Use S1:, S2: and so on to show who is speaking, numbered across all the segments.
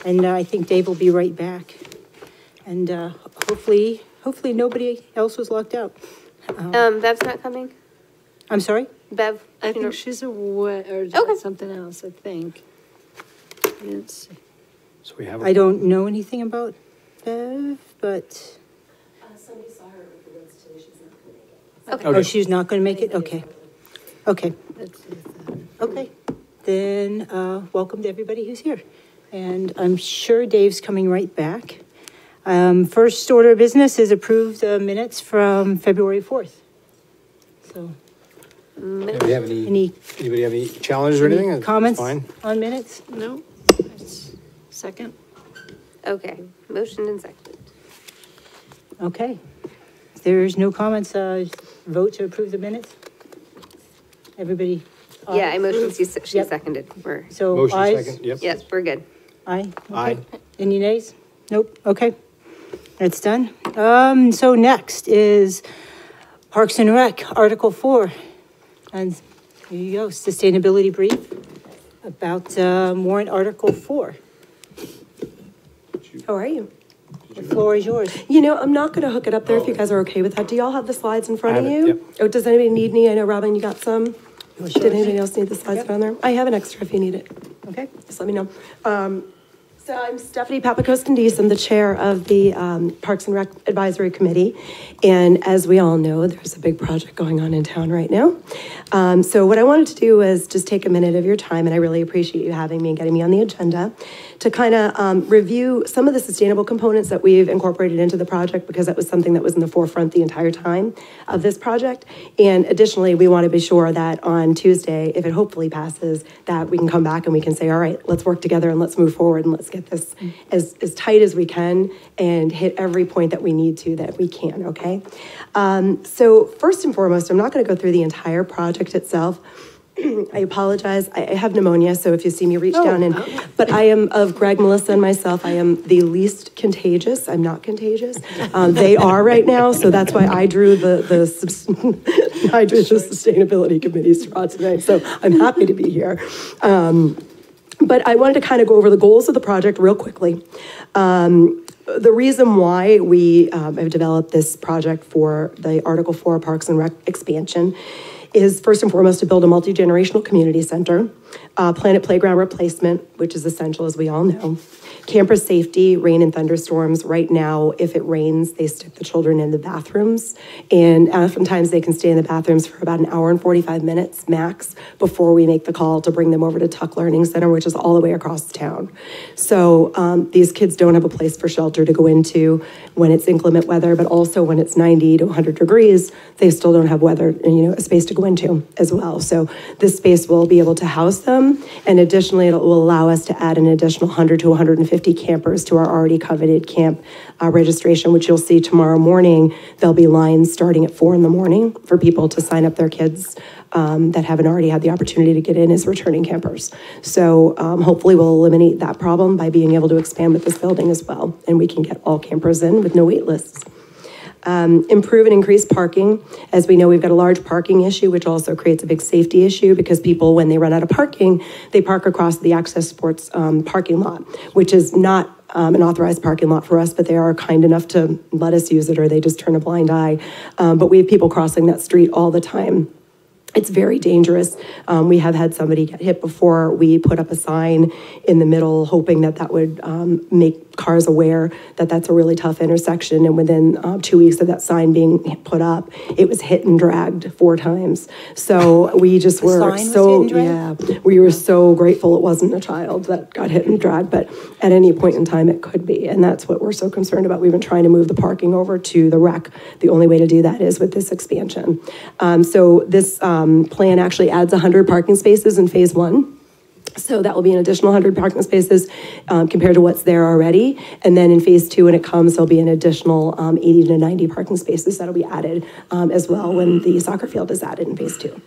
S1: Awesome.
S2: And uh, I think Dave will be right back. And uh, hopefully, hopefully nobody else was locked out.
S3: Um, Bev's not coming?
S2: I'm sorry?
S3: Bev?
S1: I
S3: you know-
S1: think she's away, or
S3: Okay.
S1: something else, I think. Let's see.
S4: So we have.
S2: I don't know anything about Bev, but,
S3: Okay.
S2: oh, she's not going to make it? Okay. Okay.
S1: Let's see
S2: Okay, then, uh, welcome to everybody who's here. And I'm sure Dave's coming right back. Um, first order of business is approved uh, minutes from February 4th. So,
S4: Anybody have any,
S2: any,
S4: anybody have any challenges or anything? That's
S2: comments
S4: Fine.
S2: on minutes?
S1: No, It's- second?
S3: Okay, motion and second.
S2: Okay. If there's no comments, uh, vote to approve the minutes? Everybody?
S3: Yeah, I motioned, she, she
S2: Yep.
S3: seconded. We're,
S2: So
S4: Motion
S2: ayes?
S4: second, yep.
S3: yes, we're good.
S2: Aye? Okay.
S4: Aye.
S2: Any nays? Nope, okay. That's done. Um, so next is Parks and Rec, Article Four. And here you go, sustainability brief about, uh, warrant Article Four.
S5: How are you?
S2: The floor is yours.
S5: You know, I'm not gonna hook it up there if you guys are okay with that. Do y'all have the slides in front of you?
S4: yep.
S5: Oh, does anybody need any? I know, Robin, you got some.
S2: yours.
S5: Did anybody else need the slides
S2: Yep.
S5: down there? I have an extra if you need it.
S2: Okay?
S5: Just let me know. Um, so I'm Stephanie Papakos-Candice. I'm the chair of the um, Parks and Rec Advisory Committee. And as we all know, there's a big project going on in town right now. Um, so what I wanted to do was just take a minute of your time, and I really appreciate you having me and getting me on the agenda, to kind of um, review some of the sustainable components that we've incorporated into the project, because that was something that was in the forefront the entire time of this project. And additionally, we want to be sure that on Tuesday, if it hopefully passes, that we can come back and we can say, all right, let's work together and let's move forward and let's get this as, as tight as we can and hit every point that we need to that we can, okay? Um, so first and foremost, I'm not going to go through the entire project itself. I apologize. I I have pneumonia, so if you see me reach down and, but I am of Greg, Melissa, and myself, I am the least contagious. I'm not contagious. Um, they are right now, so that's why I drew the, the, I drew the Sustainability Committee straw tonight, so I'm happy to be here. Um, but I wanted to kind of go over the goals of the project real quickly. Um, the reason why we um, have developed this project for the Article 4 Parks and Rec expansion is first and foremost to build a multi-generational community center, uh, planet playground replacement, which is essential as we all know, camper safety, rain and thunderstorms. Right now, if it rains, they stick the children in the bathrooms, and oftentimes they can stay in the bathrooms for about an hour and 45 minutes max before we make the call to bring them over to Tuck Learning Center, which is all the way across town. So um, these kids don't have a place for shelter to go into when it's inclement weather, but also when it's 90 to 100 degrees, they still don't have weather, you know, a space to go into as well. So this space will be able to house them, and additionally, it will allow us to add an additional 100 to 150 campers to our already coveted camp uh, registration, which you'll see tomorrow morning. There'll be lines starting at four in the morning for people to sign up their kids um, that haven't already had the opportunity to get in as returning campers. So um, hopefully we'll eliminate that problem by being able to expand with this building as well, and we can get all campers in with no wait lists. Um, improve and increase parking. As we know, we've got a large parking issue, which also creates a big safety issue because people, when they run out of parking, they park across the Access Sports um, parking lot, which is not um, an authorized parking lot for us, but they are kind enough to let us use it or they just turn a blind eye. Um, but we have people crossing that street all the time. It's very dangerous. Um, we have had somebody get hit before. We put up a sign in the middle, hoping that that would um, make cars aware that that's a really tough intersection. And within uh, two weeks of that sign being put up, it was hit and dragged four times. So we just were so
S2: hit and dragged?
S5: yeah, we were so grateful it wasn't a child that got hit and dragged. But at any point in time, it could be, and that's what we're so concerned about. We've been trying to move the parking over to the rec. The only way to do that is with this expansion. Um, so this um, plan actually adds 100 parking spaces in phase one. So that will be an additional 100 parking spaces um, compared to what's there already. And then in phase two, when it comes, there'll be an additional um, 80 to 90 parking spaces that'll be added um, as well when the soccer field is added in phase two.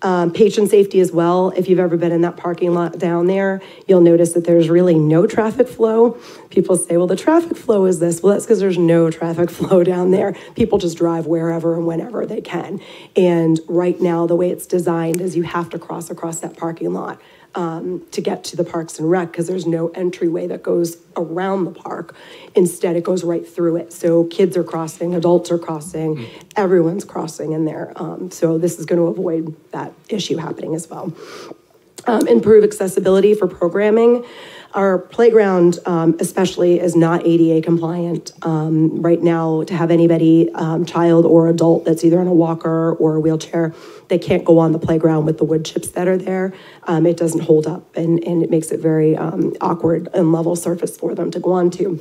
S5: Um, patron safety as well. If you've ever been in that parking lot down there, you'll notice that there's really no traffic flow. People say, well, the traffic flow is this. Well, that's because there's no traffic flow down there. People just drive wherever and whenever they can. And right now, the way it's designed is you have to cross across that parking lot um, to get to the Parks and Rec, because there's no entryway that goes around the park. Instead, it goes right through it. So kids are crossing, adults are crossing, everyone's crossing in there. Um, So this is going to avoid that issue happening as well um, improve accessibility for programming. Our playground um, especially is not ADA compliant. Um, Right now, to have anybody, um, child or adult that's either on a walker or a wheelchair, they can't go on the playground with the wood chips that are there. Um, It doesn't hold up and, and it makes it very um, awkward and level surface for them to go onto.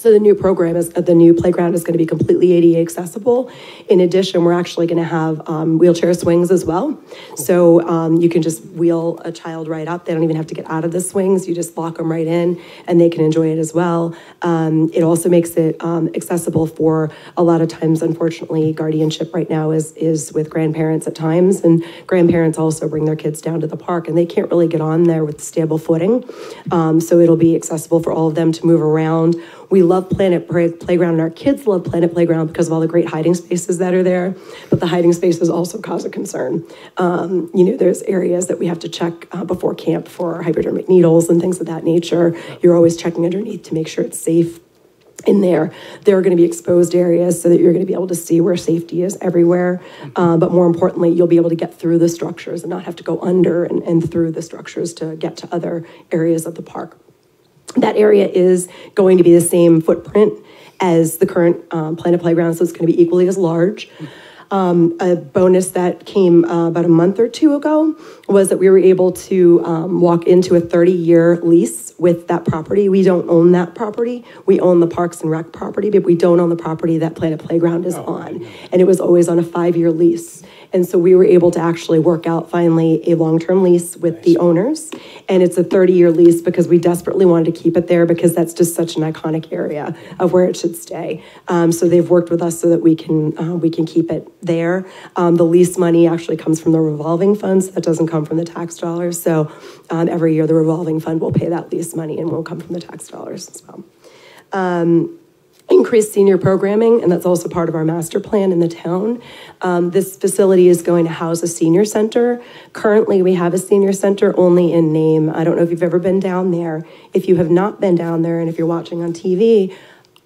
S5: So the new program is, uh, the new playground is going to be completely ADA accessible. In addition, we're actually going to have um, wheelchair swings as well. So um, you can just wheel a child right up. They don't even have to get out of the swings. You just lock them right in and they can enjoy it as well. Um, It also makes it um, accessible for, a lot of times, unfortunately, guardianship right now is, is with grandparents at times. And grandparents also bring their kids down to the park and they can't really get on there with stable footing. Um, So it'll be accessible for all of them to move around. We love Planet Playground, and our kids love Planet Playground because of all the great hiding spaces that are there. But the hiding spaces also cause a concern. Um, you know, there's areas that we have to check uh, before camp for hypodermic needles and things of that nature. You're always checking underneath to make sure it's safe in there. There are going to be exposed areas so that you're going to be able to see where safety is everywhere. Uh, but more importantly, you'll be able to get through the structures and not have to go under and, and through the structures to get to other areas of the park. That area is going to be the same footprint as the current um, Planet Playground, so it's going to be equally as large. Um, a bonus that came uh, about a month or two ago was that we were able to um, walk into a 30-year lease with that property. We don't own that property. We own the Parks and Rec property, but we don't own the property that Planet Playground is on. And it was always on a five-year lease. And so we were able to actually work out finally a long-term lease with the owners. And it's a 30-year lease because we desperately wanted to keep it there because that's just such an iconic area of where it should stay. Um, so they've worked with us so that we can, uh, we can keep it there. Um, the lease money actually comes from the revolving funds. That doesn't come from the tax dollars. So um, every year, the revolving fund will pay that lease money and will come from the tax dollars as well increased senior programming, and that's also part of our master plan in the town. Um, this facility is going to house a senior center. Currently, we have a senior center only in name. I don't know if you've ever been down there. If you have not been down there, and if you're watching on TV,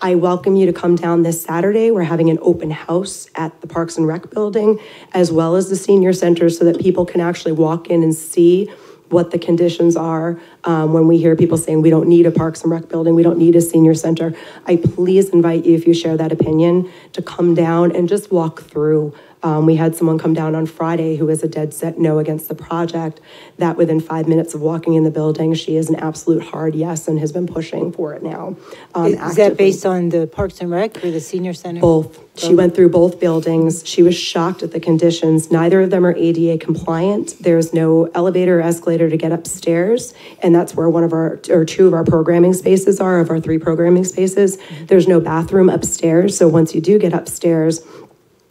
S5: I welcome you to come down this Saturday. We're having an open house at the Parks and Rec building, as well as the senior center, so that people can actually walk in and see what the conditions are um, when we hear people saying we don't need a Parks and Rec building, we don't need a senior center. I please invite you, if you share that opinion, to come down and just walk through. Um, we had someone come down on Friday who was a dead set no against the project. That within five minutes of walking in the building, she is an absolute hard yes and has been pushing for it now. um,
S2: Is that based on the Parks and Rec or the senior center?
S5: Both. She went through both buildings. She was shocked at the conditions. Neither of them are ADA compliant. There's no elevator or escalator to get upstairs. And that's where one of our, or two of our programming spaces are, of our three programming spaces. There's no bathroom upstairs. So once you do get upstairs,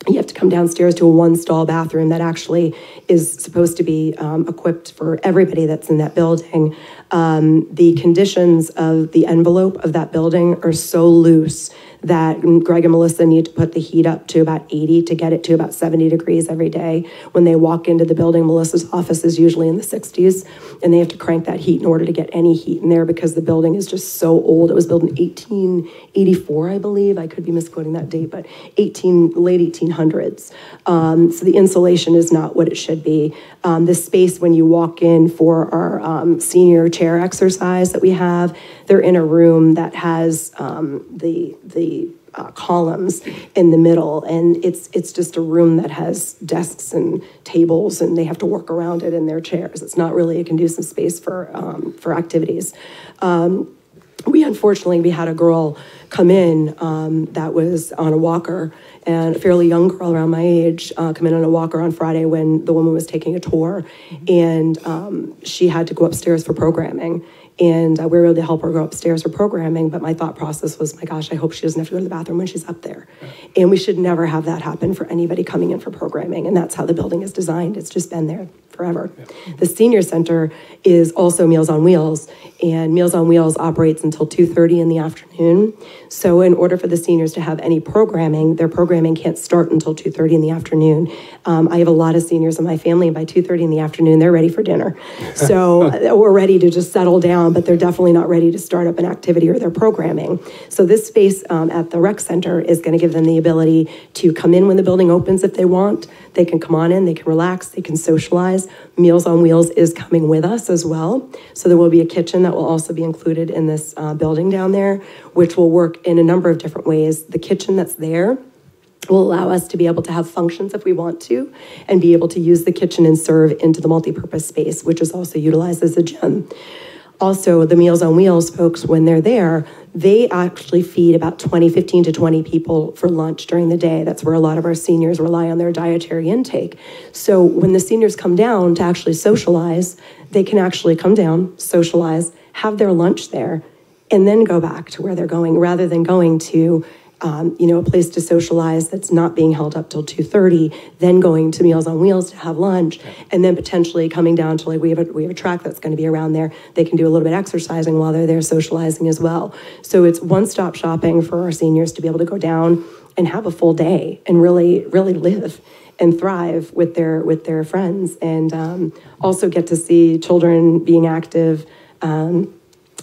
S5: you have to come downstairs to a one-stall bathroom that actually is supposed to be um, equipped for everybody that's in that building. Um, the conditions of the envelope of that building are so loose that Greg and Melissa need to put the heat up to about 80 to get it to about 70 degrees every day. When they walk into the building, Melissa's office is usually in the 60s, and they have to crank that heat in order to get any heat in there because the building is just so old. It was built in 1884, I believe. I could be misquoting that date, but 18 late 1800s. Um, so the insulation is not what it should be. Um, the space when you walk in for our um, senior chair exercise that we have, they're in a room that has um, the the uh, columns in the middle, and it's it's just a room that has desks and tables, and they have to work around it in their chairs. It's not really a conducive space for um, for activities. Um, we unfortunately we had a girl come in um, that was on a walker and a fairly young girl around my age uh, come in on a walker on friday when the woman was taking a tour. And um, she had to go upstairs for programming. And uh, we were able to help her go upstairs for programming but my thought process was my gosh i hope she doesn't have to go to the bathroom when she's up there. And we should never have that happen for anybody coming in for programming. And that's how the building is designed. It's just been there forever. The senior center is also Meals on Wheels, and Meals on Wheels operates until 2:30 in the afternoon. So in order for the seniors to have any programming, their programming can't start until 2:30 in the afternoon. Um, I have a lot of seniors in my family, and by 2:30 in the afternoon, they're ready for dinner. So uh, we're ready to just settle down, but they're definitely not ready to start up an activity or their programming. So this space um, at the rec center is going to give them the ability to come in when the building opens if they want. They can come on in, they can relax, they can socialize. Meals on Wheels is coming with us as well. So there will be a kitchen that will also be included in this uh, building down there, which will work in a number of different ways. The kitchen that's there will allow us to be able to have functions if we want to and be able to use the kitchen and serve into the multipurpose space, which is also utilized as a gym. Also, the Meals on Wheels folks, when they're there, they actually feed about 20, 15 to 20 people for lunch during the day. That's where a lot of our seniors rely on their dietary intake. So when the seniors come down to actually socialize, they can actually come down, socialize, have their lunch there, and then go back to where they're going rather than going to um, you know a place to socialize that's not being held up till 2.30 then going to meals on wheels to have lunch and then potentially coming down to like we have a, we have a track that's going to be around there. They can do a little bit exercising while they're there socializing as well. So it's one-stop shopping for our seniors to be able to go down and have a full day and really really live and thrive with their with their friends and um, also get to see children being active um,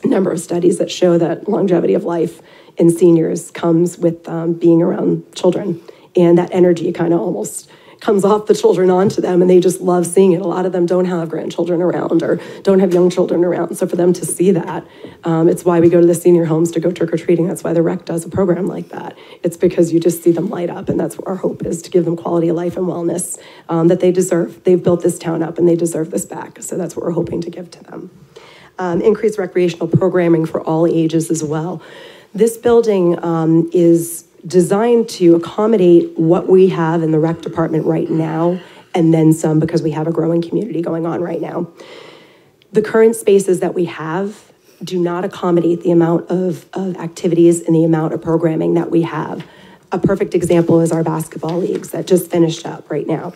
S5: a number of studies that show that longevity of life in seniors comes with um, being around children. And that energy kind of almost comes off the children onto them, and they just love seeing it. A lot of them don't have grandchildren around or don't have young children around. So for them to see that, um, it's why we go to the senior homes to go trick or treating. That's why the rec does a program like that. It's because you just see them light up, and that's what our hope is to give them quality of life and wellness um, that they deserve. They've built this town up, and they deserve this back. So that's what we're hoping to give to them um, increased recreational programming for all ages as well. This building um, is designed to accommodate what we have in the rec department right now and then some because we have a growing community going on right now. The current spaces that we have do not accommodate the amount of, of activities and the amount of programming that we have. A perfect example is our basketball leagues that just finished up right now.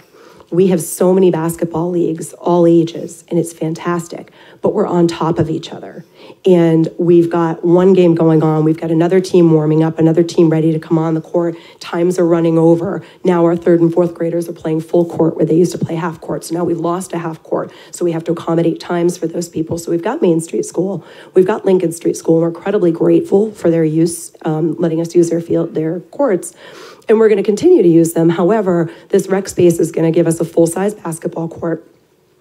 S5: We have so many basketball leagues, all ages, and it's fantastic, but we're on top of each other. And we've got one game going on, we've got another team warming up, another team ready to come on the court. Times are running over. Now our third and fourth graders are playing full court where they used to play half court. So now we've lost a half court. So we have to accommodate times for those people. So we've got Main Street School, we've got Lincoln Street School, and we're incredibly grateful for their use, um, letting us use their field, their courts and we're going to continue to use them. However, this rec space is going to give us a full size basketball court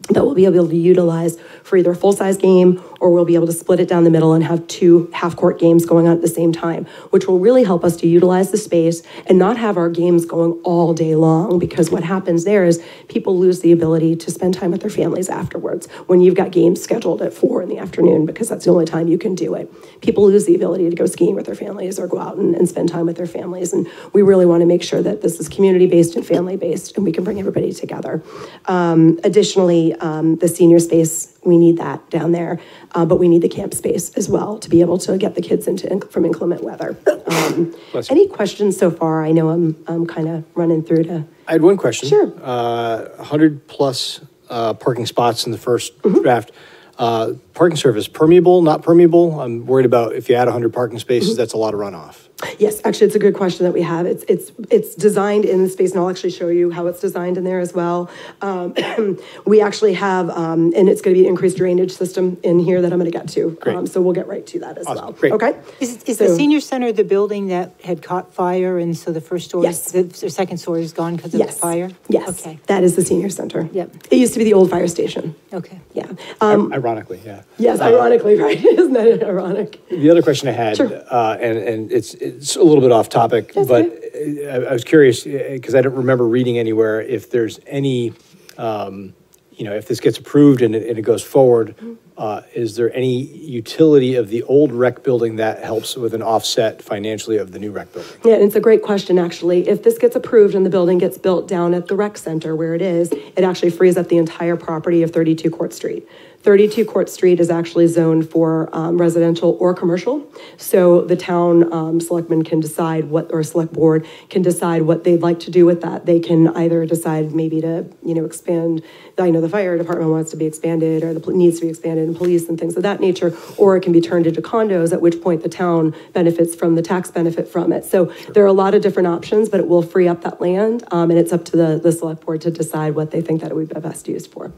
S5: that we'll be able to utilize for either a full size game or we'll be able to split it down the middle and have two half court games going on at the same time, which will really help us to utilize the space and not have our games going all day long. Because what happens there is people lose the ability to spend time with their families afterwards when you've got games scheduled at four in the afternoon because that's the only time you can do it. People lose the ability to go skiing with their families or go out and, and spend time with their families. And we really want to make sure that this is community based and family based and we can bring everybody together. Um, additionally, um, the senior space, we need that down there, uh, but we need the camp space as well to be able to get the kids into inc- from inclement weather. Um, any questions so far? I know I'm, I'm kind of running through to.
S4: I had one question.
S5: Sure.
S4: Uh, 100 plus uh, parking spots in the 1st
S5: Mm-hmm.
S4: draft. Uh, Parking surface, permeable, not permeable? I'm worried about if you add 100 parking spaces, that's a lot of runoff.
S5: Yes, actually, it's a good question that we have. It's it's it's designed in the space, and I'll actually show you how it's designed in there as well. Um, we actually have, um, and it's going to be an increased drainage system in here that I'm going to get to.
S4: Great.
S5: Um, so we'll get right to that as
S4: Awesome.
S5: well.
S4: Great.
S5: Okay.
S2: Is, is the senior center the building that had caught fire and so the first story,
S5: Yes.
S2: the, the second story is gone because of the fire?
S5: Yes.
S2: Okay,
S5: That is the senior center.
S2: Yep.
S5: It used to be the old fire station.
S2: okay.
S5: Yeah. Um,
S4: Ironically, yeah.
S5: yes, ironically, right? Isn't that ironic?
S4: The other question I had,
S5: Sure.
S4: uh, and, and it's, it's a little bit off topic,
S5: That's
S4: but uh, I, I was curious, because I don't remember reading anywhere if there's any, um, you know, if this gets approved and it, and it goes forward, uh, is there any utility of the old rec building that helps with an offset financially of the new rec building?
S5: Yeah, and it's a great question, actually. If this gets approved and the building gets built down at the rec center where it is, it actually frees up the entire property of 32 Court Street. 32 Court Street is actually zoned for um, residential or commercial. So the town um, selectmen can decide what, or select board can decide what they'd like to do with that. They can either decide maybe to, you know, expand, I know the fire department wants to be expanded, or the, needs to be expanded, and police and things of that nature, or it can be turned into condos, at which point the town benefits from the tax benefit from it. So there are a lot of different options, but it will free up that land, um, and it's up to the, the select board to decide what they think that it would be best used for.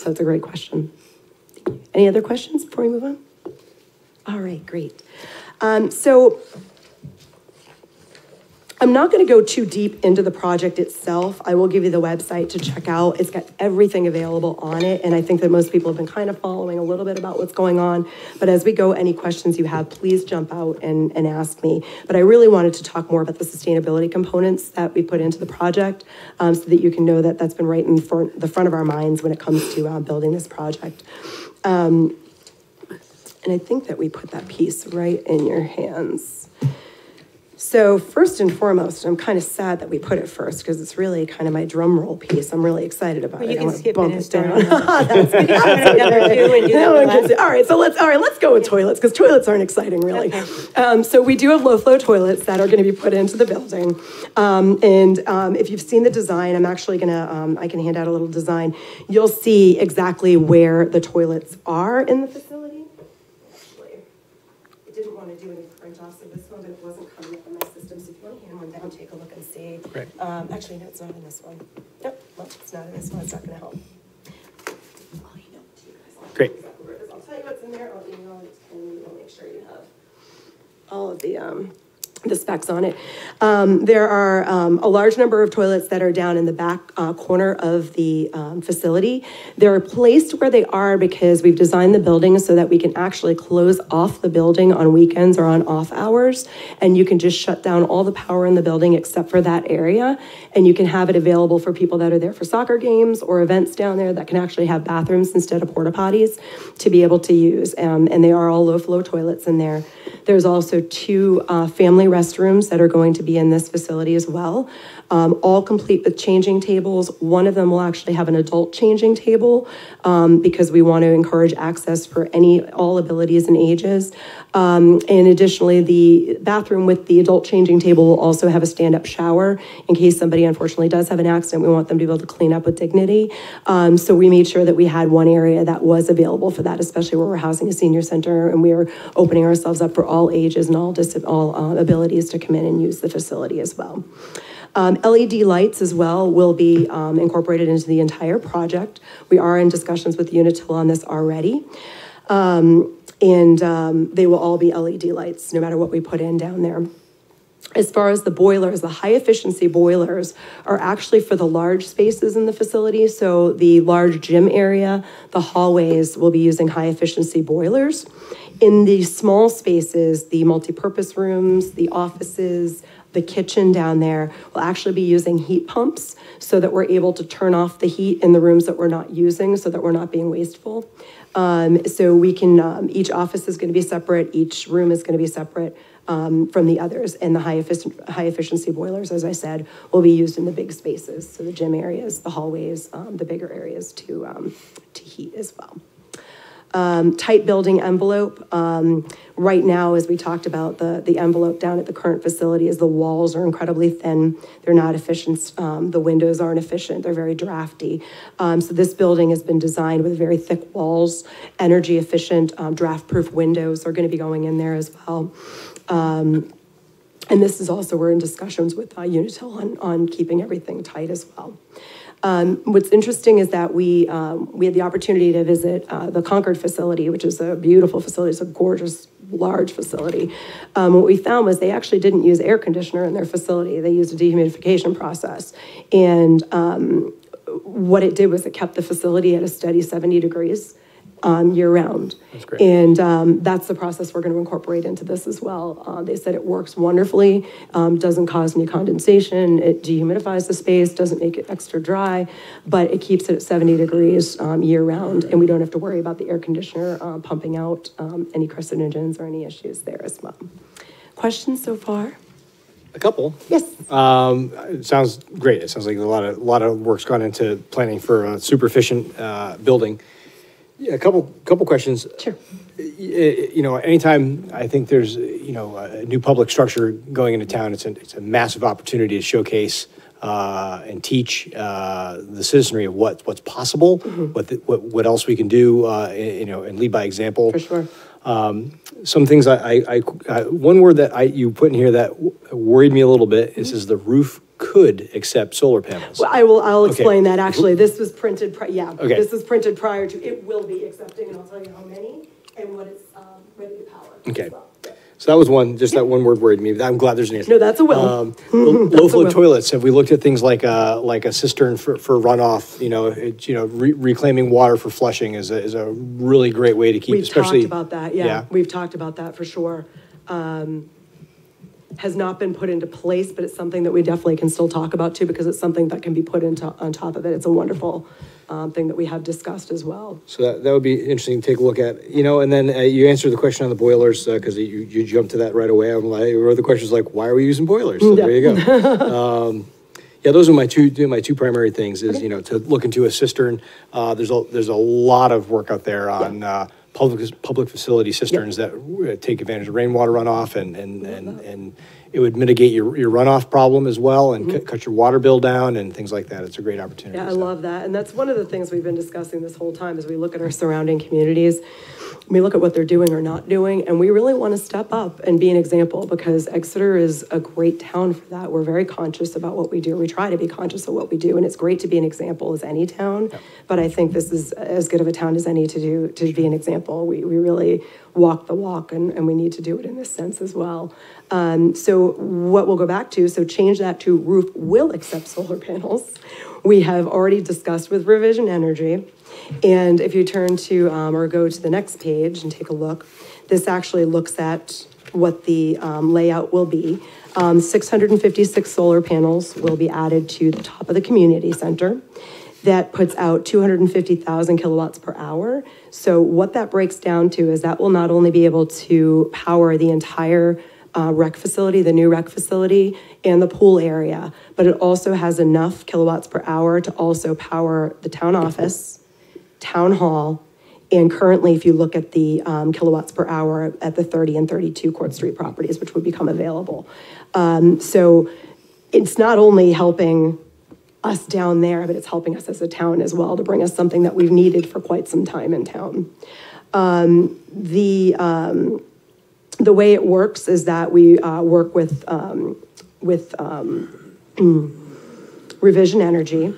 S5: So it's a great question. Any other questions before we move on? All right, great. Um, so I'm not going to go too deep into the project itself. I will give you the website to check out. It's got everything available on it, and I think that most people have been kind of following a little bit about what's going on. But as we go, any questions you have, please jump out and, and ask me. But I really wanted to talk more about the sustainability components that we put into the project, um, so that you can know that that's been right in for, the front of our minds when it comes to uh, building this project. Um, and I think that we put that piece right in your hands. So first and foremost, I'm kind of sad that we put it first because it's really kind of my drum roll piece. I'm really excited about
S2: Well,
S5: it.
S2: you can skip it
S5: bump it down.
S2: on
S5: That's good.
S2: Number two and do
S5: That
S2: number
S5: one
S2: last.
S5: gets it. All right, so let's, all right, let's go with toilets because toilets aren't exciting really. Um, so we do have low flow toilets that are going to be put into the building. Um, and um, if you've seen the design, I'm actually going to, um, I can hand out a little design. You'll see exactly where the toilets are in the facility. Actually, I didn't want to do any print offs of this one, but it wasn't coming up in my system, so if you want to hand one down, take a look
S4: Great.
S5: Um, actually, no, it's not in this one. Nope, well, it's not in this one, it's not gonna help. I'll email it to. I'll
S4: Great.
S5: exactly where it is. I'll tell you what's in there, I'll email it, and we'll make sure you have all of the, um, the specs on it. Um, there are, um, a large number of toilets that are down in the back, uh, corner of the, um, facility. They're placed where they are because we've designed the building so that we can actually close off the building on weekends or on off hours. And you can just shut down all the power in the building except for that area. And you can have it available for people that are there for soccer games or events down there that can actually have bathrooms instead of porta potties to be able to use. Um, and they are all low flow toilets in there. There's also two uh, family restrooms that are going to be in this facility as well, um, all complete with changing tables. One of them will actually have an adult changing table um, because we want to encourage access for any, all abilities and ages. Um, and additionally, the bathroom with the adult changing table will also have a stand-up shower in case somebody unfortunately does have an accident. We want them to be able to clean up with dignity. Um, so we made sure that we had one area that was available for that, especially where we're housing a senior center and we are opening ourselves up for all ages and all dis- all uh, abilities to come in and use the facility as well. Um, LED lights as well will be um, incorporated into the entire project. We are in discussions with Unitil on this already. Um, and um, they will all be LED lights, no matter what we put in down there. As far as the boilers, the high efficiency boilers are actually for the large spaces in the facility. So the large gym area, the hallways will be using high efficiency boilers. In the small spaces, the multipurpose rooms, the offices, the kitchen down there will actually be using heat pumps so that we're able to turn off the heat in the rooms that we're not using so that we're not being wasteful. Um, so we can, um, each office is going to be separate, each room is going to be separate um, from the others. And the high, efficient, high efficiency boilers, as I said, will be used in the big spaces, so the gym areas, the hallways, um, the bigger areas to, um, to heat as well. Um, tight building envelope. Um, right now, as we talked about, the, the envelope down at the current facility is the walls are incredibly thin. They're not efficient. Um, the windows aren't efficient. They're very drafty. Um, so this building has been designed with very thick walls, energy efficient, um, draft proof windows are going to be going in there as well. Um, and this is also, we're in discussions with uh, Unitil on, on keeping everything tight as well. Um, what's interesting is that we, um, we had the opportunity to visit uh, the Concord facility, which is a beautiful facility. It's a gorgeous, large facility. Um, what we found was they actually didn't use air conditioner in their facility. They used a dehumidification process. And um, what it did was it kept the facility at a steady 70 degrees um, year round.
S4: That's great.
S5: And um, that's the process we're going to incorporate into this as well. Uh, they said it works wonderfully, um, doesn't cause any condensation, it dehumidifies the space, doesn't make it extra dry, but it keeps it at 70 degrees um, year round, and we don't have to worry about the air conditioner uh, pumping out um, any carcinogens or any issues there as well. Questions so far?
S4: A couple.
S5: Yes.
S4: Um, it sounds great. It sounds like a lot of, a lot of work's gone into planning for a super efficient, uh, building. Yeah, a couple, couple questions.
S5: Sure.
S4: You know, anytime I think there's, you know, a new public structure going into town, it's a, it's a massive opportunity to showcase uh, and teach uh, the citizenry of what, what's possible, what, the- what, what else we can do, uh, you know, and lead by example.
S5: For sure.
S4: Some things I, I, I- I, one word that I, you put in here that worried me a little bit is, is the roof could accept solar panels.
S5: Well, I will, I'll
S4: Okay.
S5: explain that, actually. This was printed, pri- yeah.
S4: Okay.
S5: This was printed prior to, it will be accepting, and I'll tell you how many and what it's um, ready to power. as
S4: Okay.
S5: well.
S4: So that was one, just that one word worried me, I'm glad there's an answer.
S5: No, that's a will.
S4: Um, Low flow
S5: will.
S4: toilets, have we looked at things like a, like a cistern for, for runoff, you know, it, you know, re- reclaiming water for flushing is a, is a really great way to keep,
S5: We've
S4: especially.
S5: talked about that, yeah. We've talked about that for sure. Um, Has not been put into place, but it's something that we definitely can still talk about too, because it's something that can be put into, on top of it. It's a wonderful um, thing that we have discussed as well.
S4: So that, that would be interesting to take a look at, you know, and then uh, you answered the question on the boilers, uh, cause you, you jumped to that right away. I'm like, or the question's like, why are we using boilers? So there you go. Um, Yeah, those are my two, my two primary things is, you know, to look into a cistern. Uh, there's a, there's a lot of work out there on, uh, public, public facility cisterns that uh, take advantage of rainwater runoff and, and, and, and it would mitigate your, your runoff problem as well and cut, cut your water bill down and things like that. It's a great opportunity.
S5: Yeah, I
S4: so.
S5: love that. And that's one of the things we've been discussing this whole time as we look at our surrounding communities. We look at what they're doing or not doing, and we really want to step up and be an example because Exeter is a great town for that. We're very conscious about what we do. We try to be conscious of what we do, and it's great to be an example as any town. But I think this is as good of a town as any to do, to be an example. We, we really walk the walk and, and we need to do it in this sense as well. Um, so what we'll go back to, so change that to roof will accept solar panels. We have already discussed with Revision Energy. And if you turn to, um, or go to the next page and take a look, this actually looks at what the, um, layout will be. Um, six hundred and fifty-six solar panels will be added to the top of the community center. That puts out two hundred and fifty thousand kilowatts per hour. So what that breaks down to is that will not only be able to power the entire uh, rec facility, the new rec facility, and the pool area, but it also has enough kilowatts per hour to also power the town office, town hall, and currently, if you look at the um, kilowatts per hour at the 30 and 32 Court Street properties, which would become available. Um, So it's not only helping us down there, but it's helping us as a town as well to bring us something that we've needed for quite some time in town. Um, The, um, the way it works is that we uh, work with, um, with um, Revision Energy.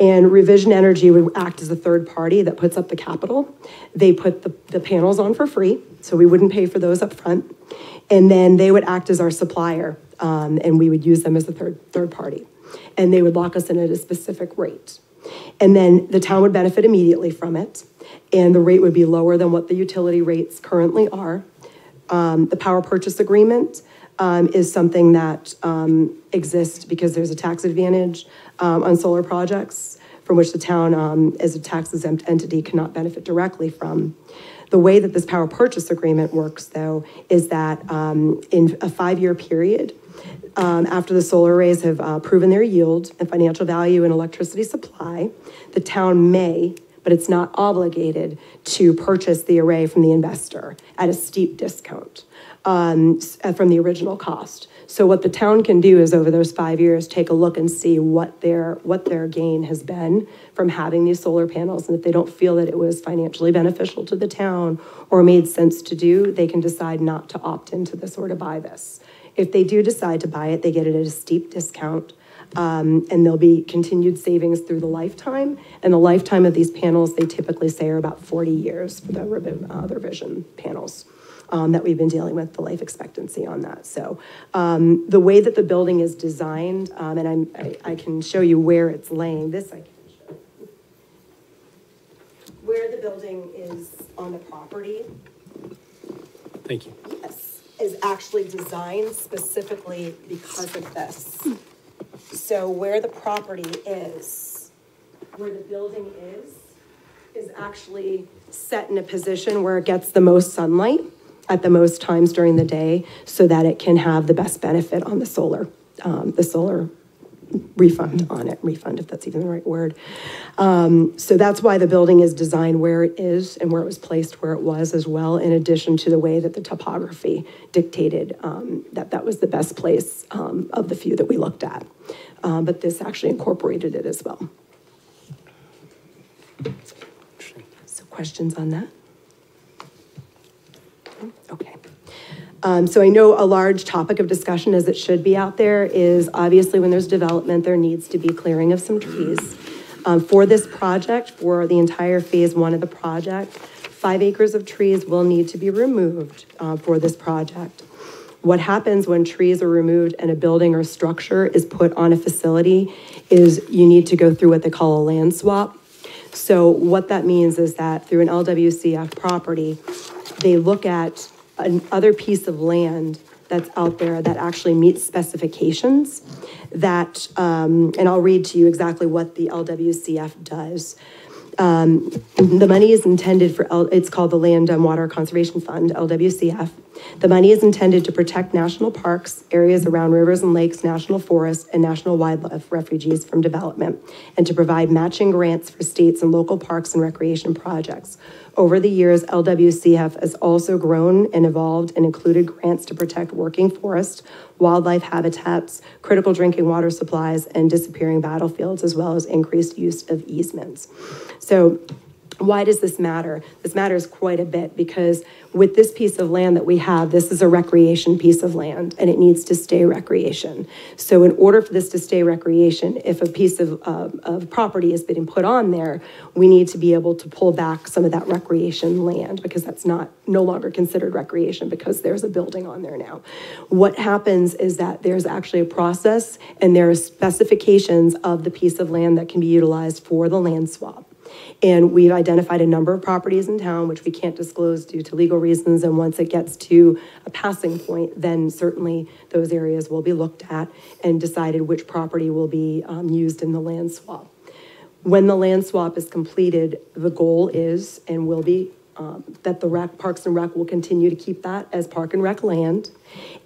S5: And Revision Energy would act as a third party that puts up the capital. They put the, the panels on for free, so we wouldn't pay for those up front. And then they would act as our supplier, um, and we would use them as a third, third party. And they would lock us in at a specific rate. And then the town would benefit immediately from it, and the rate would be lower than what the utility rates currently are. Um, the power purchase agreement, um, is something that, um, exists because there's a tax advantage, um, on solar projects from which the town, um, as a tax exempt entity cannot benefit directly from. The way that this power purchase agreement works, though, is that, um, in a five-year period, um, after the solar arrays have, uh, proven their yield and financial value and electricity supply, the town may but it's not obligated to purchase the array from the investor at a steep discount um, uh, from the original cost. So what the town can do is over those five years, take a look and see what their, what their gain has been from having these solar panels. And if they don't feel that it was financially beneficial to the town or made sense to do, they can decide not to opt into this or to buy this. If they do decide to buy it, they get it at a steep discount. Um, and there'll be continued savings through the lifetime. And the lifetime of these panels, they typically say are about 40 years for the revi- uh, revision panels um, that we've been dealing with, the life expectancy on that. So um, the way that the building is designed, um, and I'm, I, I can show you where it's laying, this I can show. Where the building is on the property,
S4: Thank you.
S5: Yes, is actually designed specifically because of this. So where the property is, where the building is, is actually set in a position where it gets the most sunlight at the most times during the day so that it can have the best benefit on the solar, um, the solar refund on it, refund if that's even the right word. Um, So that's why the building is designed where it is and where it was placed where it was as well, in addition to the way that the topography dictated um, that that was the best place um, of the few that we looked at. Um, But this actually incorporated it as well. So questions on that? Okay. Um, so I know a large topic of discussion, as it should be out there, is obviously when there's development, there needs to be clearing of some trees. Um, for this project, for the entire phase one of the project, five acres of trees will need to be removed, uh, for this project. What happens when trees are removed and a building or structure is put on a facility is you need to go through what they call a land swap. So what that means is that through an LWCF property, they look at another piece of land that's out there that actually meets specifications that, um, and I'll read to you exactly what the LWCF does. Um, the money is intended for, L- it's called the Land and Water Conservation Fund, LWCF. The money is intended to protect national parks, areas around rivers and lakes, national forests, and national wildlife refuges from development, and to provide matching grants for states and local parks and recreation projects. Over the years, LWCF has also grown and evolved and included grants to protect working forest, wildlife habitats, critical drinking water supplies, and disappearing battlefields, as well as increased use of easements. So why does this matter? This matters quite a bit because with this piece of land that we have, this is a recreation piece of land and it needs to stay recreation. So in order for this to stay recreation, if a piece of, uh, of property is being put on there, we need to be able to pull back some of that recreation land because that's not, no longer considered recreation because there's a building on there now. What happens is that there's actually a process and there are specifications of the piece of land that can be utilized for the land swap. And we've identified a number of properties in town, which we can't disclose due to legal reasons. And once it gets to a passing point, then certainly those areas will be looked at and decided which property will be um, used in the land swap. When the land swap is completed, the goal is and will be um, that the rec, Parks and Rec will continue to keep that as Park and Rec land.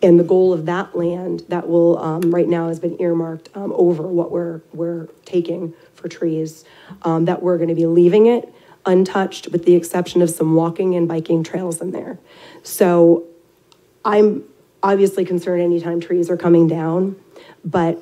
S5: And the goal of that land that will, um, right now has been earmarked, um, over what we're, we're taking for trees, um, that we're gonna be leaving it untouched with the exception of some walking and biking trails in there. So I'm obviously concerned anytime trees are coming down, but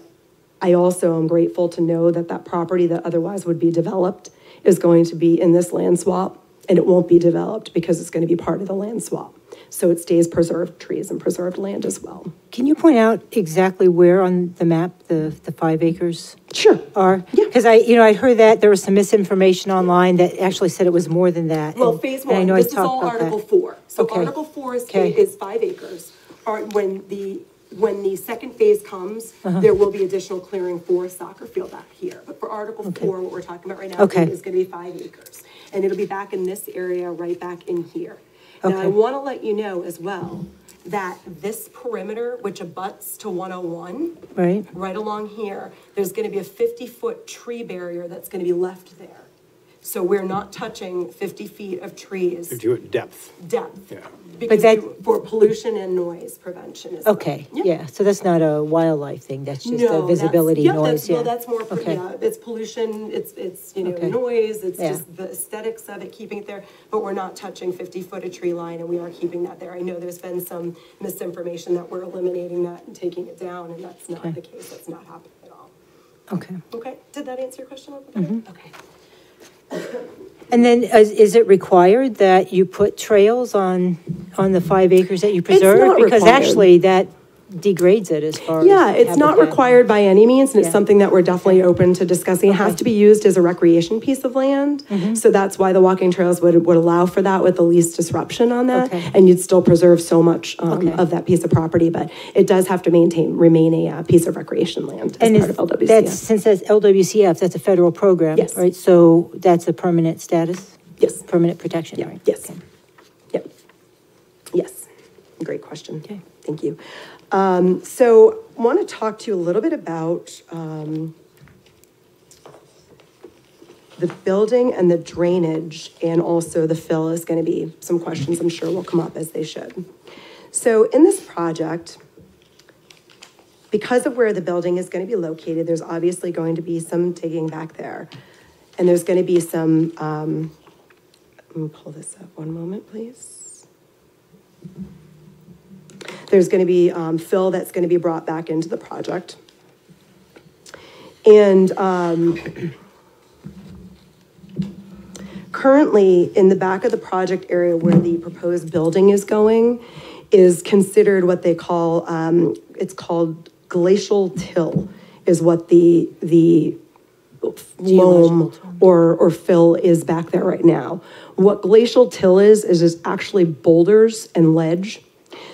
S5: I also am grateful to know that that property that otherwise would be developed is going to be in this land swap, and it won't be developed because it's going to be part of the land swap. So it stays preserved trees and preserved land as well.
S2: Can you point out exactly where on the map the, the five acres
S5: Sure.
S2: are?
S5: Yeah.
S2: Because I, you know, I heard that there was some misinformation online that actually said it was more than that.
S5: Well,
S2: and-
S5: phase
S2: and I
S5: one,
S2: know I
S5: this is all
S2: about that.
S5: Article four. So
S2: Okay.
S5: Article four is,
S2: Okay.
S5: is five acres. Or when the, when the second phase comes,
S2: Uh-huh.
S5: there will be additional clearing for a soccer field out here. But for Article four, what we're talking about right now
S2: Okay.
S5: is gonna be five acres. And it'll be back in this area, right back in here. Now, I
S2: Okay.
S5: wanna let you know as well, that this perimeter, which abuts to one oh one,
S2: Right,
S5: right along here, there's gonna be a fifty-foot tree barrier that's gonna be left there. So we're not touching fifty feet of trees
S4: Do it depth.
S5: depth.
S4: Yeah.
S5: Because
S2: that-
S5: we- for pollution and noise prevention as well.
S2: okay, yeah, so that's not a wildlife thing, that's just
S5: No,
S2: a
S5: that's-
S2: visibility
S5: yeah,
S2: noise,
S5: that's-
S2: yeah.
S5: Well, that's more, pr-
S2: Okay.
S5: yeah, it's pollution, it's, it's, you know,
S2: Okay.
S5: noise, it's
S2: Yeah.
S5: just the aesthetics of it, keeping it there, but we're not touching fifty foot of tree line, and we are keeping that there. I know there's been some misinformation that we're eliminating that and taking it down, and that's not
S2: Okay.
S5: the case, that's not happening at all.
S2: Okay.
S5: Okay, did that answer your question?
S2: Mm-hmm.
S5: Okay.
S2: And then is, is it required that you put trails on, on the five acres that you preserve? Because
S5: required.
S2: actually, that degrades it as far as.
S5: Yeah, it's not required by any means, and it's something that we're definitely open to discussing. It has to be used as a recreation piece of land.
S2: Mm-hmm.
S5: So that's why the walking trails would, would allow for that with the least disruption on that.
S2: Okay.
S5: And you'd still preserve so much um,
S2: Okay.
S5: of that piece of property, but it does have to maintain, remain a uh, piece of recreation land as
S2: And
S5: part
S2: is,
S5: of
S2: that's, since that's LWCF, that's a federal program,
S5: Yes.
S2: right? So that's a permanent status?
S5: Yes,
S2: Permanent protection,
S5: yeah,
S2: right?
S5: yes.
S2: Okay.
S5: Yep. Yes, great question.
S2: Okay.
S5: Thank you. Um, So want to talk to you a little bit about um, the building and the drainage, and also the fill is going to be some questions I'm sure will come up as they should. So in this project, because of where the building is going to be located, there's obviously going to be some digging back there. And there's going to be some, um, let me pull this up one moment, please. There's going to be um, fill that's going to be brought back into the project. And um, currently, in the back of the project area where the proposed building is going, is considered what they call, um, it's called glacial till, is what the, the loam or, or fill is back there right now. What glacial till is, is is actually boulders and ledge.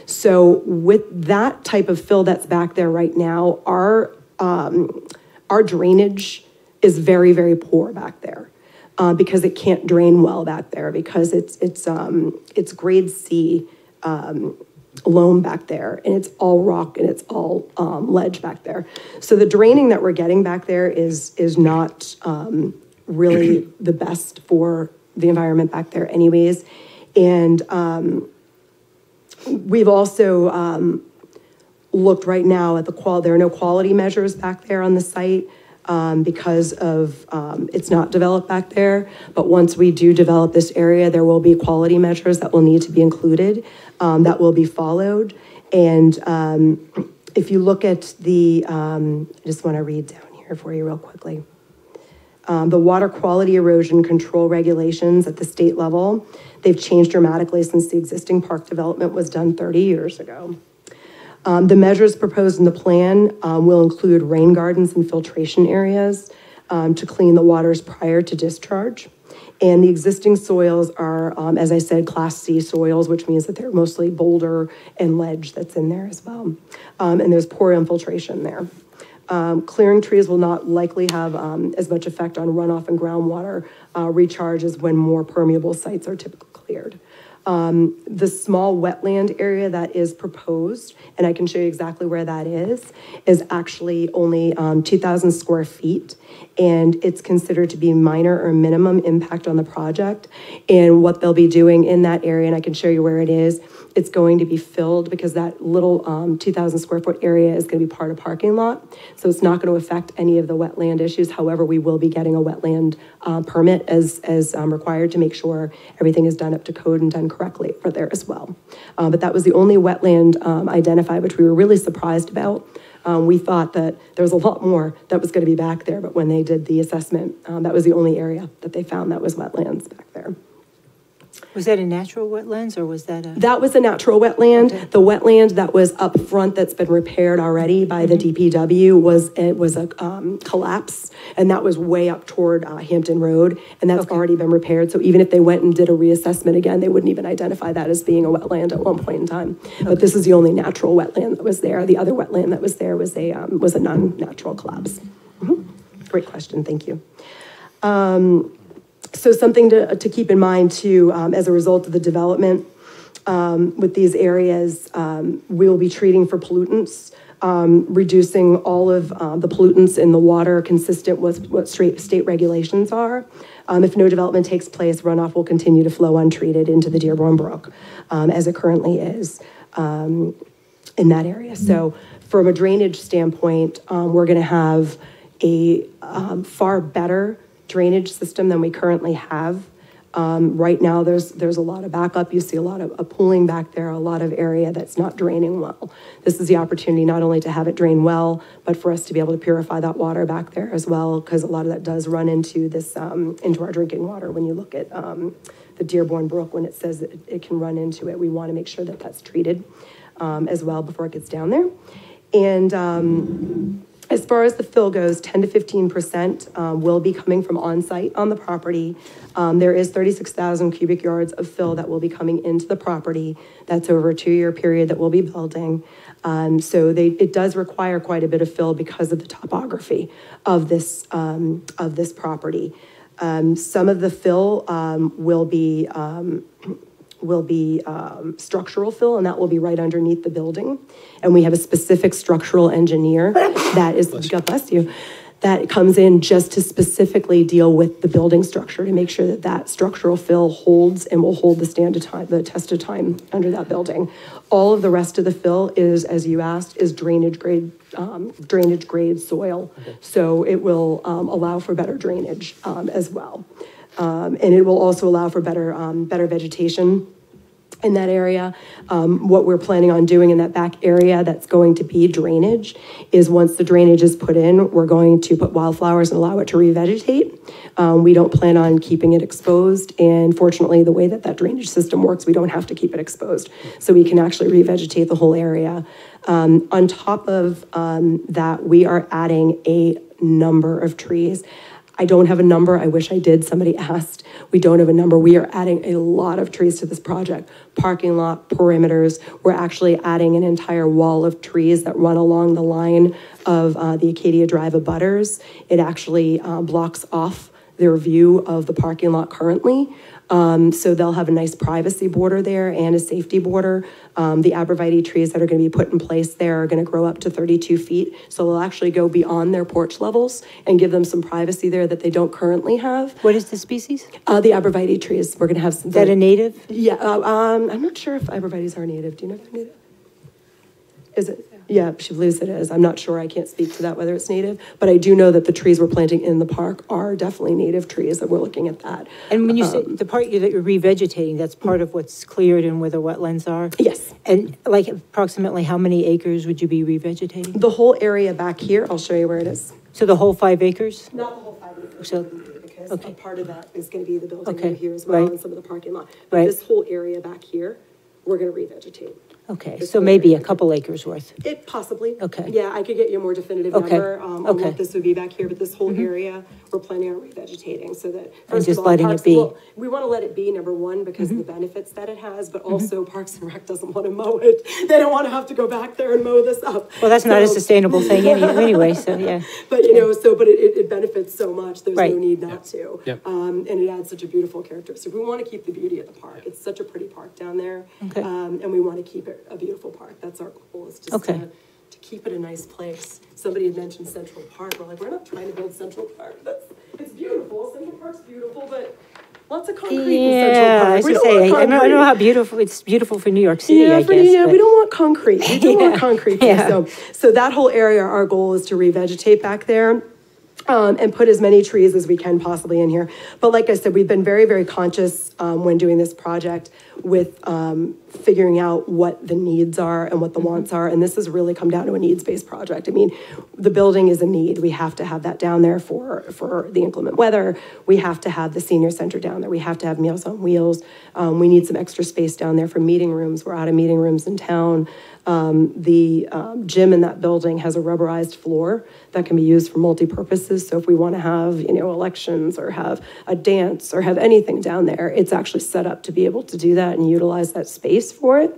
S5: So with that type of fill that's back there right now, our, um, our drainage is very, very poor back there. Uh, because it can't drain well back there because it's, it's, um, it's grade C, um, loam back there and it's all rock and it's all, um, ledge back there. So the draining that we're getting back there is, is not, um, really the best for the environment back there anyways. And, um, We've also um, looked right now at the qual, there are no quality measures back there on the site um, because of, um, it's not developed back there. But once we do develop this area, there will be quality measures that will need to be included, um, that will be followed. And um, if you look at the, um, I just want to read down here for you real quickly um, the water quality erosion control regulations at the state level. They've changed dramatically since the existing park development was done 30 years ago. Um, the measures proposed in the plan um, will include rain gardens and filtration areas um, to clean the waters prior to discharge. And the existing soils are, um, as I said, Class C soils, which means that they're mostly boulder and ledge that's in there as well. Um, and there's poor infiltration there. Um, clearing trees will not likely have um, as much effect on runoff and groundwater uh, recharge as when more permeable sites are typically cleared. Um, the small wetland area that is proposed, and I can show you exactly where that is, is actually only um, 2,000 square feet, and it's considered to be minor or minimum impact on the project. And what they'll be doing in that area, and I can show you where it is, it's going to be filled because that little um, 2,000 square foot area is going to be part of parking lot. So it's not going to affect any of the wetland issues. However, we will be getting a wetland uh, permit as, as um, required to make sure everything is done up to code and done correctly for there as well. Uh, but that was the only wetland um, identified, which we were really surprised about. Um, we thought that there was a lot more that was going to be back there, but when they did the assessment, um, that was the only area that they found that was wetlands back there.
S2: Was that a natural wetlands or was that a?
S5: That was a natural wetland. The wetland that was up front that's been repaired already by the DPW was, it was a um, collapse. And that was way up toward uh, Hampton Road, and that's already been repaired. So even if they went and did a reassessment again, they wouldn't even identify that as being a wetland at one point in time. But this is the only natural wetland that was there. The other wetland that was there was a, um, was a non-natural collapse. Mhm. Great question, thank you. So something to, to keep in mind too, um, as a result of the development, um, with these areas, um, we'll be treating for pollutants, um, reducing all of, uh, the pollutants in the water consistent with what state regulations are. Um, if no development takes place, runoff will continue to flow untreated into the Dearborn Brook, as it currently is, in that area. So from a drainage standpoint, um, we're gonna have a, um, far better drainage system than we currently have. Um, right now, there's, there's a lot of backup. You see a lot of a pooling back there, a lot of area that's not draining well. This is the opportunity not only to have it drain well, but for us to be able to purify that water back there as well, because a lot of that does run into this, um, into our drinking water. When you look at, um, the Dearborn Brook, when it says that it can run into it, we want to make sure that that's treated, um, as well before it gets down there. And, um, as far as the fill goes, 10 to 15% um, will be coming from on-site on the property. Um, There is 36,000 cubic yards of fill that will be coming into the property. That's over a two-year period that we'll be building. Um, So they, it does require quite a bit of fill because of the topography of this, um, of this property. Um, Some of the fill um, will be will be um, structural fill, and that will be right underneath the building. And we have a specific structural engineer that is, God bless you, that comes in just to specifically deal with the building structure, to make sure that that structural fill holds and will hold the stand of time, the test of time under that building. All of the rest of the fill is, as you asked, is drainage grade, um, drainage grade soil. So it will, um, allow for better drainage, um, as well. Um, and it will also allow for better, um, better vegetation in that area. Um, what we're planning on doing in that back area that's going to be drainage is once the drainage is put in, we're going to put wildflowers and allow it to revegetate. Um, we don't plan on keeping it exposed, and fortunately, the way that that drainage system works, we don't have to keep it exposed. So we can actually revegetate the whole area. Um, on top of, um, that, we are adding a number of trees. I don't have a number. I wish I did. Somebody asked. We don't have a number. We are adding a lot of trees to this project. Parking lot, perimeters. We're actually adding an entire wall of trees that run along the line of uh, the Acadia Drive abutters. It actually uh, blocks off their view of the parking lot currently. Um, so they'll have a nice privacy border there and a safety border. Um, the arborvitae trees that are going to be put in place there are going to grow up to 32 feet. So they'll actually go beyond their porch levels and give them some privacy there that they don't currently have.
S2: What is the species?
S5: Uh, the arborvitae trees, we're going to have some.
S2: Is that a native?
S5: Yeah, uh, um, I'm not sure if arborvitae's are native. Do you know if they're native? Is it? Yeah, she believes it is. I'm not sure. I can't speak to that whether it's native, but I do know that the trees we're planting in the park are definitely native trees. That we're looking at that.
S2: And when you say, um, the part that you're revegetating, that's part of what's cleared and where the wetlands are?
S5: Yes.
S2: And like approximately how many acres would you be revegetating?
S5: The whole area back here, I'll show you where it is.
S2: So the whole five acres?
S5: Not the whole five acres.
S2: So-
S5: Because
S2: okay.
S5: a part of that is gonna be the building
S2: Okay,
S5: here as well
S2: right.
S5: and some of the parking lot. But
S2: Right.
S5: this whole area back here, we're gonna revegetate.
S2: Okay,
S5: This
S2: so maybe a couple acres worth.
S5: It possibly.
S2: Okay.
S5: Yeah, I could get you a more definitive
S2: Okay,
S5: number, um, on
S2: okay.
S5: what this would be back here, but this whole area, we're planning on revegetating so that. first
S2: just
S5: of all,
S2: letting it
S5: Parks-
S2: be. Mm-hmm.
S5: well, We wanna let it be, number one, because of the benefits that it has, but also Parks and Rec doesn't wanna mow it. They don't wanna have to go back there and mow this up.
S2: Well, that's not a
S5: So-
S2: sustainable thing any- anyway, so yeah.
S5: But, you know, so, but it, it- it benefits so much, there's no
S2: Right.
S5: need not to.
S4: Yep.
S5: Um, and it adds such a beautiful characteristic. We want to keep the beauty of the park. It's such a pretty park down there.
S2: Okay.
S5: Um, and we want to keep it a beautiful park. That's our goal, is just
S2: Okay.
S5: to, to keep it a nice place. Somebody had mentioned Central Park. We're like, we're not trying to build Central Park. That's, it's beautiful. Central Park's beautiful, but lots of concrete in Central
S2: Yeah,
S5: Park.
S2: I was
S5: We
S2: gonna
S5: don't
S2: say,
S5: want
S2: I know, I know how beautiful, it's beautiful for New York City,
S5: Yeah,
S2: I
S5: for-
S2: guess.
S5: yeah, we don't want concrete. We don't want concrete.
S2: yeah.
S5: So, so that whole area, our goal is to revegetate back there. Um, and put as many trees as we can possibly in here. But like I said, we've been very, very conscious, um, when doing this project with, um, figuring out what the needs are and what the wants are. And this has really come down to a needs-based project. I mean, the building is a need. We have to have that down there for, for the inclement weather. We have to have the senior center down there. We have to have Meals on Wheels. Um, we need some extra space down there for meeting rooms. We're out of meeting rooms in town. Um, the um, gym in that building has a rubberized floor that can be used for multi-purposes. So if we want to have, you know, elections or have a dance or have anything down there, it's actually set up to be able to do that and utilize that space for it.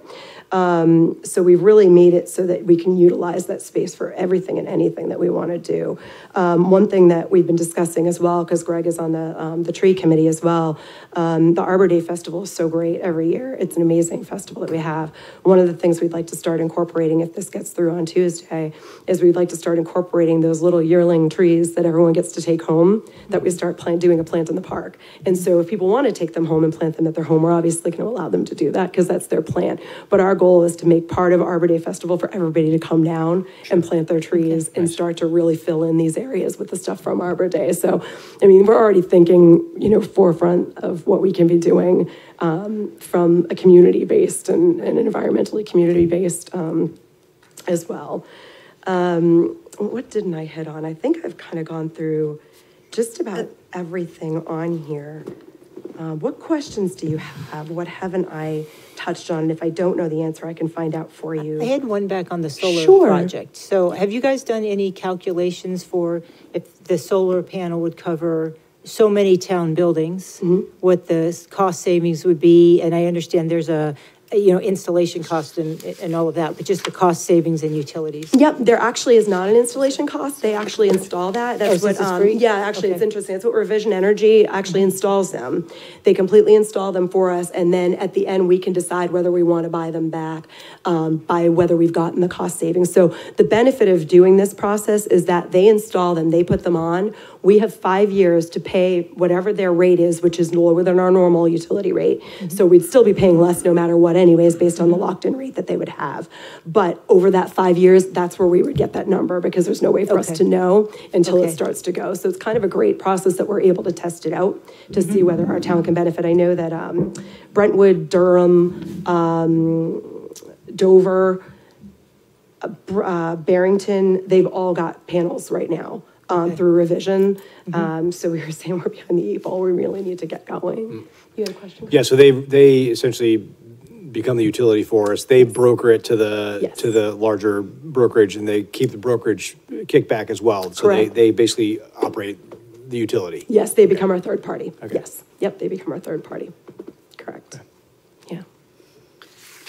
S5: Um, so we've really made it so that we can utilize that space for everything and anything that we want to do. Um, one thing that we've been discussing as well, because Greg is on the, um, the tree committee as well, um, the Arbor Day Festival is so great every year. It's an amazing festival that we have. One of the things we'd like to start incorporating, if this gets through on Tuesday, is we'd like to start incorporating those little yearling trees that everyone gets to take home, that we start plant, doing a plant in the park. And so if people want to take them home and plant them at their home, we're obviously going to allow them to do that because that's their plan. But our goal is to make part of Arbor Day Festival for everybody to come down and plant their trees and start to really fill in these areas with the stuff from Arbor Day. So, I mean, we're already thinking, you know, forefront of what we can be doing um, from a community-based and, and environmentally community-based um, as well. Um, what didn't I hit on? I think I've kind of gone through just about everything on here. Uh, what questions do you have? What haven't I touched on? And if I don't know the answer, I can find out for you.
S2: I had one back on the solar
S5: Sure.
S2: project. So have you guys done any calculations for if the solar panel would cover so many town buildings?
S5: Mm-hmm.
S2: What the cost savings would be? And I understand there's a, you know, installation cost and, and all of that, but just the cost savings and utilities.
S5: Yep, there actually is not an installation cost. They actually install that.
S2: Oh,
S5: That's
S2: so
S5: what, um, yeah, actually, it's interesting. That's what Revision Energy actually installs them. They completely install them for us, and then at the end, we can decide whether we want to buy them back um, by whether we've gotten the cost savings. So the benefit of doing this process is that they install them, they put them on. We have five years to pay whatever their rate is, which is lower than our normal utility rate.
S2: Mm-hmm.
S5: So we'd still be paying less no matter what anyways, based on the locked-in rate that they would have. But over that five years, that's where we would get that number because there's no way for us to know until it starts to go. So it's kind of a great process that we're able to test it out to see whether our town can benefit. I know that um, Brentwood, Durham, um, Dover, uh, uh, Barrington, they've all got panels right now um, through revision. Um, So we were saying we're behind the eight ball, we really need to get going. You had a question?
S4: Yeah, so they, they essentially become the utility for us. They broker it to the,
S5: Yes.
S4: to the larger brokerage and they keep the brokerage kickback as well. So they,
S5: Correct.
S4: they basically operate the utility.
S5: Yes, they become our third party.
S4: Okay.
S5: Yes, yep, they become our third party. Correct. Yeah.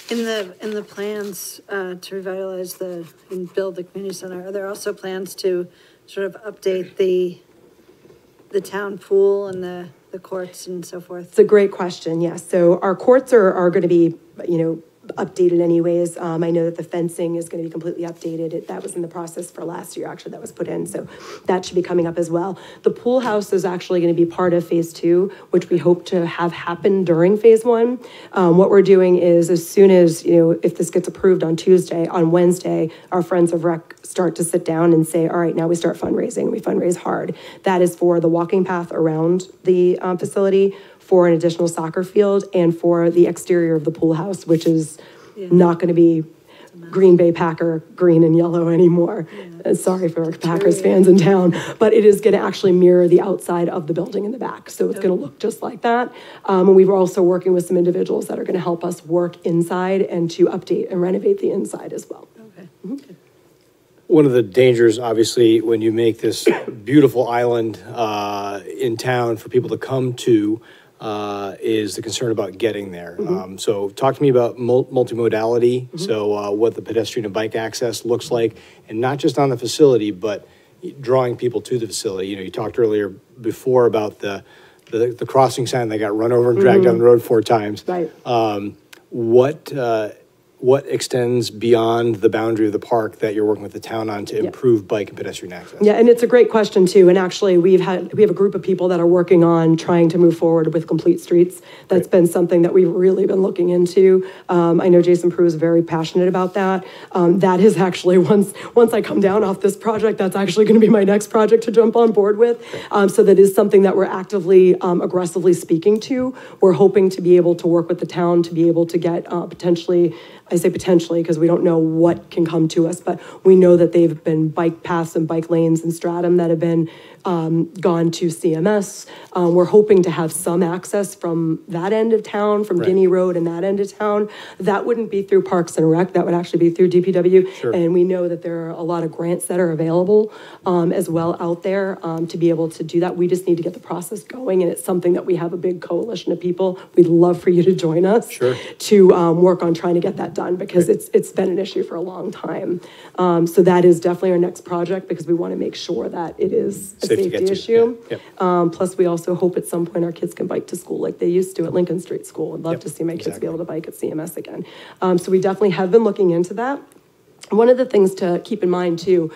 S1: In the, in the plans uh, to revitalize the, and build the community center, are there also plans to sort of update the, the town pool and the, the courts and so forth?
S5: It's a great question, yes. So our courts are, are going to be, you know, updated anyways. Um, I know that the fencing is going to be completely updated. It- That was in the process for last year, actually, that was put in, so that should be coming up as well. The pool house is actually going to be part of phase two, which we hope to have happen during phase one. Um, what we're doing is as soon as, you know, if this gets approved on Tuesday, on Wednesday, our Friends of Rec start to sit down and say, all right, now we start fundraising, we fundraise hard. That is for the walking path around the um, facility, for an additional soccer field, and for the exterior of the pool house, which is not going to be Green Bay Packer green and yellow anymore. Uh, Sorry for our Packers fans in town, but it is going to actually mirror the outside of the building in the back. So it's going to look just like that. Um, and we were also working with some individuals that are going to help us work inside and to update and renovate the inside as well.
S1: Okay.
S4: One of the dangers, obviously, when you make this beautiful island uh, in town for people to come to, uh, is the concern about getting there. Um, So talk to me about mul- multimodality, so uh, what the pedestrian and bike access looks like, and not just on the facility, but drawing people to the facility. You know, you talked earlier before about the, the the crossing sign that got run over and dragged down the road four times.
S5: Right.
S4: What, uh, what extends beyond the boundary of the park that you're working with the town on to improve bike and pedestrian access?
S5: Yeah, and it's a great question too. And actually, we've had, we have a group of people that are working on trying to move forward with complete streets. That's been something that we've really been looking into. Um, I know Jason Prue is very passionate about that. Um, that is actually, once, once I come down off this project, that's actually going to be my next project to jump on board with. Um, so that is something that we're actively, um, aggressively speaking to. We're hoping to be able to work with the town to be able to get, uh, potentially, I say potentially because we don't know what can come to us, but we know that they've been bike paths and bike lanes in Stratham that have been um, gone to CMS. Um, We're hoping to have some access from that end of town, from
S4: Right.
S5: Guinea Road and that end of town. That wouldn't be through Parks and Rec, that would actually be through DPW.
S4: Sure.
S5: And we know that there are a lot of grants that are available um, as well out there um, to be able to do that. We just need to get the process going, and it's something that we have a big coalition of people. We'd love for you to join us.
S4: Sure.
S5: To um, work on trying to get that done, because it's, it's been an issue for a long time. Um, So that is definitely our next project, because we want to make sure that it is a
S4: Safe to
S5: safety issue.
S4: yeah, yep.
S5: Um, Plus, we also hope at some point our kids can bike to school like they used to at Lincoln Street School. I'd love
S4: Yep,
S5: to see my kids
S4: exactly.
S5: be able to bike at CMS again. Um, So we definitely have been looking into that. One of the things to keep in mind too,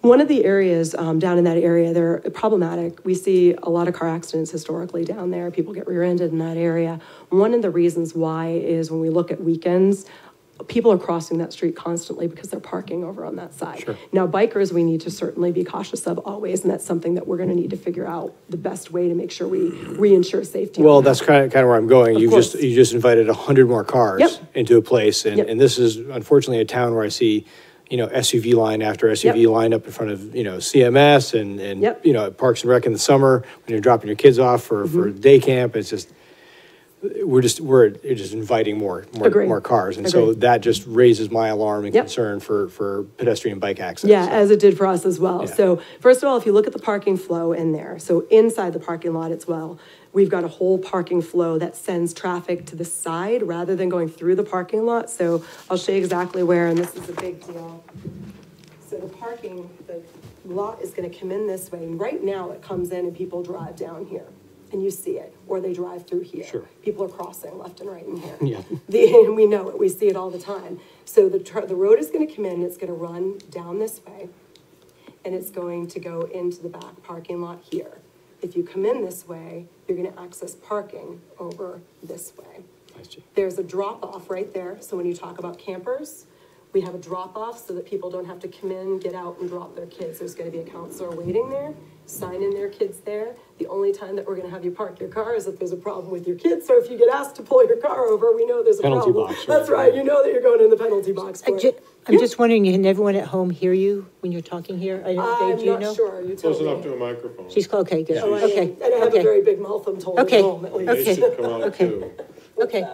S5: one of the areas um, down in that area, they're problematic. We see a lot of car accidents historically down there. People get rear-ended in that area. One of the reasons why is when we look at weekends, people are crossing that street constantly because they're parking over on that side.
S4: Sure.
S5: Now, bikers, we need to certainly be cautious of always, and that's something that we're going to need to figure out the best way to make sure we reinsure safety.
S4: Well, that's kind of, kind of where I'm going. You just, you just invited a hundred more cars
S5: Yep.
S4: into a place, and,
S5: Yep.
S4: and this is unfortunately a town where I see, you know, SUV line after SUV
S5: Yep.
S4: line up in front of, you know, CMS and, and, you know, Parks and Rec in the summer, when you're dropping your kids off for, for
S5: Mm-hmm.
S4: day camp, it's just, we're just, we're, it's just inviting more, more,
S5: Agreed.
S4: more cars. And so that just raises my alarm and
S5: Yep.
S4: concern for, for pedestrian bike access.
S5: Yeah, as it did for us as well.
S4: Yeah.
S5: So first of all, if you look at the parking flow in there, so inside the parking lot as well, we've got a whole parking flow that sends traffic to the side rather than going through the parking lot. So I'll show you exactly where, and this is a big deal. So the parking, the lot is gonna come in this way. And Right now, it comes in and people drive down here, and you see it, or they drive through here.
S4: Sure.
S5: People are crossing left and right in here.
S4: Yeah.
S5: The, and we know it, we see it all the time. So the, tr- the road is gonna come in, it's gonna run down this way, and it's going to go into the back parking lot here. If you come in this way, you're gonna access parking over this way.
S4: I see.
S5: There's a drop-off right there, so when you talk about campers, we have a drop-off so that people don't have to come in, get out and drop their kids. There's gonna be a counselor waiting there, sign in their kids there. The only time that we're gonna have you park your car is if there's a problem with your kids. So if you get asked to pull your car over, we know there's a
S4: Penalty
S5: problem.
S4: box, right.
S5: That's right, you know that you're going in the penalty box
S2: I
S5: for
S2: ju-
S5: it.
S2: I'm just wondering, can everyone at home hear you when you're talking here? I don't- Dave,
S5: I'm
S2: do you
S5: not
S2: know?
S5: sure, you
S6: Close enough to a microphone.
S2: She's, okay, good,
S5: Oh, I am.
S2: okay,
S5: And I have a very big mouth, I'm told, at
S2: Okay.
S5: home at least.
S6: They come out
S2: Okay.
S6: too.
S2: okay,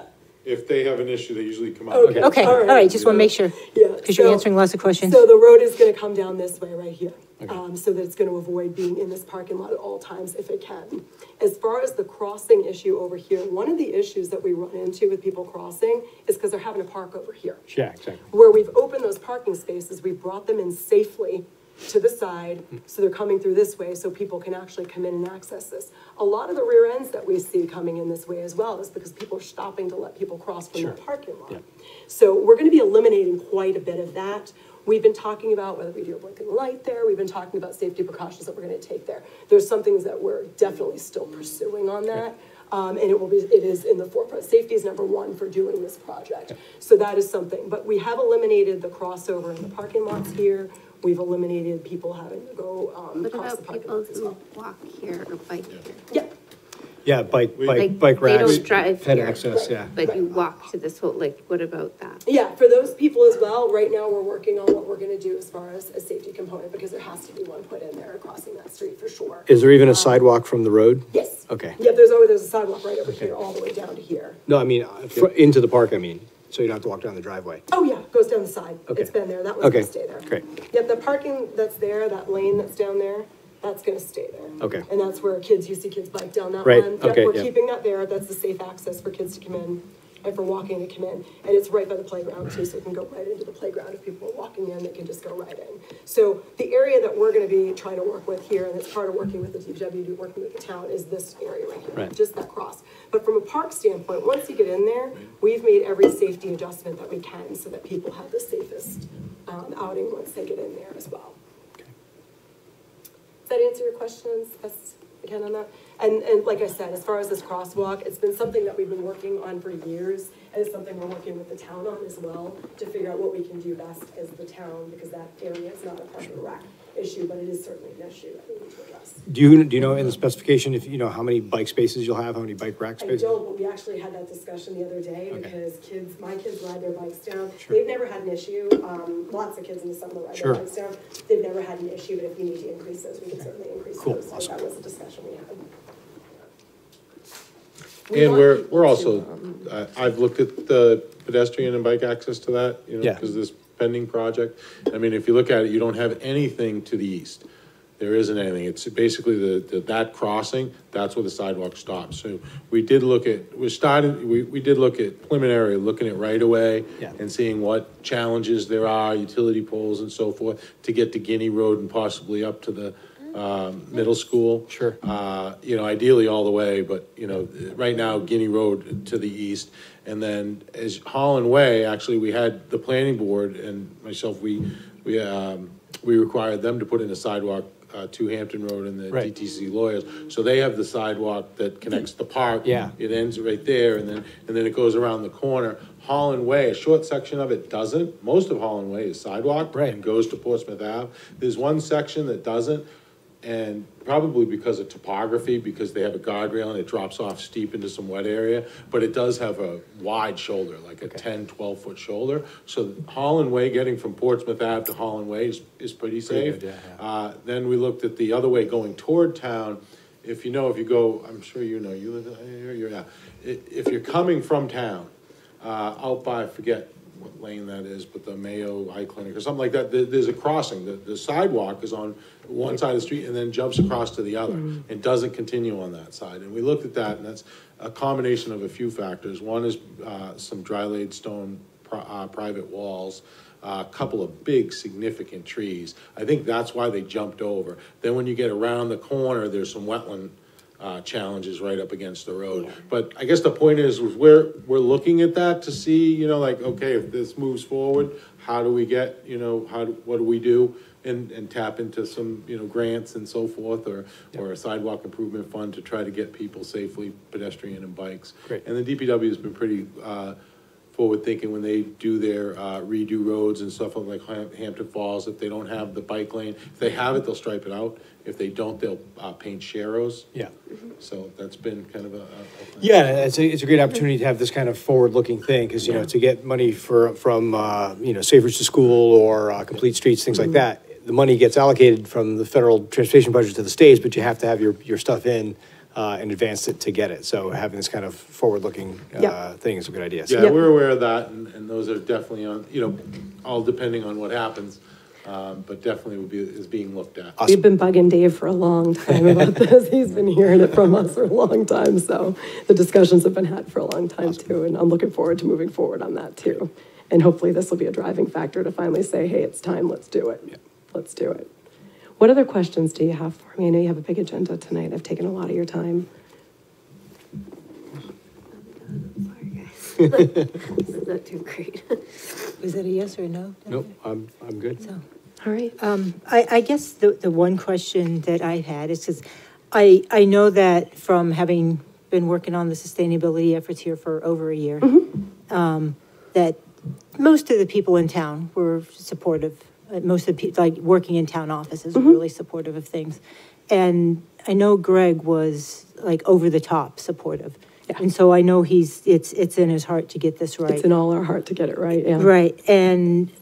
S6: If they have an issue, they usually come out.
S5: Okay.
S2: okay, all right, just want to make sure.
S5: Yeah,
S2: Because you're
S5: so-
S2: answering lots of questions.
S5: So the road is gonna come down this way right here, um, so that it's gonna avoid being in this parking lot at all times if it can. As far as the crossing issue over here, one of the issues that we run into with people crossing is because they're having to park over here.
S4: Yeah, exactly.
S5: Where we've opened those parking spaces, we've brought them in safely to the side, so they're coming through this way, so people can actually come in and access this. A lot of the rear ends that we see coming in this way as well is because people are stopping to let people cross from the
S4: Sure.
S5: parking
S4: Yeah.
S5: lot. So we're gonna be eliminating quite a bit of that. We've been talking about whether we do a blinking light there, we've been talking about safety precautions that we're gonna take there. There's some things that we're definitely still pursuing on that. Um, and it will be, it is in the forefront. Safety is number one for doing this project. So that is something, but we have eliminated the crossover in the parking lots here. We've eliminated people having to go, um,
S3: What
S5: across the
S3: about
S5: parking
S3: people
S5: lots as
S3: who
S5: well.
S3: walk here or bike here?
S5: Yeah,
S4: Yeah, bike, bike,
S3: Like,
S4: bike
S3: they
S4: racks.
S3: don't drive
S4: Ped
S3: here.
S4: access, yeah.
S3: But you walk to this whole, like, what about that?
S5: yeah, for those people as well, right now, we're working on what we're gonna do as far as a safety component, because there has to be one put in there crossing that street for sure.
S4: Is there even a sidewalk from the road?
S5: Yes.
S4: Okay.
S5: Yep, there's always, there's a sidewalk right over here, all the way down to here.
S4: No, I mean, uh, fr- into the park, I mean, so you don't have to walk down the driveway.
S5: Oh, yeah, goes down the side.
S4: Okay.
S5: It's been there, that one's
S4: Okay,
S5: gonna stay there.
S4: great.
S5: Yep, the parking that's there, that lane that's down there, that's gonna stay there.
S4: Okay.
S5: And that's where kids, you see kids bike down that
S4: Right,
S5: one.
S4: okay,
S5: we're
S4: yeah.
S5: keeping that there, that's the safe access for kids to come in and for walking to come in. And it's right by the playground too, so you can go right into the playground. If people are walking in, they can just go right in. So the area that we're gonna be trying to work with here, and it's part of working with the DPW, working with the town, is this area right here.
S4: Right.
S5: Just that cross. But from a park standpoint, once you get in there, we've made every safety adjustment that we can so that people have the safest um, outing once they get in there as well. Does that answer your questions, best I can on that? And, and like I said, as far as this crosswalk, it's been something that we've been working on for years, and it's something we're working with the town on as well, to figure out what we can do best as the town, because that area is not a and rec issue, but it is certainly an issue that we need to address.
S4: Do you, do you know in the specification if, you know, how many bike spaces you'll have, how many bike rack spaces?
S5: I don't, but we actually had that discussion the other day,
S4: Okay.
S5: because kids, my kids ride their bikes down.
S4: Sure.
S5: They've never had an issue, um, lots of kids in the summer ride
S4: Sure.
S5: their bikes down. They've never had an issue, but if we need to increase those, we can certainly increase
S4: Cool,
S5: those. So
S4: awesome.
S5: that was a discussion we had. We
S6: And
S5: want
S6: we're,
S5: people
S6: we're
S5: to,
S6: also,
S5: um,
S6: I, I've looked at the pedestrian and bike access to that, you know,
S4: Yeah.
S6: because this pending project. I mean, if you look at it, you don't have anything to the east. There isn't anything. It's basically the, the, that crossing, that's where the sidewalk stops. So we did look at, we started, we, we did look at preliminary, looking at right away
S4: Yeah.
S6: and seeing what challenges there are, utility poles and so forth, to get to Guinea Road and possibly up to the, um, middle school.
S4: Sure.
S6: Uh, you know, ideally all the way, but, you know, right now Guinea Road to the east. And then as Holland Way, actually, we had the planning board and myself, we, we, um, we required them to put in a sidewalk, uh, to Hampton Road and the
S4: Right.
S6: DTC lawyers. So they have the sidewalk that connects the park.
S4: Yeah.
S6: It ends right there and then, and then it goes around the corner. Holland Way, a short section of it doesn't. Most of Holland Way is sidewalk.
S4: Right.
S6: And goes to Portsmouth Ave. There's one section that doesn't, and probably because of topography, because they have a guardrail and it drops off steep into some wet area, but it does have a wide shoulder, like a 10, 12-foot shoulder. So Holland Way, getting from Portsmouth Ave to Holland Way is, is pretty
S4: Pretty
S6: safe.
S4: good, yeah, yeah.
S6: Uh, then we looked at the other way going toward town. If you know, if you go, I'm sure you know, you live, here, you're, yeah. if you're coming from town, uh, out by, I forget what lane that is, but the Mayo Eye Clinic or something like that, there, there's a crossing, the, the sidewalk is on one side of the street and then jumps across to the other and doesn't continue on that side. And we looked at that and that's a combination of a few factors. One is, uh, some dry laid stone, pri- uh, private walls, a couple of big significant trees. I think that's why they jumped over. Then when you get around the corner, there's some wetland, uh, challenges right up against the road. But I guess the point is, was we're, we're looking at that to see, you know, like, okay, if this moves forward, how do we get, you know, how, do- what do we do? And, and tap into some, you know, grants and so forth, or, or a sidewalk improvement fund to try to get people safely pedestrian and bikes.
S4: Great.
S6: And the DPW has been pretty, uh, forward thinking when they do their uh, redo roads and stuff like Hampton Falls, if they don't have the bike lane, if they have it, they'll stripe it out. If they don't, they'll uh, paint sharrows.
S4: Yeah.
S6: So that's been kind of a. a- a-
S4: Yeah, it's a, it's a great opportunity to have this kind of forward-looking thing, because, you know, to get money for, from, uh, you know, Safe Routes to School or uh, Complete Streets, things like that, the money gets allocated from the federal transportation budget to the states, but you have to have your, your stuff in uh, in advance it to get it. So having this kind of forward-looking
S5: Yeah.
S4: uh, thing is a good idea. So-
S6: Yeah,
S5: Yep.
S6: we're aware of that, and, and those are definitely on, you know, all depending on what happens, um, but definitely would be, is being looked at.
S5: We've been bugging Dave for a long time about this. He's been hearing it from us for a long time, so the discussions have been had for a long time too, and I'm looking forward to moving forward on that too. And hopefully this will be a driving factor to finally say, hey, it's time, let's do it. Let's do it. What other questions do you have for me? I know you have a big agenda tonight. I've taken a lot of your time.
S3: Sorry, guys. This is not too great.
S2: Was that a yes or a no?
S4: Nope, I'm, I'm good.
S2: So,
S5: All right.
S2: um, I, I guess the, the one question that I had is, because I, I know that from having been working on the sustainability efforts here for over a year, um, that most of the people in town were supportive, uh, most of the people, like, working in town offices were really supportive of things. And I know Greg was, like, over the top supportive.
S5: Yeah.
S2: And so I know he's, it's, it's in his heart to get this right.
S5: It's in all our heart to get it right, yeah.
S2: Right, and,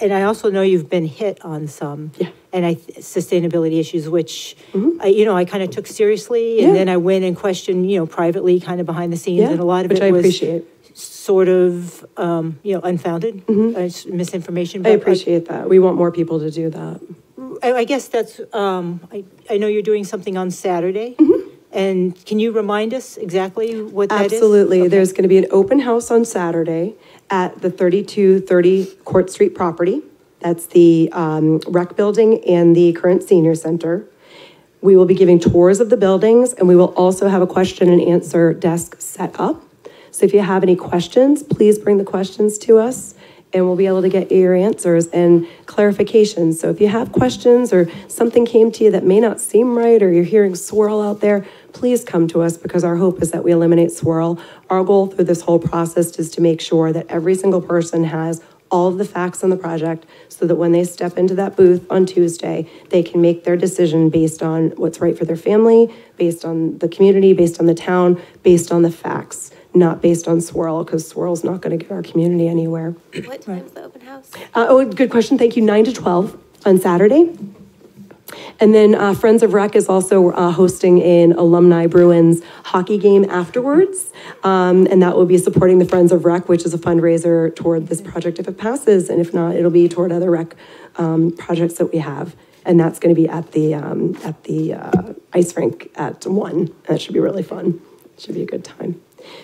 S2: and I also know you've been hit on some.
S5: Yeah.
S2: And I, sustainability issues, which, I, you know, I kind of took seriously, and
S5: Yeah.
S2: then I went and questioned, you know, privately, kind of behind the scenes,
S5: Yeah,
S2: and a lot of
S5: which
S2: it
S5: I
S2: was
S5: appreciate.
S2: sort of, um, you know, unfounded, uh, misinformation.
S5: I appreciate that. We want more people to do that.
S2: I, I guess that's, um, I, I know you're doing something on Saturday.
S5: Mm-hmm.
S2: And can you remind us exactly what that is?
S5: Absolutely.
S2: Okay.
S5: There's going to be an open house on Saturday at the 3230 Court Street property. That's the um, rec building and the current senior center. We will be giving tours of the buildings, and we will also have a question and answer desk set up. So if you have any questions, please bring the questions to us, and we'll be able to get your answers and clarifications. So if you have questions or something came to you that may not seem right, or you're hearing swirl out there, please come to us because our hope is that we eliminate swirl. Our goal through this whole process is to make sure that every single person has all of the facts on the project so that when they step into that booth on Tuesday, they can make their decision based on what's right for their family, based on the community, based on the town, based on the facts, not based on swirl, because swirl's not going to get our community anywhere.
S3: What time's the open house?
S5: Uh, oh, good question. Thank you. Nine to 12 on Saturday. And then uh, Friends of Rec is also uh, hosting an alumni Bruins hockey game afterwards. Um, and that will be supporting the Friends of Rec, which is a fundraiser toward this project if it passes. And if not, it'll be toward other rec um, projects that we have. And that's going to be at the, um, at the uh, ice rink at one. And that should be really fun. Should be a good time.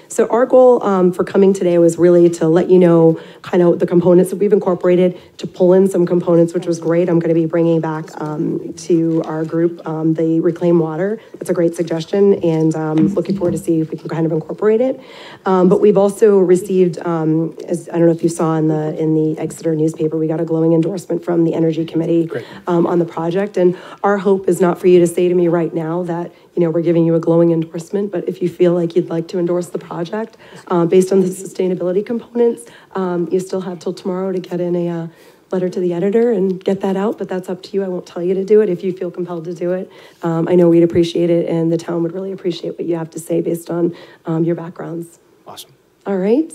S5: So our goal um, for coming today was really to let you know kind of the components that we've incorporated, to pull in some components, which was great. I'm going to be bringing back um, to our group um, the reclaim water. That's a great suggestion, and um, looking forward to see if we can kind of incorporate it. Um, but we've also received, um, as I don't know if you saw in the in the Exeter newspaper, we got a glowing endorsement from the Energy Committee um, on the project, and our hope is not for you to say to me right now that you know, we're giving you a glowing endorsement, but if you feel like you'd like to endorse the project, uh, based on the sustainability components, um, you still have till tomorrow to get in a, uh, letter to the editor and get that out, but that's up to you. I won't tell you to do it if you feel compelled to do it. Um, I know we'd appreciate it and the town would really appreciate what you have to say based on, um, your backgrounds.
S4: Awesome.
S5: All right?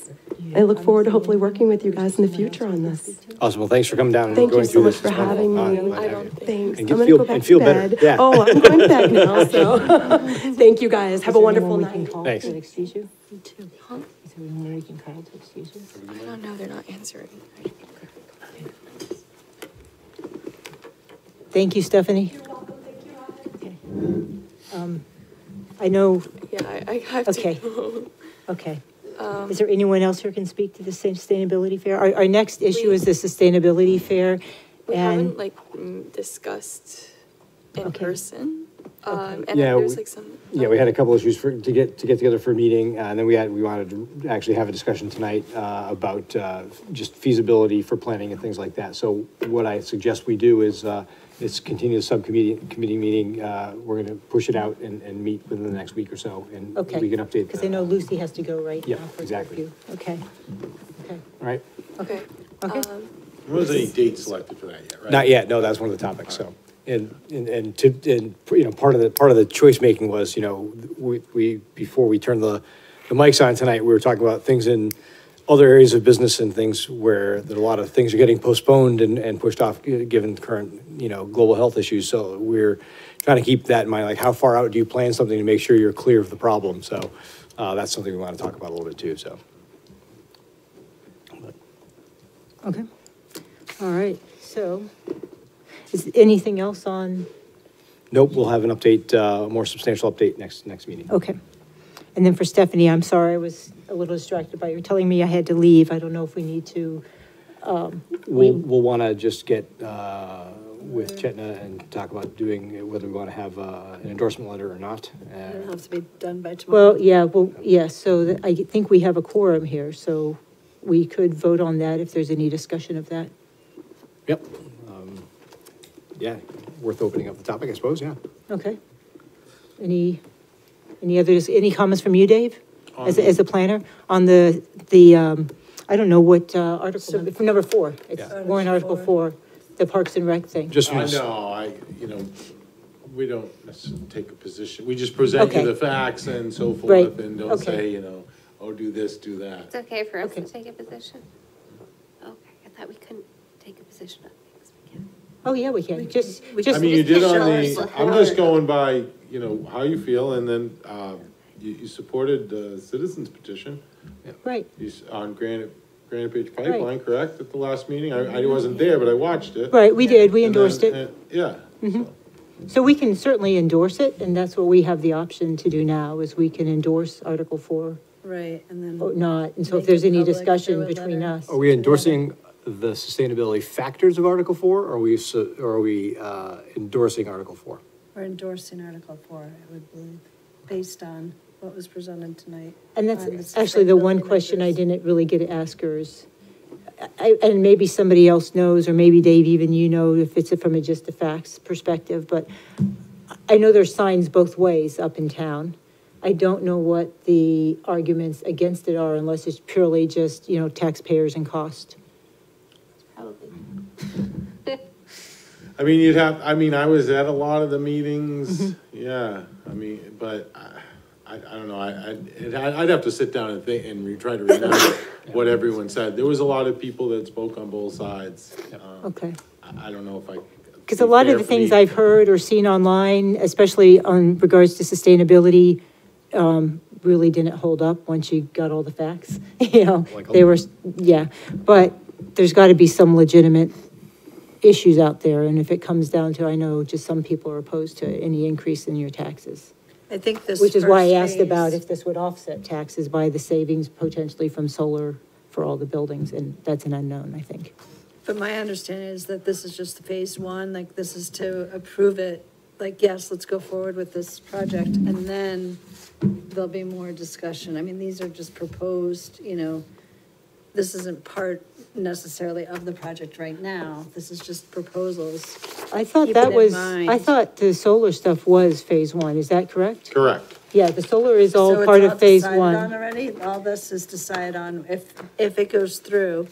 S5: I look forward to hopefully working with you guys in the future on this.
S4: Awesome, well, thanks for coming down and
S5: Thank you
S4: going
S5: so
S4: through
S5: much
S4: this.
S5: for
S4: It's wonderful.
S5: having me.
S4: glad
S3: I don't think-
S5: Thanks.
S4: And
S5: I'm
S4: get-
S5: gonna
S4: feel-
S5: go back
S4: and
S5: to
S4: feel better.
S5: bed.
S4: Yeah.
S5: Oh, I'm going to bed now, so. Thank you, guys. Have a wonderful
S2: anyone we can
S5: night.
S2: call
S4: Thanks.
S2: to excuse you?
S3: Me too.
S2: Is there anyone we can call to excuse you?
S3: I don't know, they're not answering.
S2: Thank you, Stephanie. You're welcome, thank you, Um, I know,
S3: Yeah, I, I have to.
S2: Okay. okay.
S3: Um,
S2: Is there anyone else who can speak to the sustainability fair? Our, our next issue is the sustainability fair.
S3: We
S2: And,
S3: haven't like mm, discussed in
S2: Okay.
S3: person. Um, and
S4: Yeah,
S3: there's
S4: we-
S3: like some.
S4: Yeah, we had a couple issues for, to get, to get together for a meeting, uh, and then we had, we wanted to actually have a discussion tonight, uh, about, uh, just feasibility for planning and things like that. So what I suggest we do is, uh, is continue the subcommittee, committee meeting, uh, we're gonna push it out and, and meet within the next week or so, and
S2: okay.
S4: we can update.
S2: Because I know Lucy has to go right
S4: Yeah,
S2: now for
S4: exactly.
S2: curfew. Okay, okay,
S4: All right,
S3: Okay.
S2: okay.
S3: Um,
S6: There wasn't any date selected for that yet, right?
S4: not yet, no, that's one of the topics, so. And, and, and to, and, you know, part of the, part of the choice making was, you know, we, we, before we turned the, the mics on tonight, we were talking about things in other areas of business and things where are a lot of things are getting postponed and, and pushed off, uh, given current, you know, global health issues. So we're trying to keep that in mind, like how far out do you plan something to make sure you're clear of the problem? So, uh, that's something we want to talk about a little bit too, so.
S2: Okay. All right, so is anything else on,
S4: Nope, we'll have an update, uh, more substantial update next, next meeting.
S2: okay. And then for Stephanie, I'm sorry, I was a little distracted by you telling me I had to leave. I don't know if we need to, um,
S4: We'll,
S2: we,
S4: we'll want to just get uh, with Chetna and talk about doing, whether we want to have uh, an endorsement letter or not.
S1: It'll
S4: Uh,
S1: have to be done by tomorrow.
S2: well, yeah, well, yes, so that- I think we have a quorum here, so we could vote on that if there's any discussion of that.
S4: Yep. Um, Yeah, worth opening up the topic, I suppose, yeah.
S2: Okay. Any, any others, any comments from you, Dave? As, a- as a planner, on the, the, um, I don't know what, uh, article, number- number four. It's
S4: Yeah.
S2: warrant article four, the Parks and Rec thing.
S4: Just from
S6: I know, I, you know, we don't take a position, we just present
S2: Okay.
S6: you the facts and so
S2: Right,
S6: forth, and don't
S2: okay.
S6: say, you know, oh, do this, do that.
S7: It's okay for us to
S2: Okay.
S7: take a position? Okay, I thought we couldn't take a position on things. We can.
S2: Oh, yeah, we can, just,
S1: we
S6: I
S2: just,
S6: mean, you did on the, I'm just going by, you know, how you feel, and then, um, you, you supported the citizens petition.
S2: right,
S6: You, s- on Granite, Granite Bridge Pipeline, correct, at the last meeting? I, I wasn't there, but I watched it.
S2: right, we did, we
S6: And then-
S2: endorsed it. Mm-hmm.
S6: and- Yeah. so.
S2: So we can certainly endorse it, and that's what we have the option to do now, is we can endorse Article four
S1: Right, and then.
S2: or not. And so if
S1: Make
S2: there's any
S1: public
S2: discussion
S1: a
S2: between
S1: letter.
S2: us.
S4: Are we endorsing the sustainability factors of Article Four, or are we, su- or are we uh, endorsing Article Four?
S1: We're endorsing Article Four, I would believe, based on what was presented tonight.
S2: And
S1: on
S2: that's um,
S1: the
S2: actually the one
S1: sustainability
S2: question I
S1: measures.
S2: didn't really get to ask her is, I, and maybe somebody else knows, or maybe Dave, even you know, if it's from a just a facts perspective, but I know there's signs both ways up in town. I don't know what the arguments against it are unless it's purely just, you know, taxpayers and cost.
S7: Probably.
S6: I mean, you'd have, I mean, I was at a lot of the meetings,
S2: Mm-hmm.
S6: yeah, I mean, but I, I, I don't know, I, I'd, it- I'd have to sit down and think, and re- try to remember what everyone said. There was a lot of people that spoke on both sides. Um,
S2: Okay.
S6: I, I don't know if I.
S2: Because a lot of the things I've heard or seen online, especially on regards to sustainability, um, really didn't hold up once you got all the facts, you know,
S4: Like a-
S2: they were, yeah, but there's got to be some legitimate issues out there, and if it comes down to, I know just some people are opposed to any increase in your taxes,
S1: I think this
S2: which is why I asked about if this would offset taxes by the savings potentially from solar for all the buildings, and that's an unknown, I think.
S1: But my understanding is that this is just the phase one, like this is to approve it, like, yes, let's go forward with this project, and then there'll be more discussion. I mean, these are just proposed, you know, this isn't part necessarily of the project right now, this is just proposals.
S2: I thought
S1: Keep
S2: that
S1: in
S2: was, I
S1: mind.
S2: thought the solar stuff was phase one, is that correct?
S6: Correct.
S2: Yeah, the solar is
S1: So
S2: all
S1: it's
S2: part of phase
S1: decided on
S2: one.
S1: Already, all this is decided on if, if it goes through.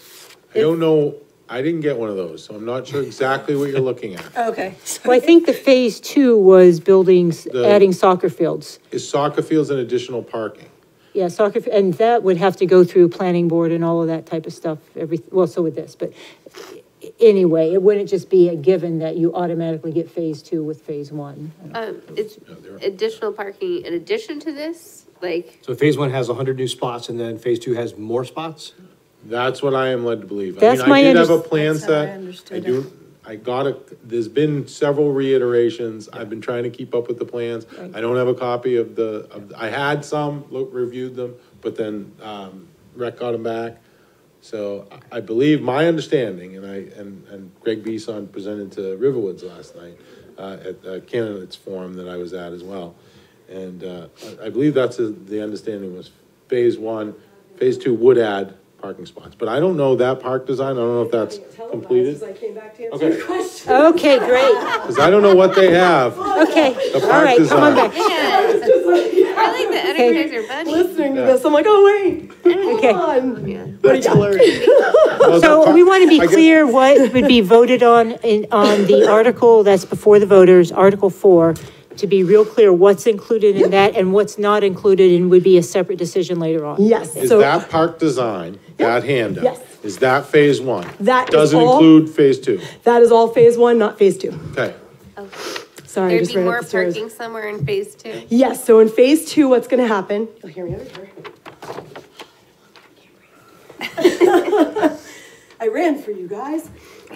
S6: I don't know, I didn't get one of those, so I'm not sure exactly what you're looking at.
S1: Okay.
S2: Well, I think the phase two was buildings,
S6: The-
S2: adding soccer fields.
S6: Is soccer fields an additional parking?
S2: Yeah, soccer, and that would have to go through planning board and all of that type of stuff, every, well, so would this, but anyway, it wouldn't just be a given that you automatically get phase two with phase one.
S7: Um, it's
S6: Yeah, there are-
S7: additional parking in addition to this, like,
S4: So phase one has hundred new spots and then phase two has more spots?
S6: That's what I am led to believe. I
S2: That's
S6: mean,
S2: my
S6: I did have a
S2: under-
S6: plan
S1: That's how I
S6: set. I
S1: understood
S6: do, I got it, there's been several reiterations. I've been trying to keep up with the plans. I don't have a copy of the, of, I had some, look, reviewed them, but then, um, Rec got them back. So I, I believe, my understanding, and I, and, and Greg Bisson presented to Riverwoods last night, uh, at the candidates forum that I was at as well. And, uh, I, I believe that's the- the understanding was phase one, phase two would add parking spots. But I don't know that park design, I don't know if that's completed,
S5: I came back to answer
S6: Okay.
S5: your question.
S2: Okay, great,
S6: because I don't know what they have.
S2: okay,
S6: The
S2: all
S6: park
S2: right, come on
S6: design.
S2: back.
S7: yeah. I like the energizer bunny.
S5: Listening to this, I'm like, oh, wait,
S2: Okay.
S5: come on.
S7: Yeah.
S6: That's hilarious. Well, the
S2: So
S6: par-
S2: we want to be
S6: I
S2: clear what would be voted on in, on the article that's before the voters, Article Four, to be real clear what's included in that and what's not included and would be a separate decision later on.
S5: Yes,
S6: Is
S5: so
S6: that park design, that handout?
S5: Yes.
S6: Is that phase one?
S5: That is
S6: Doesn't
S5: all-
S6: include phase two?
S5: that is all phase one, not phase two.
S6: Okay.
S5: Sorry, I
S7: There'd
S5: just
S7: be
S5: ran
S7: more
S5: up the stairs.
S7: parking somewhere in phase two.
S5: Yes, so in phase two, what's gonna happen, you'll hear me over here. I ran for you guys.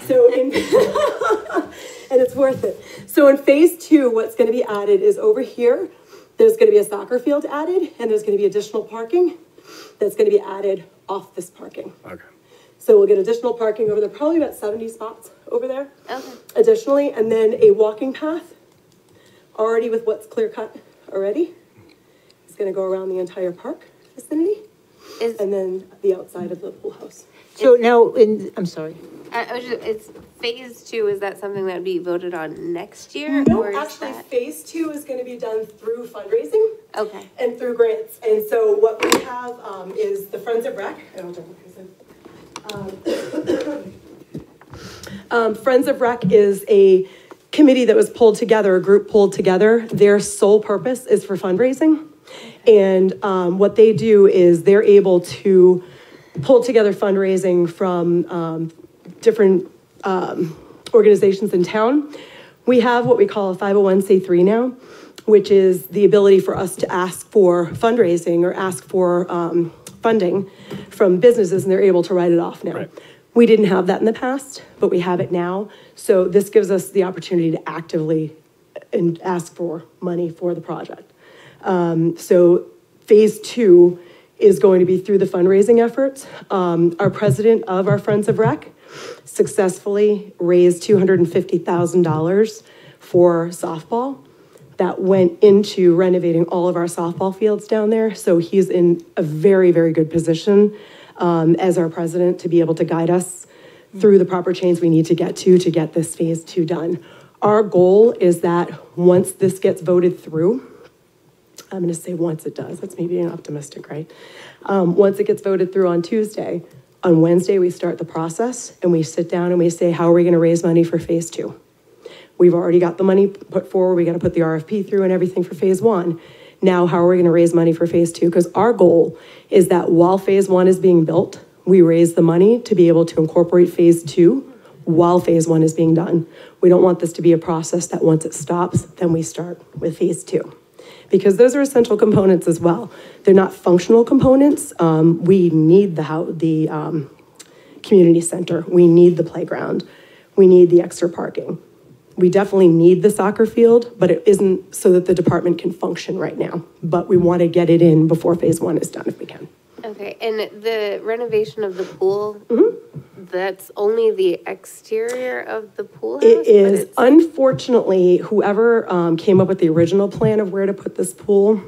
S5: So in, and it's worth it. So in phase two, what's gonna be added is over here, there's gonna be a soccer field added, and there's gonna be additional parking that's gonna be added off this parking.
S4: Okay.
S5: So we'll get additional parking over there, probably about seventy spots over there
S7: Okay.
S5: additionally, and then a walking path, already with what's clear cut already. It's gonna go around the entire park vicinity,
S7: Is,
S5: and then the outside of the pool house.
S2: So now, in, I'm sorry,
S7: I, I was just, it's phase two, is that something that would be voted on next year?
S5: No,
S7: or
S5: actually,
S7: that-
S5: phase two is gonna be done through fundraising
S7: Okay,
S5: and through grants. And so what we have, um, is the Friends of Rec. I don't know what this is. Um, Um, Friends of Rec is a committee that was pulled together, a group pulled together. Their sole purpose is for fundraising. And, um, what they do is they're able to pull together fundraising from, um, different, um, organizations in town. We have what we call a 501c3 now, which is the ability for us to ask for fundraising or ask for um, funding from businesses, and they're able to write it off now.
S4: Right.
S5: We didn't have that in the past, but we have it now. So this gives us the opportunity to actively uh, and ask for money for the project. Um, So phase two is going to be through the fundraising efforts. Um, Our president of our Friends of Rec successfully raised $250,000 for softball. That went into renovating all of our softball fields down there. So he's in a very, very good position um, as our president to be able to guide us through the proper chains we need to get to, to get this phase two done. Our goal is that once this gets voted through, I'm gonna say once it does, that's me being optimistic, right? Um, once it gets voted through on Tuesday, on Wednesday, we start the process and we sit down and we say, how are we gonna raise money for phase two? We've already got the money put forward, we gotta put the RFP through and everything for phase one. Now, how are we gonna raise money for phase two? Because our goal is that while phase one is being built, we raise the money to be able to incorporate phase two while phase one is being done. We don't want this to be a process that once it stops, then we start with phase two. Because those are essential components as well. They're not functional components. Um, we need the how, the, um, community center. We need the playground. We need the extra parking. We definitely need the soccer field, but it isn't so that the department can function right now. But we want to get it in before phase one is done if we can.
S7: Okay, and the renovation of the pool,
S5: Mm-hmm.
S7: that's only the exterior of the pool house?
S5: It is, unfortunately, whoever um, came up with the original plan of where to put this pool,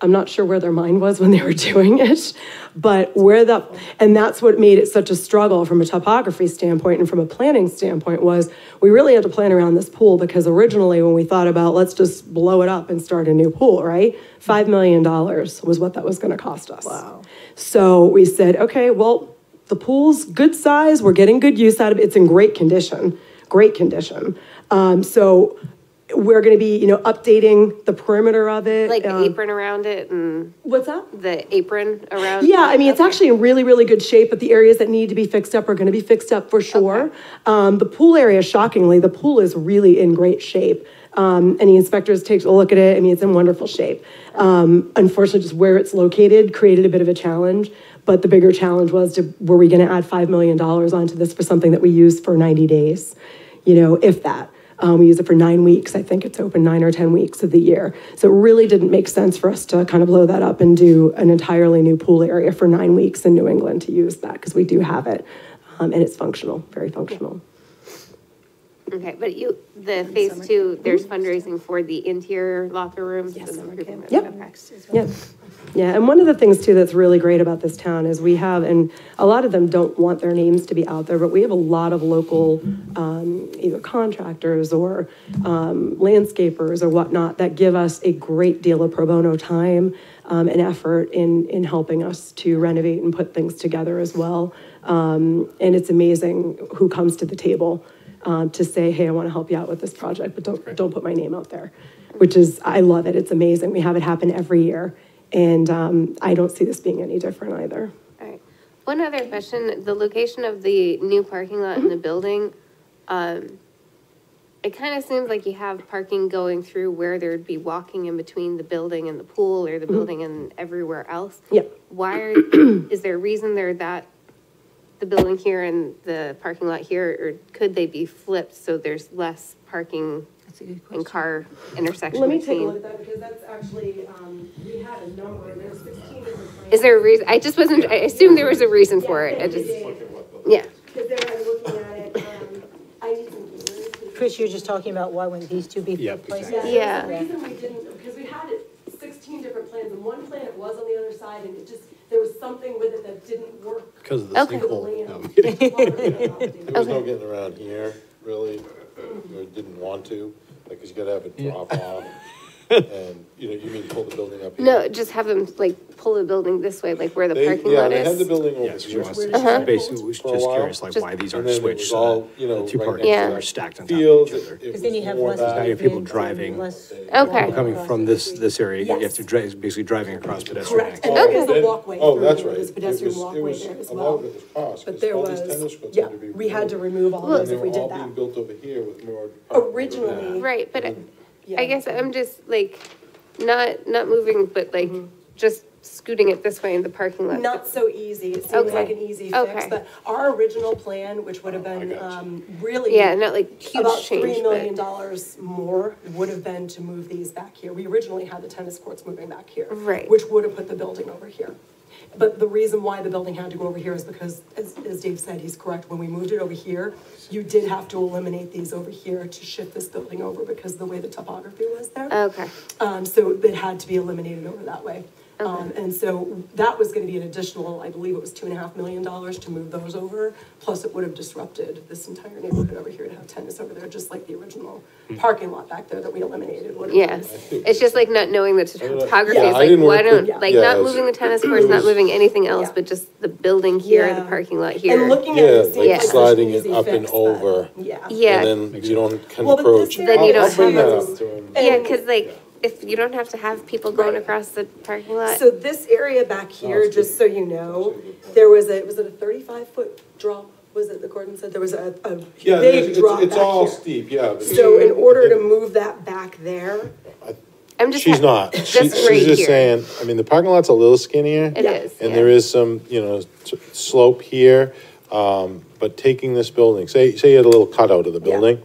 S5: I'm not sure where their mind was when they were doing it, but where the, and that's what made it such a struggle from a topography standpoint and from a planning standpoint was we really had to plan around this pool because originally when we thought about, let's just blow it up and start a new pool, right? $5 million was what that was going to cost us. Wow. So we said, okay, well, the pool's good size, we're getting good use out of it, it's in great condition, great condition. Um, so we're gonna be, you know, updating the perimeter of it.
S7: Like the
S5: um,
S7: apron around it and
S5: What's that?
S7: the apron around?
S5: Yeah, I mean, it's
S7: Okay.
S5: actually in really, really good shape, but the areas that need to be fixed up are gonna be fixed up for sure. Um, the pool area, shockingly, the pool is really in great shape. Um, any inspectors take a look at it, I mean, it's in wonderful shape. Um, unfortunately, just where it's located created a bit of a challenge, but the bigger challenge was to, were we gonna add five million dollars onto this for something that we used for ninety days? You know, if that. Um, we use it for nine weeks. I think it's open nine or 10 weeks of the year. So it really didn't make sense for us to kind of blow that up and do an entirely new pool area for nine weeks in New England to use that because we do have it. Um, and it's functional, very functional.
S7: Okay, but you, the phase two, there's fundraising for the interior locker rooms? and improvement.
S5: Yep.
S7: Okay.
S5: Yeah. And one of the things too that's really great about this town is we have, and a lot of them don't want their names to be out there, but we have a lot of local, um, either contractors or, um, landscapers or whatnot that give us a great deal of pro bono time, um, and effort in, in helping us to renovate and put things together as well. Um, and it's amazing who comes to the table, uh, to say, hey, I want to help you out with this project, but don't, don't put my name out there. Which is, I love it. It's amazing. We have it happen every year. And, um, I don't see this being any different either.
S7: All right. One other question, the location of the new parking lot in the building, um, it kind of seems like you have parking going through where there'd be walking in between the building and the pool or the building and everywhere else.
S5: Yeah.
S7: Why are, is there a reason they're that, the building here and the parking lot here, or could they be flipped so there's less parking
S2: That's a good
S7: and car intersection
S5: Let me take a
S7: between?
S5: look at that because that's actually, um, we had a number, there's sixteen different plans.
S7: Is there a reason, I just wasn't, I assumed there was a reason for it, I just, yeah.
S5: Because they're looking at it, um, I need some.
S2: Chris, you're just talking about why wouldn't these two be
S4: Yep,
S2: places?
S5: Yeah,
S7: Yeah.
S5: there's a reason we didn't, because we had it sixteen different plans, and one plan it was on the other side, and it just, there was something with it that didn't work.
S4: Because of the
S7: Okay.
S4: sinkhole. No.
S6: There was no getting around here, really, or didn't want to, like, cause you gotta have it drop off. And, you know, you mean pull the building up here?
S7: No, just have them like pull the building this way, like where the
S6: They,
S7: parking
S6: yeah,
S7: lot
S6: they had the building over
S4: Yeah,
S6: here.
S4: wants
S7: Uh-huh.
S4: basically, was
S6: For a
S4: just
S6: while.
S4: curious, like,
S7: Just-
S4: why these
S6: And
S4: aren't
S6: then it was
S4: switched, uh,
S6: all, you know,
S4: the two
S6: right
S4: parking
S7: next to
S4: are
S7: Yeah.
S4: stacked on top of
S6: Fields,
S4: each
S6: it-
S4: other.
S6: it
S2: Because then you have
S6: more
S2: less.
S6: that.
S4: Now you have people driving.
S2: less-
S7: Okay.
S4: Coming from this, this area, you have to drive, basically driving across pedestrian
S5: Correct, and there is
S6: Then-
S5: a walkway
S6: Oh,
S5: through
S6: that's right.
S5: there's a
S6: It
S5: pedestrian
S6: was- it
S5: walkway
S6: was-
S5: there as
S6: A lot
S5: well.
S6: of it was cost,
S5: But
S6: 'cause
S5: there
S6: all
S5: was,
S6: these tennis courts
S5: yeah,
S6: had to be.
S5: we had to
S6: removed.
S5: remove all
S7: Well-
S5: those
S6: they
S5: if we
S6: were
S5: did
S6: all
S5: that.
S6: being built over here with more.
S5: Originally.
S7: Right, but I-
S5: Yeah.
S7: I guess I'm just like, not, not moving, but like, just scooting it this way in the parking lot.
S5: Not so easy, it seems
S7: Okay.
S5: like an easy fix,
S7: Okay.
S5: but our original plan, which would have been, um, really.
S7: Yeah, not like huge
S5: About
S7: change,
S5: three million
S7: but,
S5: dollars more would have been to move these back here. We originally had the tennis courts moving back here.
S7: Right.
S5: Which would have put the building over here. But the reason why the building had to go over here is because, as, as Dave said, he's correct, when we moved it over here, you did have to eliminate these over here to shift this building over because the way the topography was there.
S7: okay,
S5: Um, so it had to be eliminated over that way. Um, and so that was gonna be an additional, I believe it was two and a half million dollars to move those over. Plus it would have disrupted this entire neighborhood over here to have tennis over there, just like the original parking lot back there that we eliminated. would have
S7: yeah.
S5: been.
S7: It's just like not knowing the topography,
S5: Yeah,
S7: it's
S6: I
S7: like,
S6: didn't
S7: why
S6: work
S7: don't,
S6: with-
S7: like,
S6: yeah,
S7: not
S6: was-
S7: moving the tennis courts, not moving anything else,
S5: Yeah.
S7: but just the building here, the parking lot here.
S5: And looking at
S6: Yeah,
S5: it, it
S6: like
S5: like
S6: sliding it up and
S5: fix, but-
S6: over.
S5: Yeah.
S7: Yeah.
S6: And then you don't can
S5: Well,
S6: approach.
S7: Then you don't
S6: I'll
S5: have-
S6: up to him.
S7: Yeah, cause like, if you don't have to have people going
S5: Right.
S7: across the parking lot.
S5: So this area back here, just so you know, there was a, was it a thirty-five foot drop? Was it, the Gordon said, there was a, a
S6: Yeah,
S5: big
S6: it's,
S5: drop
S6: it's
S5: back
S6: all
S5: here.
S6: steep, yeah. but
S5: So in order to move that back there,
S7: I'm just.
S6: She's
S7: ha-
S6: not.
S7: Just
S6: She's,
S7: right
S6: she's just
S7: here.
S6: saying, I mean, the parking lot's a little skinnier.
S7: It is,
S6: And
S7: yeah.
S6: there is some, you know, s- slope here, um, but taking this building, say, say you had a little cutout of the
S5: Yeah.
S6: building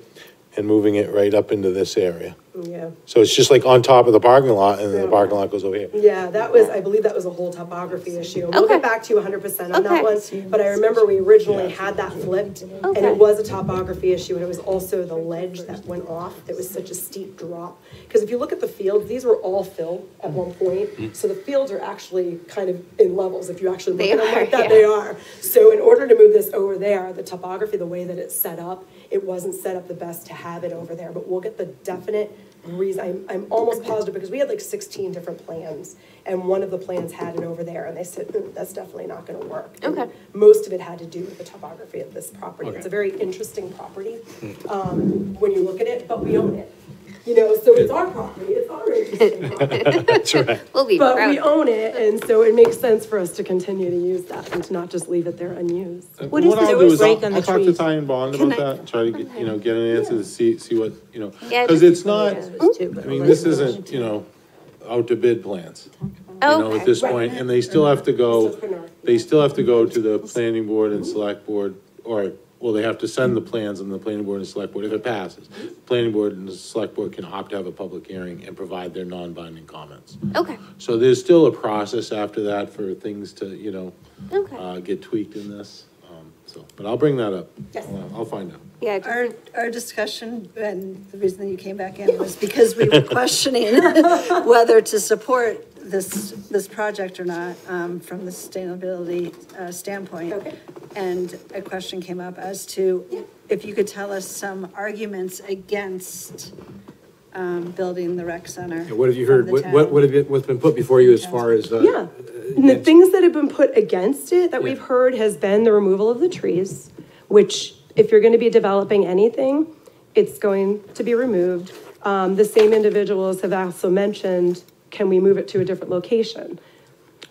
S6: and moving it right up into this area.
S5: Yeah.
S6: So it's just like on top of the parking lot and then the
S5: Yeah.
S6: parking lot goes over here.
S5: Yeah, that was, I believe that was a whole topography issue. We'll
S7: Okay.
S5: get back to you hundred percent on that
S7: Okay.
S5: one. But I remember we originally had that flipped, and
S7: Okay.
S5: it was a topography issue, and it was also the ledge that went off. It was such a steep drop. Because if you look at the fields, these were all fill at one point. Mm-hmm. So the fields are actually kind of in levels, if you actually look
S7: They
S5: at them
S7: are,
S5: like that,
S7: yeah.
S5: they are. So in order to move this over there, the topography, the way that it's set up, it wasn't set up the best to have it over there. But we'll get the definite reason, I'm, I'm almost positive, because we had like sixteen different plans. And one of the plans had it over there, and they said, "Mm, that's definitely not gonna work. And
S7: Okay.
S5: Most of it had to do with the topography of this property. It's a very interesting property, um, when you look at it, but we own it. You know, so it's our property, it's our interesting.
S4: That's right.
S7: We'll be
S5: But we
S7: proud.
S5: own it, and so it makes sense for us to continue to use that and to not just leave it there unused.
S2: Uh, what is
S6: What
S2: this
S6: I'll do is
S2: break
S6: I'll,
S2: on the
S6: I'll talk to
S2: trees?
S6: Tighe and Bond
S1: Can
S6: about
S1: I-
S6: that, try to get, you know, get an answer to see, see what, you know,
S7: Yeah,
S6: because
S7: just-
S6: it's not, I mean, this isn't, you know, out to bid plans. You know, at this point, and they still have to go, they still have to go to the planning board and select board, or, well, they have to send the plans and the planning board and select board, if it passes. The Planning board and the select board can opt to have a public hearing and provide their non-binding comments.
S7: Okay,
S6: So there's still a process after that for things to, you know,
S7: okay.
S6: uh, get tweaked in this, um, so, but I'll bring that up. I'll, I'll find out.
S7: Yeah, just-
S1: Our, our discussion, and the reason that you came back in was because we were questioning whether to support this, this project or not, um, from the sustainability, uh, standpoint. And a question came up as to if you could tell us some arguments against, um, building the rec center.
S4: What have you heard, What, what, what, have you, what's been put before you as far as, uh?
S5: Yeah, and the things that have been put against it that we've heard has been the removal of the trees, which if you're gonna be developing anything, it's going to be removed. Um, the same individuals have also mentioned, can we move it to a different location?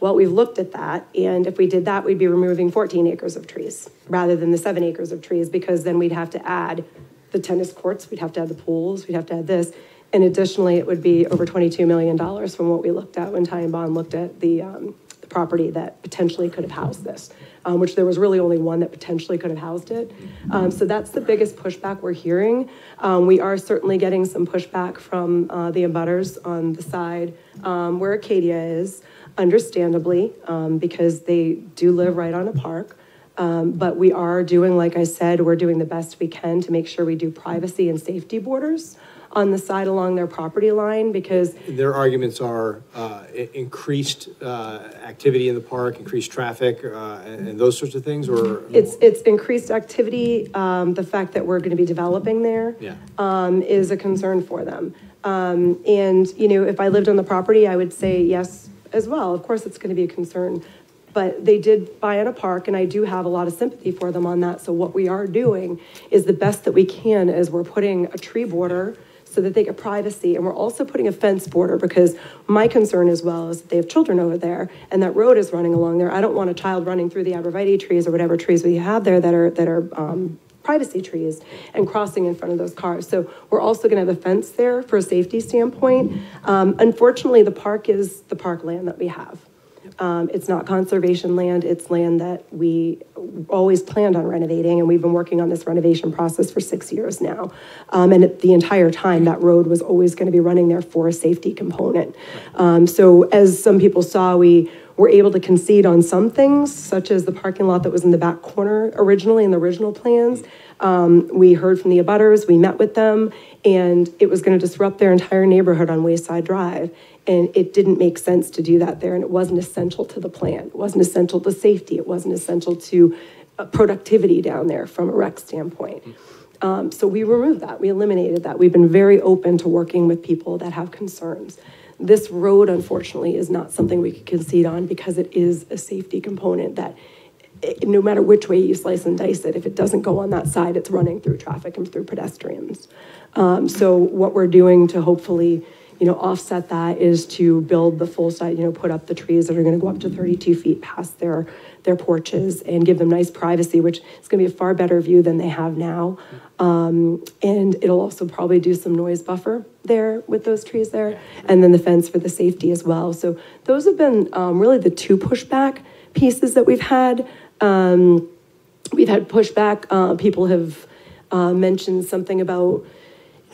S5: Well, we've looked at that, and if we did that, we'd be removing fourteen acres of trees rather than the seven acres of trees, because then we'd have to add the tennis courts, we'd have to add the pools, we'd have to add this. And additionally, it would be over twenty-two million dollars from what we looked at when Tighe and Bond looked at the, um, the property that potentially could have housed this, um, which there was really only one that potentially could have housed it. Um, so that's the biggest pushback we're hearing. Um, we are certainly getting some pushback from, uh, the abutters on the side, um, where Acadia is, understandably, um, because they do live right on a park. Um, but we are doing, like I said, we're doing the best we can to make sure we do privacy and safety borders on the side along their property line, because
S4: Their arguments are, uh, i- increased, uh, activity in the park, increased traffic, uh, and, and those sorts of things, or?
S5: it's, it's increased activity, um, the fact that we're gonna be developing there.
S4: Yeah.
S5: um, is a concern for them. Um, and, you know, if I lived on the property, I would say yes as well. Of course, it's gonna be a concern. But they did buy in a park, and I do have a lot of sympathy for them on that. So what we are doing is the best that we can is we're putting a tree border so that they get privacy, and we're also putting a fence border, because my concern as well is that they have children over there, and that road is running along there. I don't want a child running through the arborvitae trees or whatever trees we have there that are, that are, um, privacy trees and crossing in front of those cars. So we're also gonna have a fence there for a safety standpoint. Um, unfortunately, the park is the park land that we have. Um, it's not conservation land, it's land that we always planned on renovating, and we've been working on this renovation process for six years now. Um, and the entire time, that road was always gonna be running there for a safety component. Um, so as some people saw, we were able to concede on some things, such as the parking lot that was in the back corner originally in the original plans. Um, we heard from the abutters, we met with them, and it was gonna disrupt their entire neighborhood on Wayside Drive. And it didn't make sense to do that there, and it wasn't essential to the plan. It wasn't essential to safety, it wasn't essential to uh, productivity down there from a rec standpoint. Um, so we removed that, we eliminated that. We've been very open to working with people that have concerns. This road, unfortunately, is not something we could concede on because it is a safety component that eh, no matter which way you slice and dice it, if it doesn't go on that side, it's running through traffic and through pedestrians. Um, so what we're doing to hopefully, you know, offset that is to build the full side, you know, put up the trees that are gonna go up to thirty-two feet past their, their porches and give them nice privacy, which is gonna be a far better view than they have now. Um, and it'll also probably do some noise buffer there with those trees there, and then the fence for the safety as well. So those have been, um, really the two pushback pieces that we've had. Um, we've had pushback, uh, people have, uh, mentioned something about,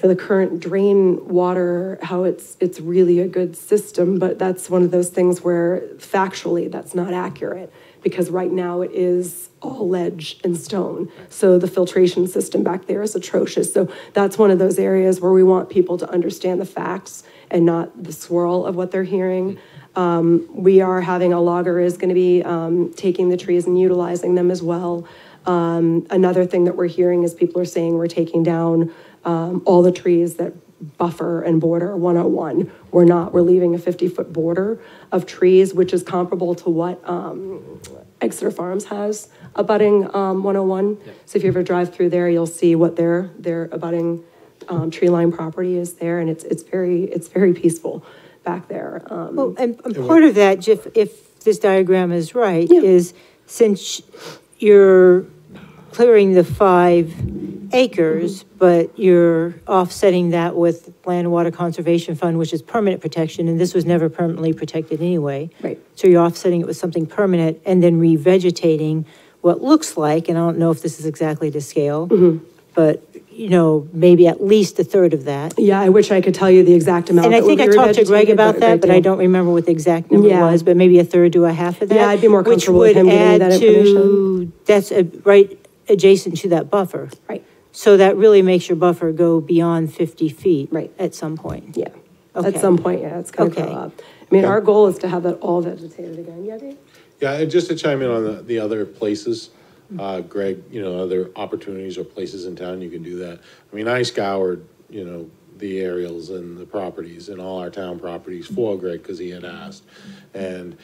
S5: the current drain water, how it's, it's really a good system, but that's one of those things where factually, that's not accurate. Because right now it is all ledge and stone. So the filtration system back there is atrocious. So that's one of those areas where we want people to understand the facts and not the swirl of what they're hearing. Um, we are having, a logger is gonna be, um, taking the trees and utilizing them as well. Um, another thing that we're hearing is people are saying we're taking down, um, all the trees that buffer and border 101. We're not, we're leaving a 50-foot border of trees, which is comparable to what, um, Exeter Farms has abutting, um, 101. So if you ever drive through there, you'll see what their, their abutting um, tree line property is there, and it's, it's very, it's very peaceful back there. Um,
S2: Well, and, and part of that, Jeff, if this diagram is right,
S5: Yeah.
S2: is since you're clearing the five acres, but you're offsetting that with Land and Water Conservation Fund, which is permanent protection, and this was never permanently protected anyway.
S5: Right.
S2: So you're offsetting it with something permanent and then revegetating what looks like, and I don't know if this is exactly to scale,
S5: Mm-hmm.
S2: but, you know, maybe at least a third of that.
S5: Yeah, I wish I could tell you the exact amount
S2: And I think I talked to Greg about
S5: but
S2: that, but I don't remember what the exact number
S5: Yeah.
S2: was, but maybe a third to a half of that.
S5: Yeah, I'd be more comfortable with him giving me
S2: add to- That's uh, right adjacent to that buffer.
S5: Right,
S2: So that really makes your buffer go beyond 50 feet.
S5: Right.
S2: At some point.
S5: yeah.
S2: Okay.
S5: At some point, yeah, it's gonna grow
S2: Okay.
S5: up. I mean, our goal is to have that all vegetated again, yeah, Dave?
S6: Yeah, and just to chime in on the, the other places, uh, Greg, you know, other opportunities or places in town you can do that. I mean, I scoured, you know, the aerials and the properties and all our town properties for Greg, because he had asked. And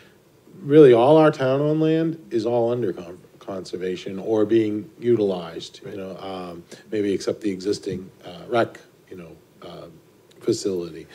S6: really, all our town-owned land is all under con- conservation or being utilized, you know, um, maybe except the existing, uh, rec, you know, uh, facility.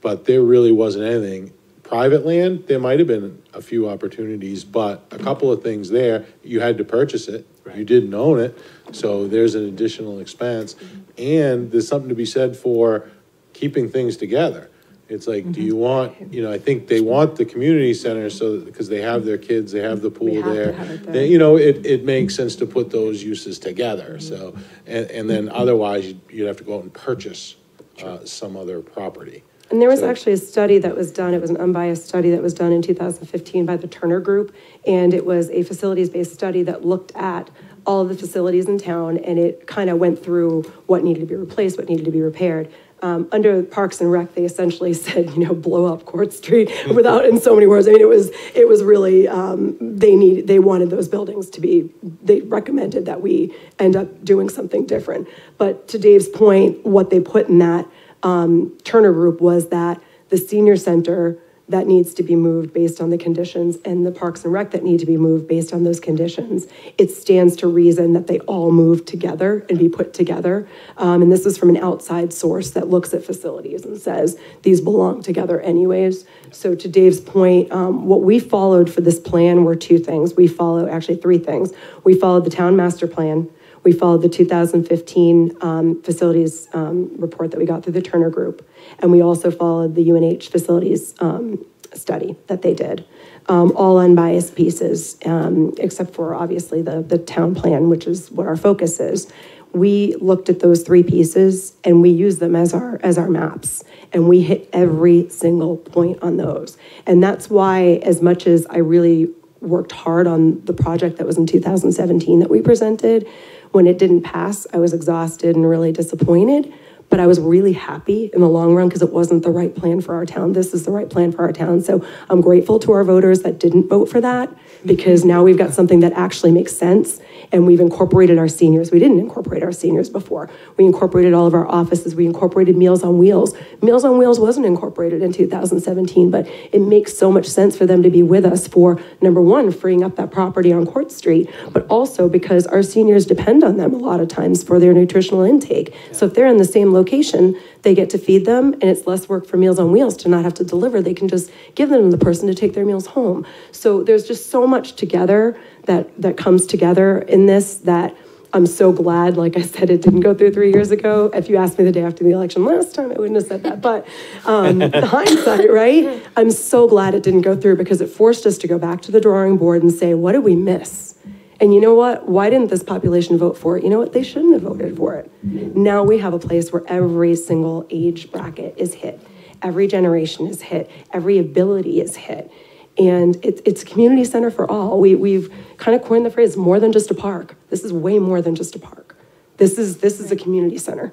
S6: But there really wasn't anything. Private land, there might have been a few opportunities, but a couple of things there, you had to purchase it. You didn't own it, so there's an additional expense. And there's something to be said for keeping things together. It's like, do you want, you know, I think they want the community center so, because they have their kids, they have the pool
S5: have to
S6: there.
S5: have it there.
S6: They- You know, it, it makes sense to put those uses together, so, and, and then otherwise, you'd, you'd have to go out and purchase, uh, some other property.
S5: And there was
S6: So-
S5: actually a study that was done, it was an unbiased study that was done in 2015 by the Turner Group, and it was a facilities-based study that looked at all of the facilities in town, and it kind of went through what needed to be replaced, what needed to be repaired. Um, under Parks and Rec, they essentially said, you know, blow up Court Street without, in so many words. I mean, it was, it was really, um, they need, they wanted those buildings to be, they recommended that we end up doing something different. But to Dave's point, what they put in that, um, Turner Group was that the senior center that needs to be moved based on the conditions and the Parks and Rec that need to be moved based on those conditions. It stands to reason that they all move together and be put together. Um, and this is from an outside source that looks at facilities and says, these belong together anyways. So to Dave's point, um, what we followed for this plan were two things. We follow, actually three things. We followed the town master plan. We followed the 2015 um, facilities um, report that we got through the Turner Group, and we also followed the UNH facilities um, study that they did. Um, All unbiased pieces, um, except for obviously the, the town plan, which is what our focus is. We looked at those three pieces and we used them as our, as our maps. And we hit every single point on those. And that's why, as much as I really worked hard on the project that was in 2017 that we presented. When it didn't pass, I was exhausted and really disappointed, but I was really happy in the long run because it wasn't the right plan for our town. This is the right plan for our town. So I'm grateful to our voters that didn't vote for that because now we've got something that actually makes sense and we've incorporated our seniors. We didn't incorporate our seniors before. We incorporated all of our offices. We incorporated Meals on Wheels. Meals on Wheels wasn't incorporated in 2017, but it makes so much sense for them to be with us for, number one, freeing up that property on Court Street, but also because our seniors depend on them a lot of times for their nutritional intake. So if they're in the same location, they get to feed them and it's less work for Meals on Wheels to not have to deliver. They can just give them to the person to take their meals home. So there's just so much together that, that comes together in this that I'm so glad, like I said, it didn't go through three years ago. If you asked me the day after the election last time, I wouldn't have said that. But um, hindsight, right? I'm so glad it didn't go through because it forced us to go back to the drawing board and say, what did we miss? And you know what? Why didn't this population vote for it? You know what? They shouldn't have voted for it. Now we have a place where every single age bracket is hit, every generation is hit, every ability is hit. And it's, it's community center for all. We, we've kind of coined the phrase more than just a park. This is way more than just a park. This is, this is a community center.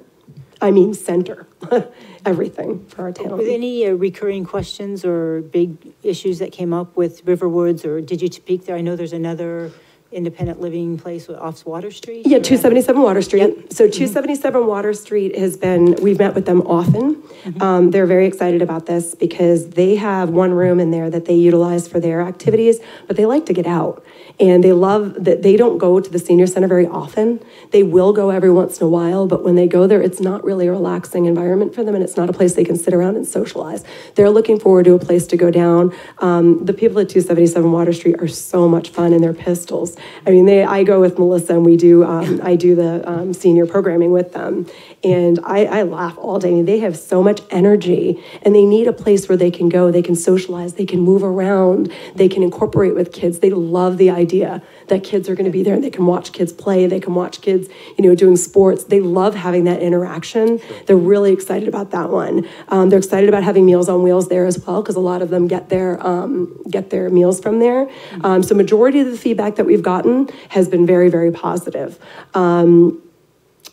S5: I mean, center, everything for our town.
S2: With any uh, recurring questions or big issues that came up with Riverwoods, or did you speak there? I know there's another independent living place off Water Street?
S5: Yeah, 277 Water Street. So 277 Water Street has been, we've met with them often. Um, They're very excited about this because they have one room in there that they utilize for their activities, but they like to get out. And they love that they don't go to the senior center very often. They will go every once in a while, but when they go there, it's not really a relaxing environment for them and it's not a place they can sit around and socialize. They're looking forward to a place to go down. Um, The people at 277 Water Street are so much fun and they're pistols. I mean, they, I go with Melissa and we do, um, I do the um, senior programming with them. And I, I laugh all day. I mean, they have so much energy and they need a place where they can go, they can socialize, they can move around, they can incorporate with kids. They love the idea that kids are going to be there and they can watch kids play, they can watch kids, you know, doing sports. They love having that interaction. They're really excited about that one. Um, they're excited about having Meals on Wheels there as well because a lot of them get their um, get their meals from there. Um, so majority of the feedback that we've gotten has been very very positive. Um,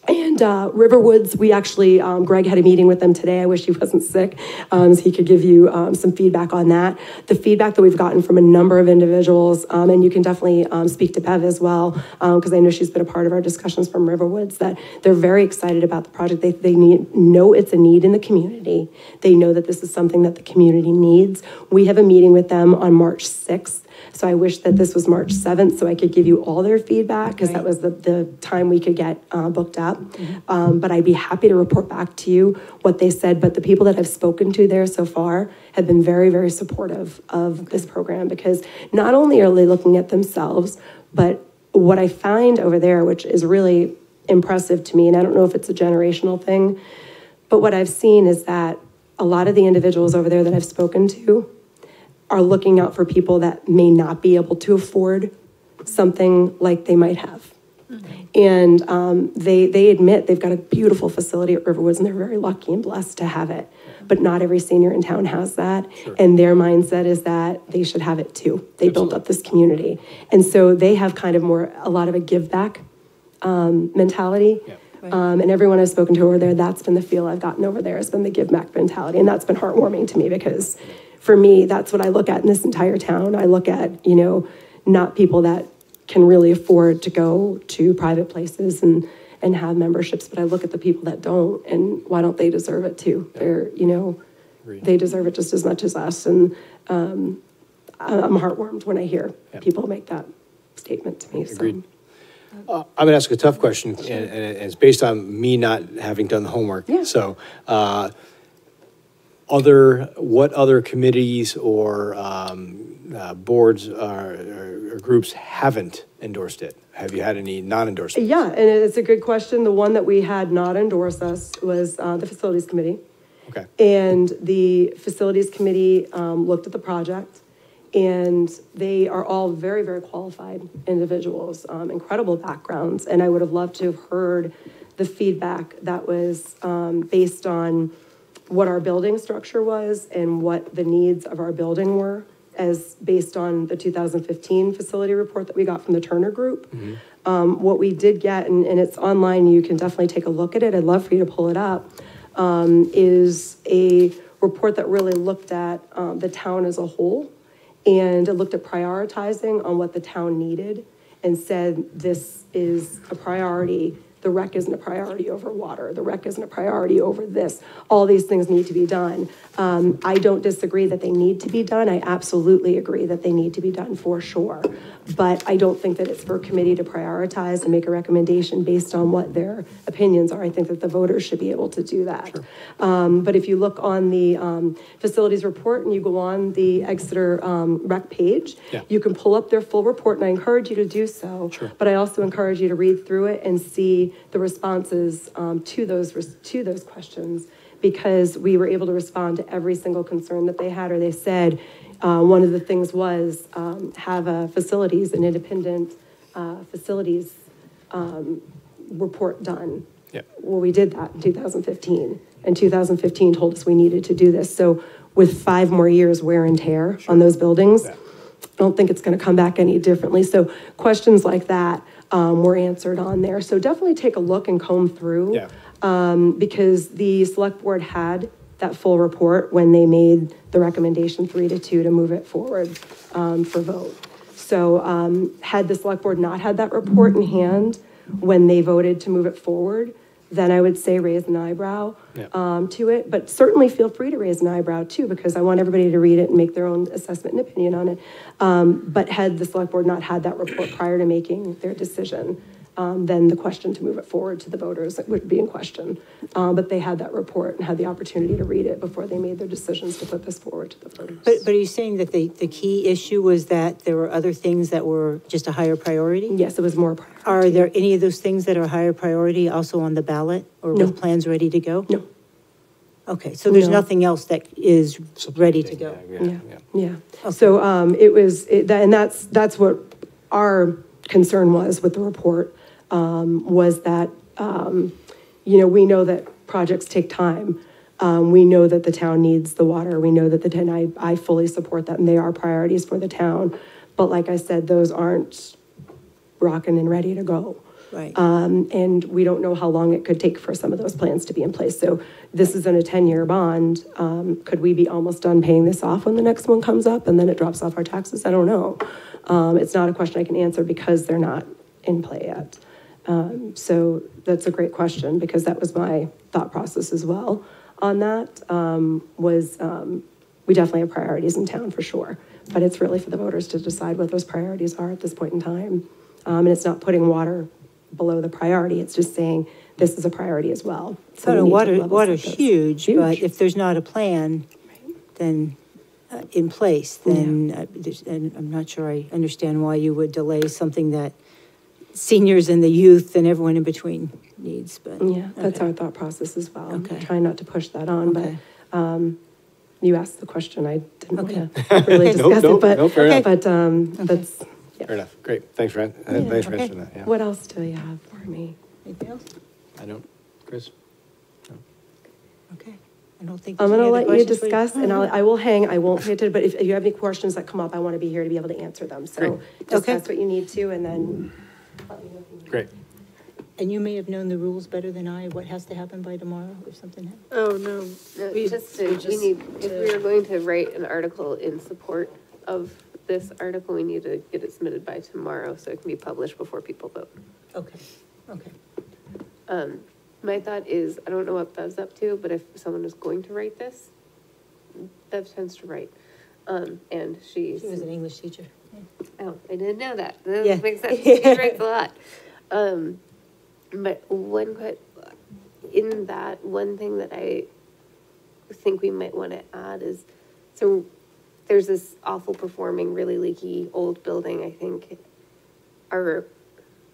S5: and uh, Riverwoods, we actually, um, Greg had a meeting with them today. I wish he wasn't sick, um, so he could give you um, some feedback on that. The feedback that we've gotten from a number of individuals, um, and you can definitely um, speak to Bev as well, because I know she's been a part of our discussions from Riverwoods, that they're very excited about the project. They, they need, know it's a need in the community. They know that this is something that the community needs. We have a meeting with them on March 6th. So I wish that this was March 7th so I could give you all their feedback because that was the, the time we could get uh, booked up. Um, But I'd be happy to report back to you what they said. But the people that I've spoken to there so far have been very, very supportive of this program because not only are they looking at themselves, but what I find over there, which is really impressive to me, and I don't know if it's a generational thing, but what I've seen is that a lot of the individuals over there that I've spoken to are looking out for people that may not be able to afford something like they might have. And um, they, they admit they've got a beautiful facility at Riverwoods and they're very lucky and blessed to have it. But not every senior in town has that. And their mindset is that they should have it too. They built up this community. And so they have kind of more, a lot of a give back um, mentality. Um, and everyone I've spoken to over there, that's been the feel I've gotten over there has been the give back mentality. And that's been heartwarming to me because for me, that's what I look at in this entire town. I look at, you know, not people that can really afford to go to private places and, and have memberships, but I look at the people that don't and why don't they deserve it too? They're, you know, they deserve it just as much as us. And um, I'm heartwarmed when I hear
S4: Yeah.
S5: people make that statement to me. so.
S4: Agreed. Uh, I'm gonna ask a tough question, and, and it's based on me not having done the homework.
S5: Yeah.
S4: So, uh, other, what other committees or, um, uh, boards or, or groups haven't endorsed it? Have you had any non-endorsed?
S5: Yeah, and it's a good question. The one that we had not endorse us was uh, the Facilities Committee.
S4: Okay,
S5: And the Facilities Committee um, looked at the project, and they are all very, very qualified individuals, um, incredible backgrounds. And I would have loved to have heard the feedback that was um, based on what our building structure was and what the needs of our building were, as based on the 2015 facility report that we got from the Turner Group. Um, What we did get, and and it's online, you can definitely take a look at it. I'd love for you to pull it up um, is a report that really looked at um, the town as a whole. And it looked at prioritizing on what the town needed and said, this is a priority. The rec isn't a priority over water. The rec isn't a priority over this. All these things need to be done. Um, I don't disagree that they need to be done. I absolutely agree that they need to be done for sure. But I don't think that it's for a committee to prioritize and make a recommendation based on what their opinions are. I think that the voters should be able to do that. Um, but if you look on the, um, facilities report and you go on the Exeter, um, rec page,
S4: Yeah.
S5: you can pull up their full report and I encourage you to do so.
S4: Sure.
S5: But I also encourage you to read through it and see the responses, um, to those, res- to those questions. Because we were able to respond to every single concern that they had, or they said, uh, one of the things was, um, have a facilities, an independent, uh, facilities, um, report done.
S4: yeah,
S5: Well, we did that in 2015, and 2015 told us we needed to do this. So with five more years wear and tear on those buildings,
S4: Yeah.
S5: I don't think it's going to come back any differently. So questions like that um, were answered on there. So definitely take a look and comb through.
S4: Yeah.
S5: um, Because the select board had that full report when they made the recommendation three to two to move it forward um, for vote. So um, had the select board not had that report in hand when they voted to move it forward, then I would say raise an eyebrow
S4: Yeah.
S5: um, to it. But certainly feel free to raise an eyebrow too, because I want everybody to read it and make their own assessment and opinion on it. Um, But had the select board not had that report prior to making their decision, um, then the question to move it forward to the voters would be in question. Uh, But they had that report and had the opportunity to read it before they made their decisions to put this forward to the voters.
S2: But, but are you saying that the, the key issue was that there were other things that were just a higher priority?
S5: Yes, it was more prior.
S2: Are there any of those things that are higher priority also on the ballot or
S5: No.
S2: with plans ready to go?
S5: No.
S2: Okay, so there's
S5: No.
S2: nothing else that is ready to go?
S5: Yeah, yeah. So, um, it was, it- that- and that's, that's what our concern was with the report, um, was that, um, you know, we know that projects take time. Um, we know that the town needs the water. We know that the, and I, I fully support that, and they are priorities for the town. But like I said, those aren't rocking and ready to go.
S2: Right.
S5: Um, and we don't know how long it could take for some of those plans to be in place. So this is in a ten-year bond. Um, could we be almost done paying this off when the next one comes up and then it drops off our taxes? I don't know. Um, it's not a question I can answer because they're not in play yet. Um, so that's a great question because that was my thought process as well on that. Um, was, um, we definitely have priorities in town for sure. But it's really for the voters to decide what those priorities are at this point in time. Um, and it's not putting water below the priority, it's just saying this is a priority as well. So
S2: So
S5: we
S2: no,
S5: to
S2: water, water's
S5: set
S2: huge, but if there's not a plan, then, uh, in place, then, uh, and I'm not sure I understand why you would delay something that seniors and the youth and everyone in between needs, but.
S5: Yeah, that's
S2: okay.
S5: our thought process as well.
S2: Okay.
S5: Trying not to push that on, but, um, you asked the question, I didn't want to really
S4: Nope,
S5: discuss it,
S4: nope,
S5: but,
S4: nope, fair enough.
S5: but, um, that's, yeah.
S4: Fair enough, great, thanks, Fran, Uh, thanks for
S2: okay.
S4: answering that, yeah.
S5: What else do you have for me?
S2: Anything else?
S4: I don't, Chris?
S2: Okay, I don't think.
S5: I'm gonna let you
S2: questions for
S5: discuss, and I'll, I will hang, I won't pay attention, but if you have any questions that come up, I want to be here to be able to answer them, so
S2: Okay.
S5: discuss what you need to, and then. Let me know if you need-
S4: Great.
S2: And you may have known the rules better than I, what has to happen by tomorrow if something happens?
S1: Oh, no.
S7: No,
S1: We-
S7: Just, to-
S1: we
S7: we
S1: just
S7: need, if
S1: to-
S7: we are going to write an article in support of this article, we need to get it submitted by tomorrow so it can be published before people vote.
S2: Okay, okay.
S7: Um, my thought is, I don't know what Bev's up to, but if someone is going to write this, Bev tends to write. Um, and she's,
S2: She was an English teacher.
S7: Oh, I didn't know that.
S2: Yeah.
S7: That makes sense. She writes a lot. Um, but one que, in that, one thing that I think we might want to add is, so there's this awful performing, really leaky old building, I think. Our,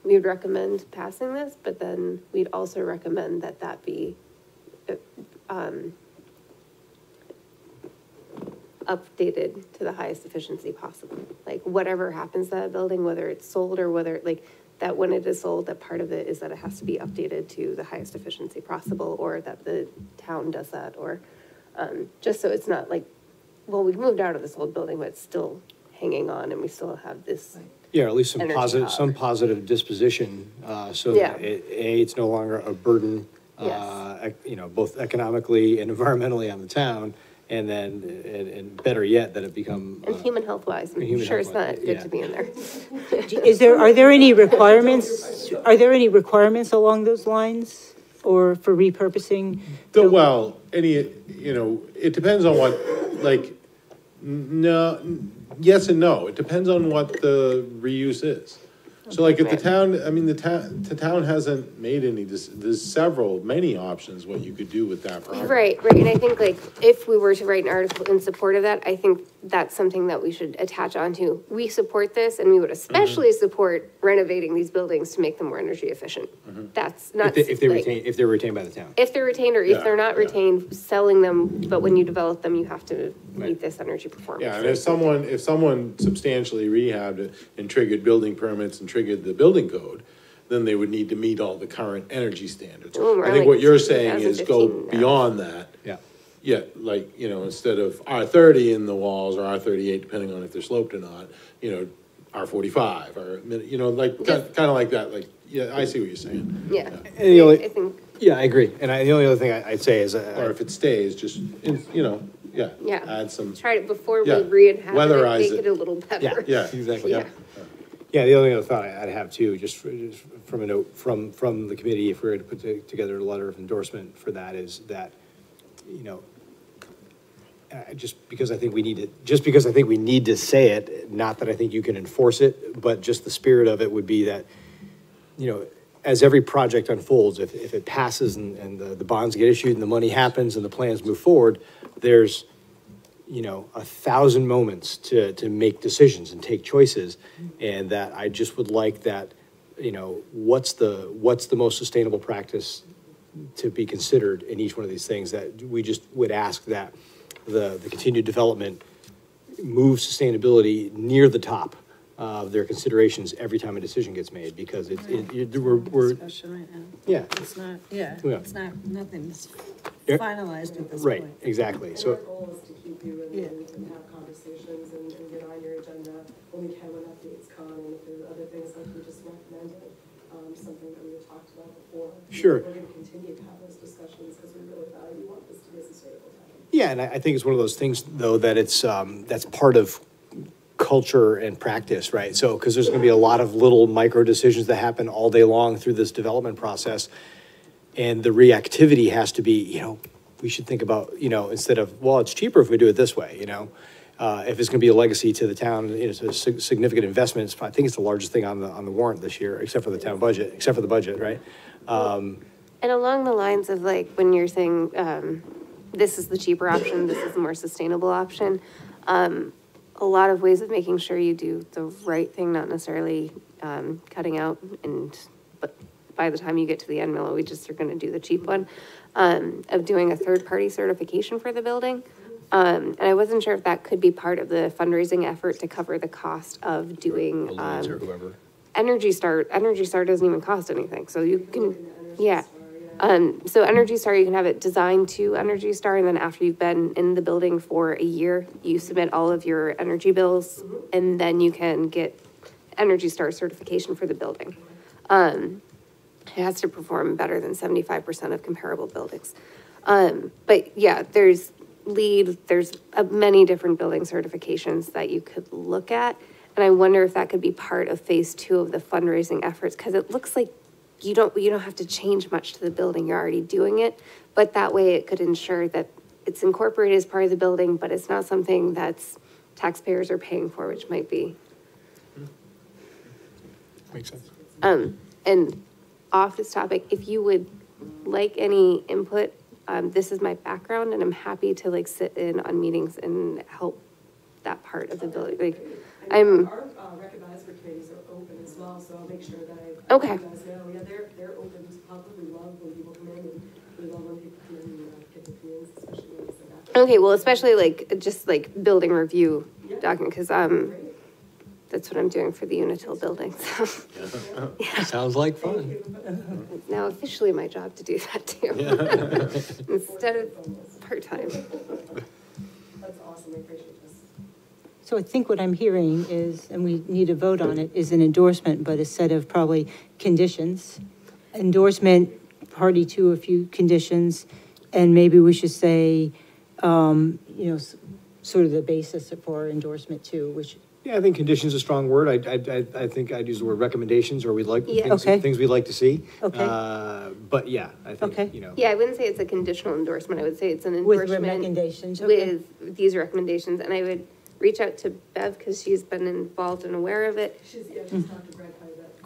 S7: we would recommend passing this, but then we'd also recommend that that be, uh, um, updated to the highest efficiency possible. Like whatever happens to that building, whether it's sold or whether, like, that when it is sold, that part of it is that it has to be updated to the highest efficiency possible, or that the town does that, or, um, just so it's not like, well, we've moved out of this old building, but it's still hanging on and we still have this.
S4: Yeah, at least some
S7: Energy
S4: positive,
S7: hub.
S4: some positive disposition, uh, so
S7: Yeah.
S4: that it, A, it's no longer a burden, uh, ec- you know, both economically and environmentally on the town, and then, and, and better yet, that it become.
S7: And
S4: uh,
S7: human health wise, I'm
S4: Human
S7: sure it's
S4: health-wise,
S7: not good
S4: yeah.
S7: to be in there.
S2: Is there, are there any requirements, are there any requirements along those lines? Or for repurposing?
S6: The, well, any, you know, it depends on what, like, n- no, n- yes and no, it depends on what the reuse is. So like if the town, I mean, the town, the town hasn't made any, dec- there's several, many options what you could do with that property.
S7: Right, right, and I think like, if we were to write an article in support of that, I think that's something that we should attach onto. We support this, and we would especially mm-hmm. support renovating these buildings to make them more energy efficient. Mm-hmm. That's not.
S4: If they, if they
S7: like-
S4: retain, if they're retained by the town.
S7: If they're retained, or if they're not
S6: yeah.
S7: retained, selling them, but when you develop them, you have to meet this energy performance.
S6: Yeah, and if someone, if someone substantially rehabbed it and triggered building permits and triggered the building code, then they would need to meet all the current energy standards.
S7: We're
S6: I think
S7: like
S6: what you're saying is go
S7: 2015 now.
S6: beyond that.
S4: Yeah.
S6: Yeah, like, you know, instead of R thirty in the walls or R thirty-eight, depending on if they're sloped or not, you know, R forty-five or, you know, like, kind of like that, like, yeah, I see what you're saying.
S7: Yeah,
S4: And the only-
S7: I think,
S4: Yeah, I agree, and I, the only other thing I- I'd say is,
S6: Or
S4: uh,
S6: if it stays, just, you know, yeah.
S7: Yeah.
S6: Add some,
S7: try it before we
S6: Yeah,
S7: re-inhabit it,
S6: weatherize
S7: make
S6: it.
S7: it a little better.
S6: yeah,
S4: exactly,
S6: yeah.
S7: Yeah.
S4: The only other thought I'd have too, just for- just from a note from, from the committee, if we were to put to- together a letter of endorsement for that, is that, you know, just because I think we need to, just because I think we need to say it, not that I think you can enforce it, but just the spirit of it would be that, you know, as every project unfolds, if, if it passes and, and the, the bonds get issued and the money happens and the plans move forward, there's, you know, a thousand moments to, to make decisions and take choices. And that I just would like that, you know, what's the, what's the most sustainable practice to be considered in each one of these things, that we just would ask that the, the continued development move sustainability near the top of their considerations every time a decision gets made, because it, it, it- we're, we're,
S1: Discussion right now.
S4: yeah,
S1: It's not, yeah,
S4: Yeah.
S1: it's not, nothing's
S4: Yeah.
S1: finalized at this
S4: right,
S1: point.
S4: exactly,
S5: And
S4: so.
S5: our goal is to keep you and,
S1: Yeah.
S5: and have conversations and, and get on your agenda when we can, when updates come, and if there are other things like you just recommended, um, something that we had talked about before.
S4: Sure.
S5: We're gonna continue to have those discussions, because we really value, we want this to be a sustainable town.
S4: Yeah, and I, I think it's one of those things, though, that it's, um, that's part of culture and practice, right? So, because there's gonna be a lot of little micro decisions that happen all day long through this development process. And the reactivity has to be, you know, we should think about, you know, instead of, well, it's cheaper if we do it this way, you know? Uh, if it's gonna be a legacy to the town, you know, it's a sig- significant investment, it's, I think it's the largest thing on the, on the warrant this year, except for the town budget, except for the budget, right? Um,
S7: And along the lines of like, when you're saying, um, this is the cheaper option, this is the more sustainable option, um, a lot of ways of making sure you do the right thing, not necessarily, um, cutting out and, but by the time you get to the end, mill, we just are gonna do the cheap one, um, of doing a third-party certification for the building. Um, and I wasn't sure if that could be part of the fundraising effort to cover the cost of doing, um,
S4: whoever.
S7: Energy Star, Energy Star doesn't even cost anything, so you can, yeah. Um, so Energy Star, you can have it designed to Energy Star, and then after you've been in the building for a year, you submit all of your energy bills, and then you can get Energy Star certification for the building. Um, it has to perform better than seventy-five percent of comparable buildings. Um, but yeah, there's LEED, there's uh, many different building certifications that you could look at. And I wonder if that could be part of phase two of the fundraising efforts, because it looks like you don't, you don't have to change much to the building, you're already doing it. But that way it could ensure that it's incorporated as part of the building, but it's not something that's taxpayers are paying for, which might be
S4: Makes sense.
S7: um, and off this topic, if you would like any input, um, this is my background and I'm happy to like sit in on meetings and help that part of the building, like, I'm,
S5: Our, uh, rec advisory committees are open as well, so I'll make sure that I.
S7: Okay.
S5: Let You guys know, yeah, they're, they're open to public, we love when people come in, and we love when people come in and, uh, get their opinions, especially when it's like that.
S7: okay, well, especially like, just like building review document, cause, um, that's what I'm doing for the Unitil building, so.
S4: Sounds like fun.
S7: It's now officially my job to do that too. Instead of part-time.
S5: That's awesome, I appreciate this.
S2: So I think what I'm hearing is, and we need to vote on it, is an endorsement, but a set of probably conditions. Endorsement, party to a few conditions, and maybe we should say, um, you know, s- sort of the basis for endorsement too, which,
S4: Yeah, I think condition's a strong word. I, I, I- I think I'd use the word recommendations, or we'd like,
S7: Yeah.
S4: things,
S2: Okay.
S4: things we'd like to see.
S2: Okay.
S4: Uh, But yeah, I
S2: Okay.
S4: think, you know.
S7: Yeah, I wouldn't say it's a conditional endorsement, I would say it's an
S2: With
S7: endorsement.
S2: recommendations, okay.
S7: With these recommendations, and I would reach out to Bev, because she's been involved and aware of it.
S5: She's, yeah, she's Dr. Brad Pivet.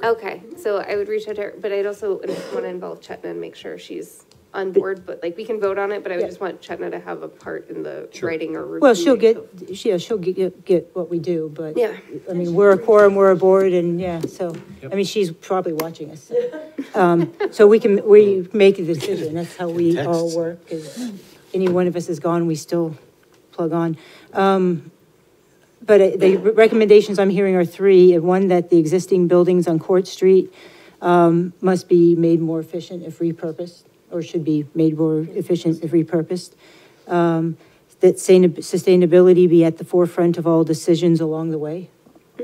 S7: Okay, so I would reach out to her, but I'd also want to involve Chetna and make sure she's on board, but like, we can vote on it, but I would
S2: Yeah.
S7: just want Chetna to have a part in the
S4: Sure.
S7: writing or review.
S2: well, she'll get, she- yeah, she'll get, get what we do, but.
S7: Yeah.
S2: I mean, we're a quorum, we're a board, and yeah, so, I mean, she's probably watching us. Um, so we can, we make a decision, that's how we all
S4: Text.
S2: work, is any one of us is gone, we still plug on. Um, but uh, the recommendations I'm hearing are three, one, that the existing buildings on Court Street, um, must be made more efficient if repurposed, or should be made more efficient if repurposed. Um, that sustainability be at the forefront of all decisions along the way,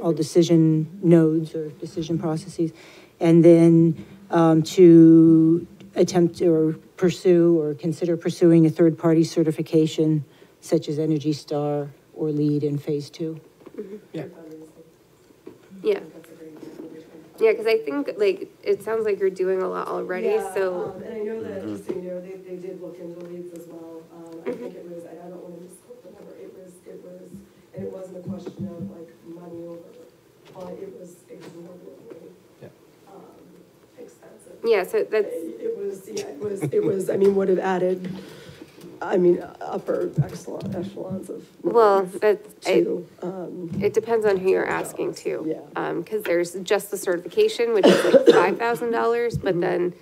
S2: all decision nodes or decision processes. And then, um, to attempt or pursue or consider pursuing a third-party certification such as Energy Star or LEED in Phase Two.
S4: Yeah.
S7: Yeah, Yeah, because I think, like, it sounds like you're doing a lot already,
S5: Yeah,
S7: so,
S5: um, And I know that, just so you know, they, they did look into leads as well. Um, I think it was, I I don't want to misquote the number, it was, it was, and it wasn't a question of like money over, uh, it was exorbitantly,
S4: Yeah.
S5: um, expensive.
S7: yeah, so that's,
S5: It was, yeah, it was, it was, I mean, would have added, I mean, upper echelon, echelons of.
S7: well,
S5: monies
S7: that's, I,
S5: To, um,
S7: It depends on who you're asking too.
S5: Yeah.
S7: Um, cause there's just the certification, which is like five thousand dollars, but then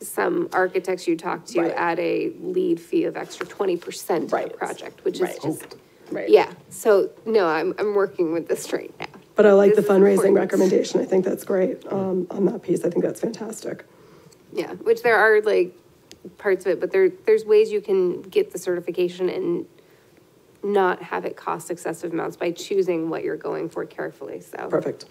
S7: some architects you talk to.
S5: Right.
S7: add a LEED fee of extra twenty percent to
S5: Right.
S7: the project, which is
S5: Right.
S7: just,
S5: right.
S7: yeah. So, no, I'm, I'm working with this right now.
S5: But I like the
S7: This is
S5: fundraising recommendation, I think that's great, um, on that piece, I think that's fantastic.
S7: Yeah, which there are like parts of it, but there, there's ways you can get the certification and not have it cost excessive amounts by choosing what you're going for carefully, so.
S5: Perfect.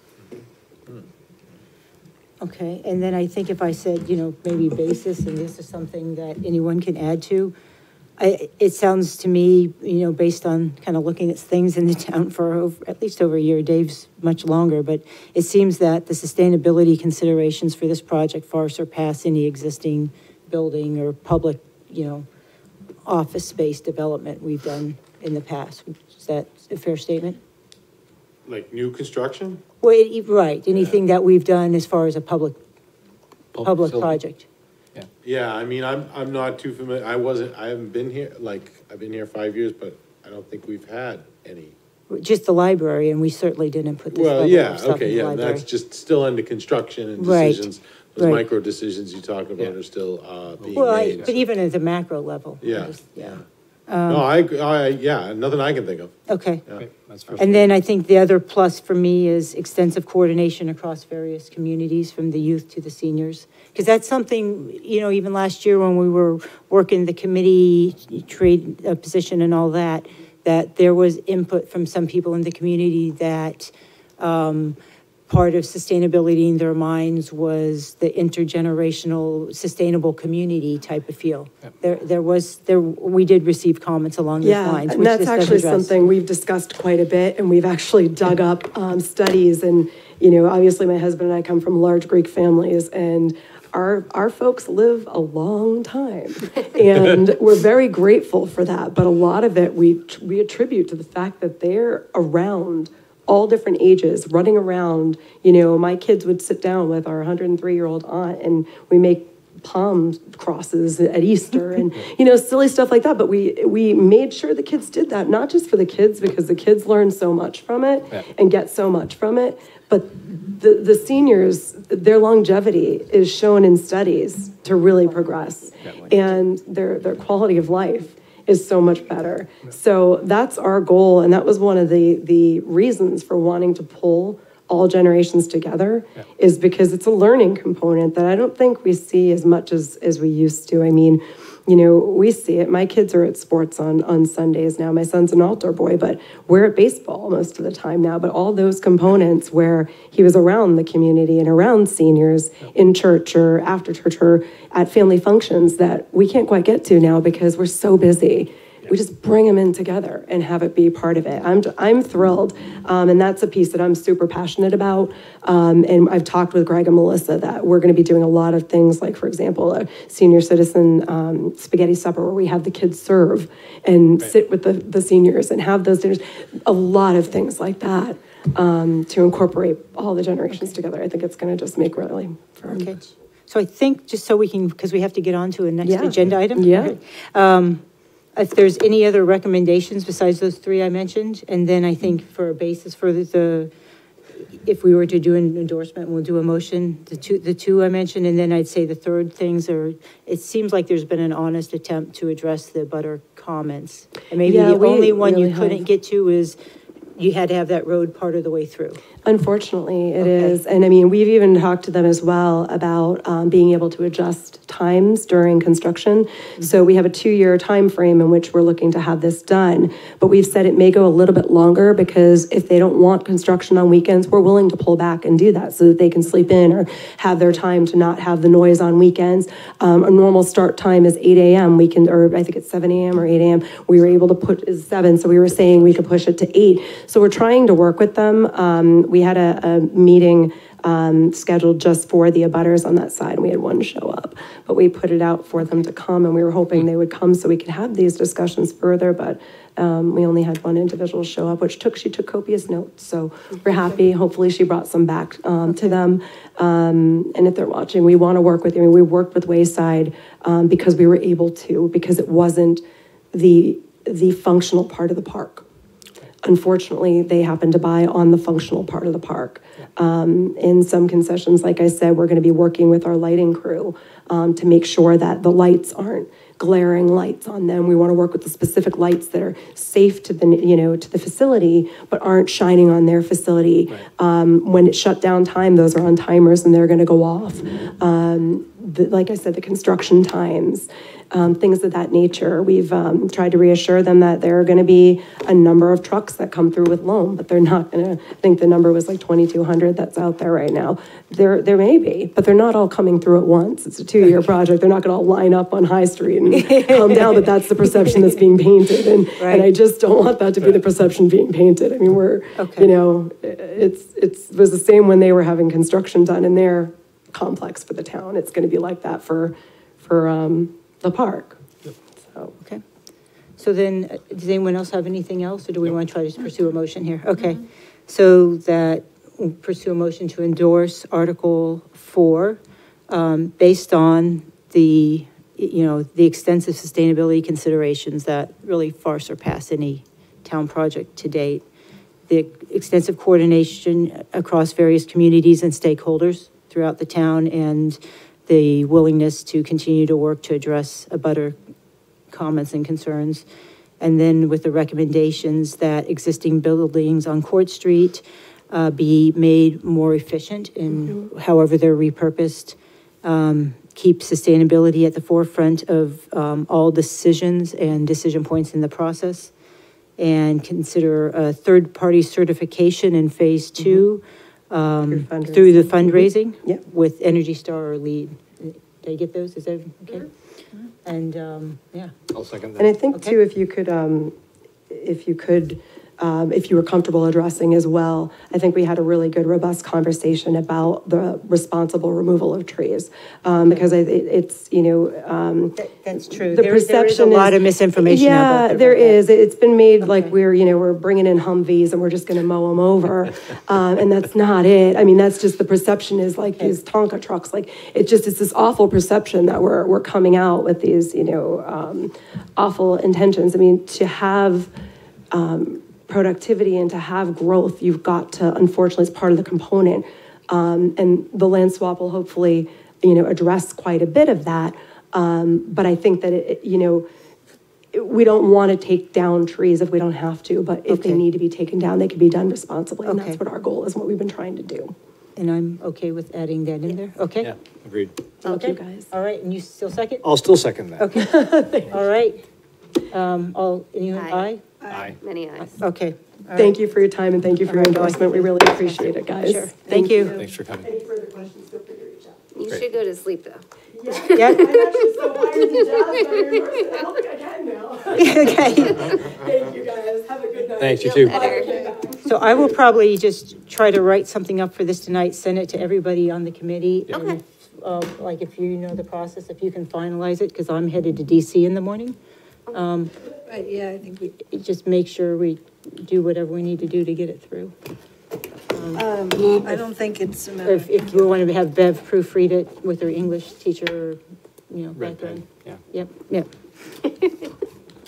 S2: Okay, and then I think if I said, you know, maybe basis, and this is something that anyone can add to, I, it sounds to me, you know, based on kind of looking at things in the town for over, at least over a year, Dave's much longer, but it seems that the sustainability considerations for this project far surpass any existing building or public, you know, office space development we've done in the past. Is that a fair statement?
S6: Like new construction?
S2: Well, it- right, anything that we've done as far as a public, public
S4: facility.
S2: project.
S6: Yeah, Yeah, I mean, I'm, I'm not too familiar, I wasn't, I haven't been here, like, I've been here five years, but I don't think we've had any.
S2: Just the library, and we certainly didn't put this
S6: Well,
S2: level
S6: yeah,
S2: stuff in
S6: okay,
S2: the
S6: yeah,
S2: library.
S6: that's just still under construction and
S2: Right,
S6: decisions. Those
S2: right.
S6: micro decisions you talk about
S4: Yeah.
S6: are still, uh, being
S2: Well, I-
S6: made.
S2: but even at the macro level. I
S6: Yeah,
S2: just-
S6: yeah.
S2: Um,
S6: No, I, I, yeah, nothing I can think of.
S2: Okay.
S6: Yeah.
S4: Okay, that's fair.
S2: And then I think the other plus for me is extensive coordination across various communities, from the youth to the seniors. Because that's something, you know, even last year when we were working the committee trade uh, position and all that, that there was input from some people in the community that um, part of sustainability in their minds was the intergenerational, sustainable community type of feel. There, there was, there, we did receive comments along those
S5: Yeah,
S2: lines.
S5: and
S2: which
S5: that's actually something we've discussed quite a bit, and we've actually dug up um, studies, and, you know, obviously, my husband and I come from large Greek families, and our, our folks live a long time. And we're very grateful for that, but a lot of it, we, we attribute to the fact that they're around all different ages, running around. You know, my kids would sit down with our 103-year-old aunt, and we make palm crosses at Easter and you know silly stuff like that. But we we made sure the kids did that, not just for the kids because the kids learn so much from it
S4: Yeah.
S5: and get so much from it, but the the seniors their longevity is shown in studies to really progress, and their their quality of life is so much better. So that's our goal, and that was one of the the reasons for wanting to pull all generations together is because it's a learning component that I don't think we see as much as as we used to. I mean, you know, we see it. My kids are at sports on on Sundays now. My son's an altar boy, but we're at baseball most of the time now. But all those components where he was around the community and around seniors in church or after church or at family functions that we can't quite get to now because we're so busy we just bring them in together and have it be part of it. I'm, I'm thrilled. Um, and that's a piece that I'm super passionate about. Um, and I've talked with Greg and Melissa that we're going to be doing a lot of things, like, for example, a senior citizen um, spaghetti supper where we have the kids serve and sit with the, the seniors and have those dinners. A lot of things like that um, to incorporate all the generations together. I think it's going to just make really for
S2: Okay, so I think, just so we can, because we have to get on to a next
S5: Yeah.
S2: agenda item.
S5: Yeah.
S2: Okay. If there's any other recommendations besides those three I mentioned, and then I think for a basis for the- the, if we were to do an endorsement, we'll do a motion, the two, the two I mentioned, and then I'd say the third things are, it seems like there's been an honest attempt to address the butter comments. And maybe
S5: Yeah,
S2: the only one you couldn't
S5: have.
S2: get to is you had to have that road part of the way through.
S5: Unfortunately, it
S2: Okay.
S5: is. And I mean, we've even talked to them as well about um, being able to adjust times during construction. So we have a two-year time frame in which we're looking to have this done. But we've said it may go a little bit longer because if they don't want construction on weekends, we're willing to pull back and do that so that they can sleep in or have their time to not have the noise on weekends. Um, A normal start time is 8 AM. We can, or I think it's 7 AM or 8 AM. We were able to put, is 7, so we were saying we could push it to 8. So we're trying to work with them. Um, We had a, a meeting um, scheduled just for the abutters on that side, and we had one show up. But we put it out for them to come, and we were hoping they would come so we could have these discussions further, but um, we only had one individual show up, which took, she took copious notes, so we're happy. Hopefully, she brought some back um, to them. Um, And if they're watching, we want to work with you. I mean, we worked with Wayside um, because we were able to, because it wasn't the, the functional part of the park. Unfortunately, they happen to buy on the functional part of the park. Um, in some concessions, like I said, we're gonna be working with our lighting crew, um, to make sure that the lights aren't glaring lights on them. We wanna work with the specific lights that are safe to the, you know, to the facility, but aren't shining on their facility. Um, when it's shut down time, those are on timers and they're gonna go off. Um, the, like I said, the construction times, um, things of that nature. We've um, tried to reassure them that there are going to be a number of trucks that come through with loam, but they're not going to. I think the number was like 2,200 that's out there right now. There, there may be, but they're not all coming through at once. It's a two-year project. They're not going to all line up on High Street and come down. But that's the perception that's being painted, and and I just don't want that to be the perception being painted. I mean, we're,
S2: Okay.
S5: you know, it's it's it was the same when they were having construction done in their complex for the town. It's going to be like that for for um, the park. So.
S2: Okay. So then, uh, does anyone else have anything else, or do we want to try to pursue a motion here? Okay. So that, we'll pursue a motion to endorse Article Four, um, based on the, you know, the extensive sustainability considerations that really far surpass any town project to date. The extensive coordination across various communities and stakeholders throughout the town, and the willingness to continue to work to address abutter comments and concerns. And then with the recommendations that existing buildings on Court Street uh, be made more efficient in however they're repurposed. Um, Keep sustainability at the forefront of um, all decisions and decision points in the process. And consider a third-party certification in Phase Two um,
S5: Through
S2: through the
S5: fundraising.
S2: fundraising.
S5: Yep.
S2: With Energy Star or LEED. Did I get those? Is that okay?
S5: Mm-hmm.
S2: And, um, yeah,
S4: I'll second that.
S5: And I think
S2: Okay.
S5: too, if you could, um, if you could, um, if you were comfortable addressing as well, I think we had a really good robust conversation about the responsible removal of trees. Um, because I, it- it's, you know, um,
S2: that's true.
S5: the
S2: There is, there is a
S5: perception is.
S2: lot of misinformation
S5: Yeah,
S2: there.
S5: there
S2: that.
S5: is. It's been made like we're, you know, we're bringing in Humvees and we're just gonna mow them over. Um, and that's not it. I mean, that's just the perception is like these Tonka trucks, like, it just, it's this awful perception that we're, we're coming out with these, you know, um, awful intentions. I mean, to have, um, productivity and to have growth, you've got to, unfortunately, it's part of the component. Um, and the land swap will hopefully, you know, address quite a bit of that. Um, but I think that, it, you know, we don't want to take down trees if we don't have to, but if they need to be taken down, they can be done responsibly. And
S2: Okay.
S5: that's what our goal is, what we've been trying to do.
S2: And I'm okay with adding that in there, okay?
S4: Yeah, agreed.
S5: Thank you,
S2: Okay.
S5: guys.
S2: All right, and you still second?
S4: I'll still second that.
S2: Okay, all right. Um, all, anyone,
S7: Aye.
S2: aye?
S4: Aye.
S7: Many eyes.
S2: Okay. all
S5: Thank
S2: right.
S5: you for your time and thank you for your
S2: All right,
S5: endorsement. We really appreciate it, guys.
S2: Sure. Thank you.
S4: Thanks for coming.
S5: Any further questions, feel free to reach out.
S7: You
S4: Great.
S7: should go to sleep, though.
S2: Yeah,
S5: I'm actually so wired to death by your endorsement. I don't think I can now.
S2: okay.
S5: Thank you, guys. Have a good night.
S4: Thanks, you
S7: Feel
S4: too.
S7: better.
S2: So I will probably just try to write something up for this tonight, send it to everybody on the committee. and
S7: Okay.
S2: if, Uh, like if you know the process, if you can finalize it, because I'm headed to DC in the morning. Um,
S1: Right, yeah, I think we,
S2: just make sure we do whatever we need to do to get it through.
S1: um, I don't think it's a matter.
S2: If, if we want to have Bev proofread it with her English teacher, you know,
S4: Red
S2: background.
S4: pen, yeah.
S2: Yep, yep.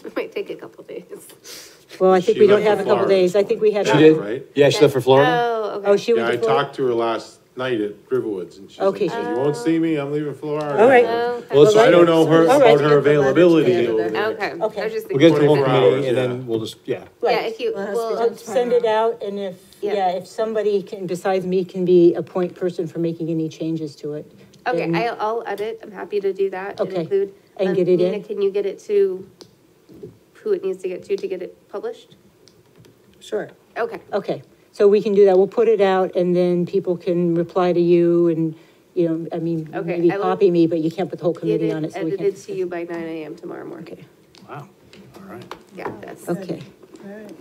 S7: It might take a couple days.
S2: Well, I think
S6: She
S2: we don't have a couple days. I think we had.
S4: She did?
S6: Right?
S4: Yeah, she left for Florida?
S7: Oh, okay.
S2: Oh, she
S6: Yeah, I
S2: went to Florida?
S6: talked to her last night at Riverwoods, and she's like,
S2: Okay.
S6: she said, you won't see me, I'm leaving Florida.
S2: All right.
S7: Oh, okay.
S4: Well,
S6: So I don't know her,
S2: All right.
S6: about her availability over there.
S7: Okay, I
S2: Okay.
S7: was just
S4: We'll get
S7: thinking.
S4: it to the whole
S6: 24
S4: committee
S6: hours,
S4: and
S6: yeah.
S4: then we'll just, yeah.
S7: Yeah,
S2: Right.
S7: if you,
S1: Well, it has to be
S7: well,
S2: Send it out, and if,
S7: Yeah.
S2: yeah, if somebody can, besides me, can be a point person for making any changes to it.
S7: okay,
S2: then-
S7: I'll, I'll edit, I'm happy to do that and
S2: Okay.
S7: include.
S2: And
S7: um,
S2: get it
S7: Nina,
S2: in?
S7: Can you get it to who it needs to get to to get it published?
S2: Sure.
S7: Okay,
S2: Okay, so we can do that. We'll put it out, and then people can reply to you, and, you know, I mean,
S7: Okay,
S2: maybe
S7: I will
S2: copy me, but you can't put the whole
S7: get
S2: committee on
S7: it
S2: it, so we
S7: edited
S2: can't.
S7: to you by nine AM tomorrow morning.
S2: Okay,
S4: Wow, all right.
S7: Yeah, that's.
S2: okay.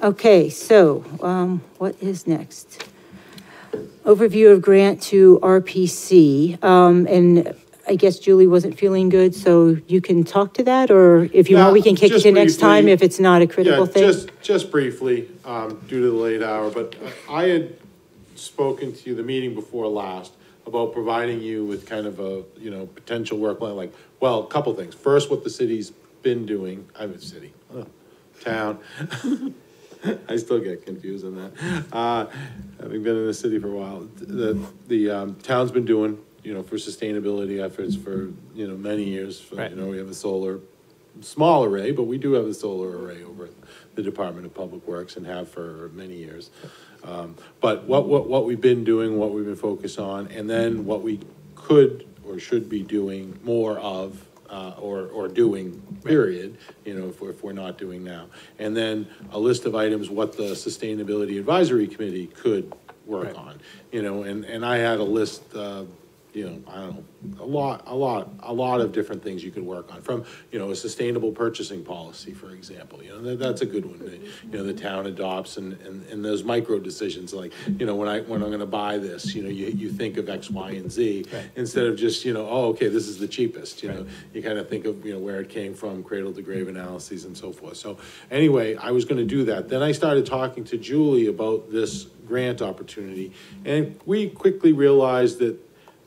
S2: Okay, so, um, what is next? overview of grant to RPC. Um, and I guess Julie wasn't feeling good, so you can talk to that, or if you want, we can kick it to next time if it's not a critical
S6: Yeah,
S2: thing.
S6: Just, just briefly, um, due to the late hour, but I had spoken to you the meeting before last about providing you with kind of a, you know, potential work plan, like, well, a couple things. First, what the city's been doing, I'm a city, uh, town. I still get confused on that. Uh, having been in the city for a while, the, the, um, town's been doing, you know, for sustainability efforts for, you know, many years. For,
S4: Right.
S6: You know, we have a solar, small array, but we do have a solar array over at the Department of Public Works and have for many years. Um, But what, what, what we've been doing, what we've been focused on, and then what we could or should be doing more of, uh, or, or doing, period, you know, if we're, if we're not doing now. And then a list of items, what the Sustainability Advisory Committee could work
S4: Right.
S6: on. You know, and, and I had a list, uh, you know, I don't know, a lot, a lot, a lot of different things you could work on, from, you know, a sustainable purchasing policy, for example, you know, that, that's a good one. that, You know, the town adopts and, and, and those micro decisions, like, you know, when I, when I'm gonna buy this, you know, you, you think of X, Y, and Z.
S4: Right.
S6: Instead of just, you know, oh, okay, this is the cheapest, you know, you kind of think of, you know, where it came from, cradle to grave analyses and so forth. So, anyway, I was gonna do that. Then I started talking to Julie about this grant opportunity, and we quickly realized that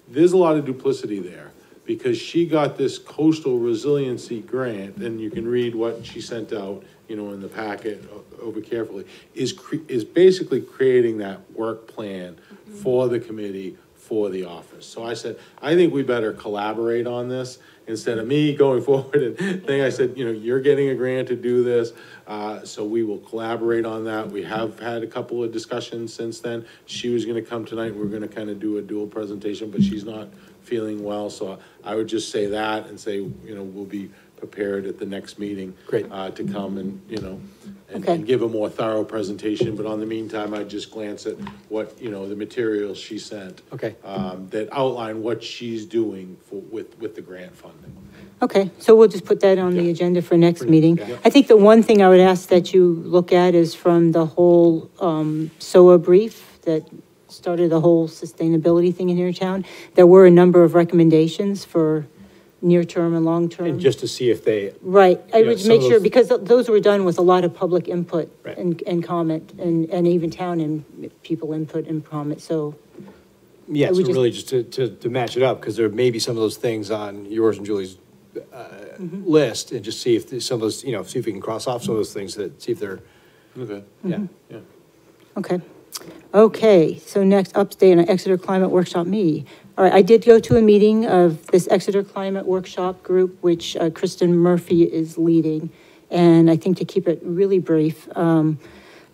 S6: there's a lot of duplicity there, because she got this coastal resiliency grant, and you can read what she sent out, you know, in the packet over carefully, is is basically creating that work plan for the committee, for the office. So I said, I think we better collaborate on this, instead of me going forward and thing, I said, you know, you're getting a grant to do this, uh, so we will collaborate on that. We have had a couple of discussions since then. She was gonna come tonight, we're gonna kind of do a dual presentation, but she's not feeling well, so I would just say that and say, you know, we'll be prepared at the next meeting.
S4: Great.
S6: Uh, to come and, you know, and,
S2: Okay.
S6: and give a more thorough presentation, but on the meantime, I'd just glance at what, you know, the materials she sent.
S4: Okay.
S6: Um, that outline what she's doing for, with, with the grant funding.
S2: Okay, so we'll just put that on the
S6: Yeah.
S2: agenda for next meeting.
S6: Yeah.
S2: I think the one thing I would ask that you look at is from the whole um, SOA brief that started the whole sustainability thing in your town. There were a number of recommendations for near-term and long-term.
S4: And just to see if they,
S2: Right, I
S4: Yeah,
S2: would
S4: some
S2: make
S4: of
S2: sure,
S4: those-
S2: because th- those were done with a lot of public input
S4: Right.
S2: and, and comment, and, and even town and people input and comment, so,
S4: yeah,
S2: I would
S4: so
S2: just-
S4: really just to, to, to match it up, because there may be some of those things on yours and Julie's uh,
S2: Mm-hmm.
S4: list, and just see if there's some of those, you know, see if we can cross off some of those things that, see if they're,
S6: Okay.
S4: yeah.
S6: Yeah.
S2: okay. Okay, so next, update on Exeter Climate Workshop Me. All right, I did go to a meeting of this Exeter Climate Workshop Group, which uh, Kristen Murphy is leading. And I think to keep it really brief, um,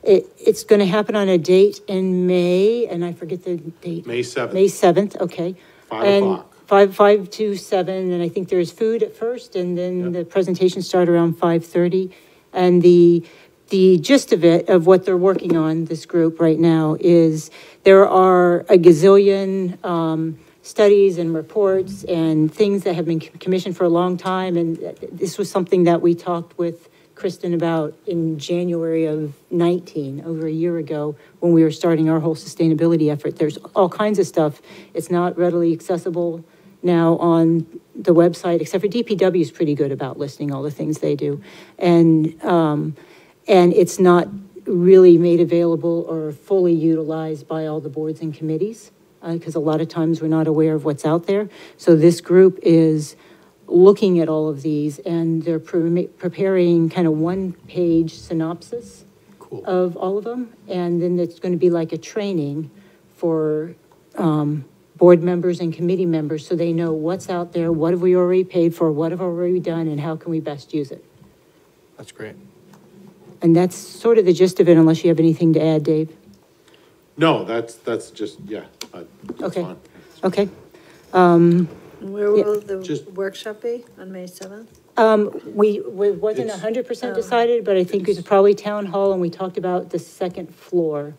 S2: it, it's gonna happen on a date in May, and I forget the date.
S6: May seventh.
S2: May seventh, okay.
S6: Five
S2: And
S6: o'clock.
S2: Five, five to seven, and I think there's food at first, and then
S6: Yep.
S2: the presentation start around five thirty. And the, the gist of it, of what they're working on, this group right now, is there are a gazillion, um, studies and reports and things that have been commissioned for a long time, and this was something that we talked with Kristen about in January of 19, over a year ago, when we were starting our whole sustainability effort. There's all kinds of stuff. It's not readily accessible now on the website, except for DPW is pretty good about listing all the things they do. And, um, and it's not really made available or fully utilized by all the boards and committees, because a lot of times we're not aware of what's out there. So this group is looking at all of these, and they're pre- preparing kind of one-page synopsis
S4: Cool.
S2: of all of them, and then it's going to be like a training for um, board members and committee members, so they know what's out there, what have we already paid for, what have we already done, and how can we best use it.
S4: That's great.
S2: And that's sort of the gist of it, unless you have anything to add, Dave.
S6: No, that's, that's just, yeah, that's
S2: Okay.
S6: fine.
S2: Okay?
S1: Where
S2: Yeah.
S1: will the
S6: Just-
S1: workshop be, on May seventh?
S2: Um, we, we wasn't
S6: It's-
S2: hundred percent
S1: Oh.
S2: decided, but I think it's probably town hall, and we talked about the second floor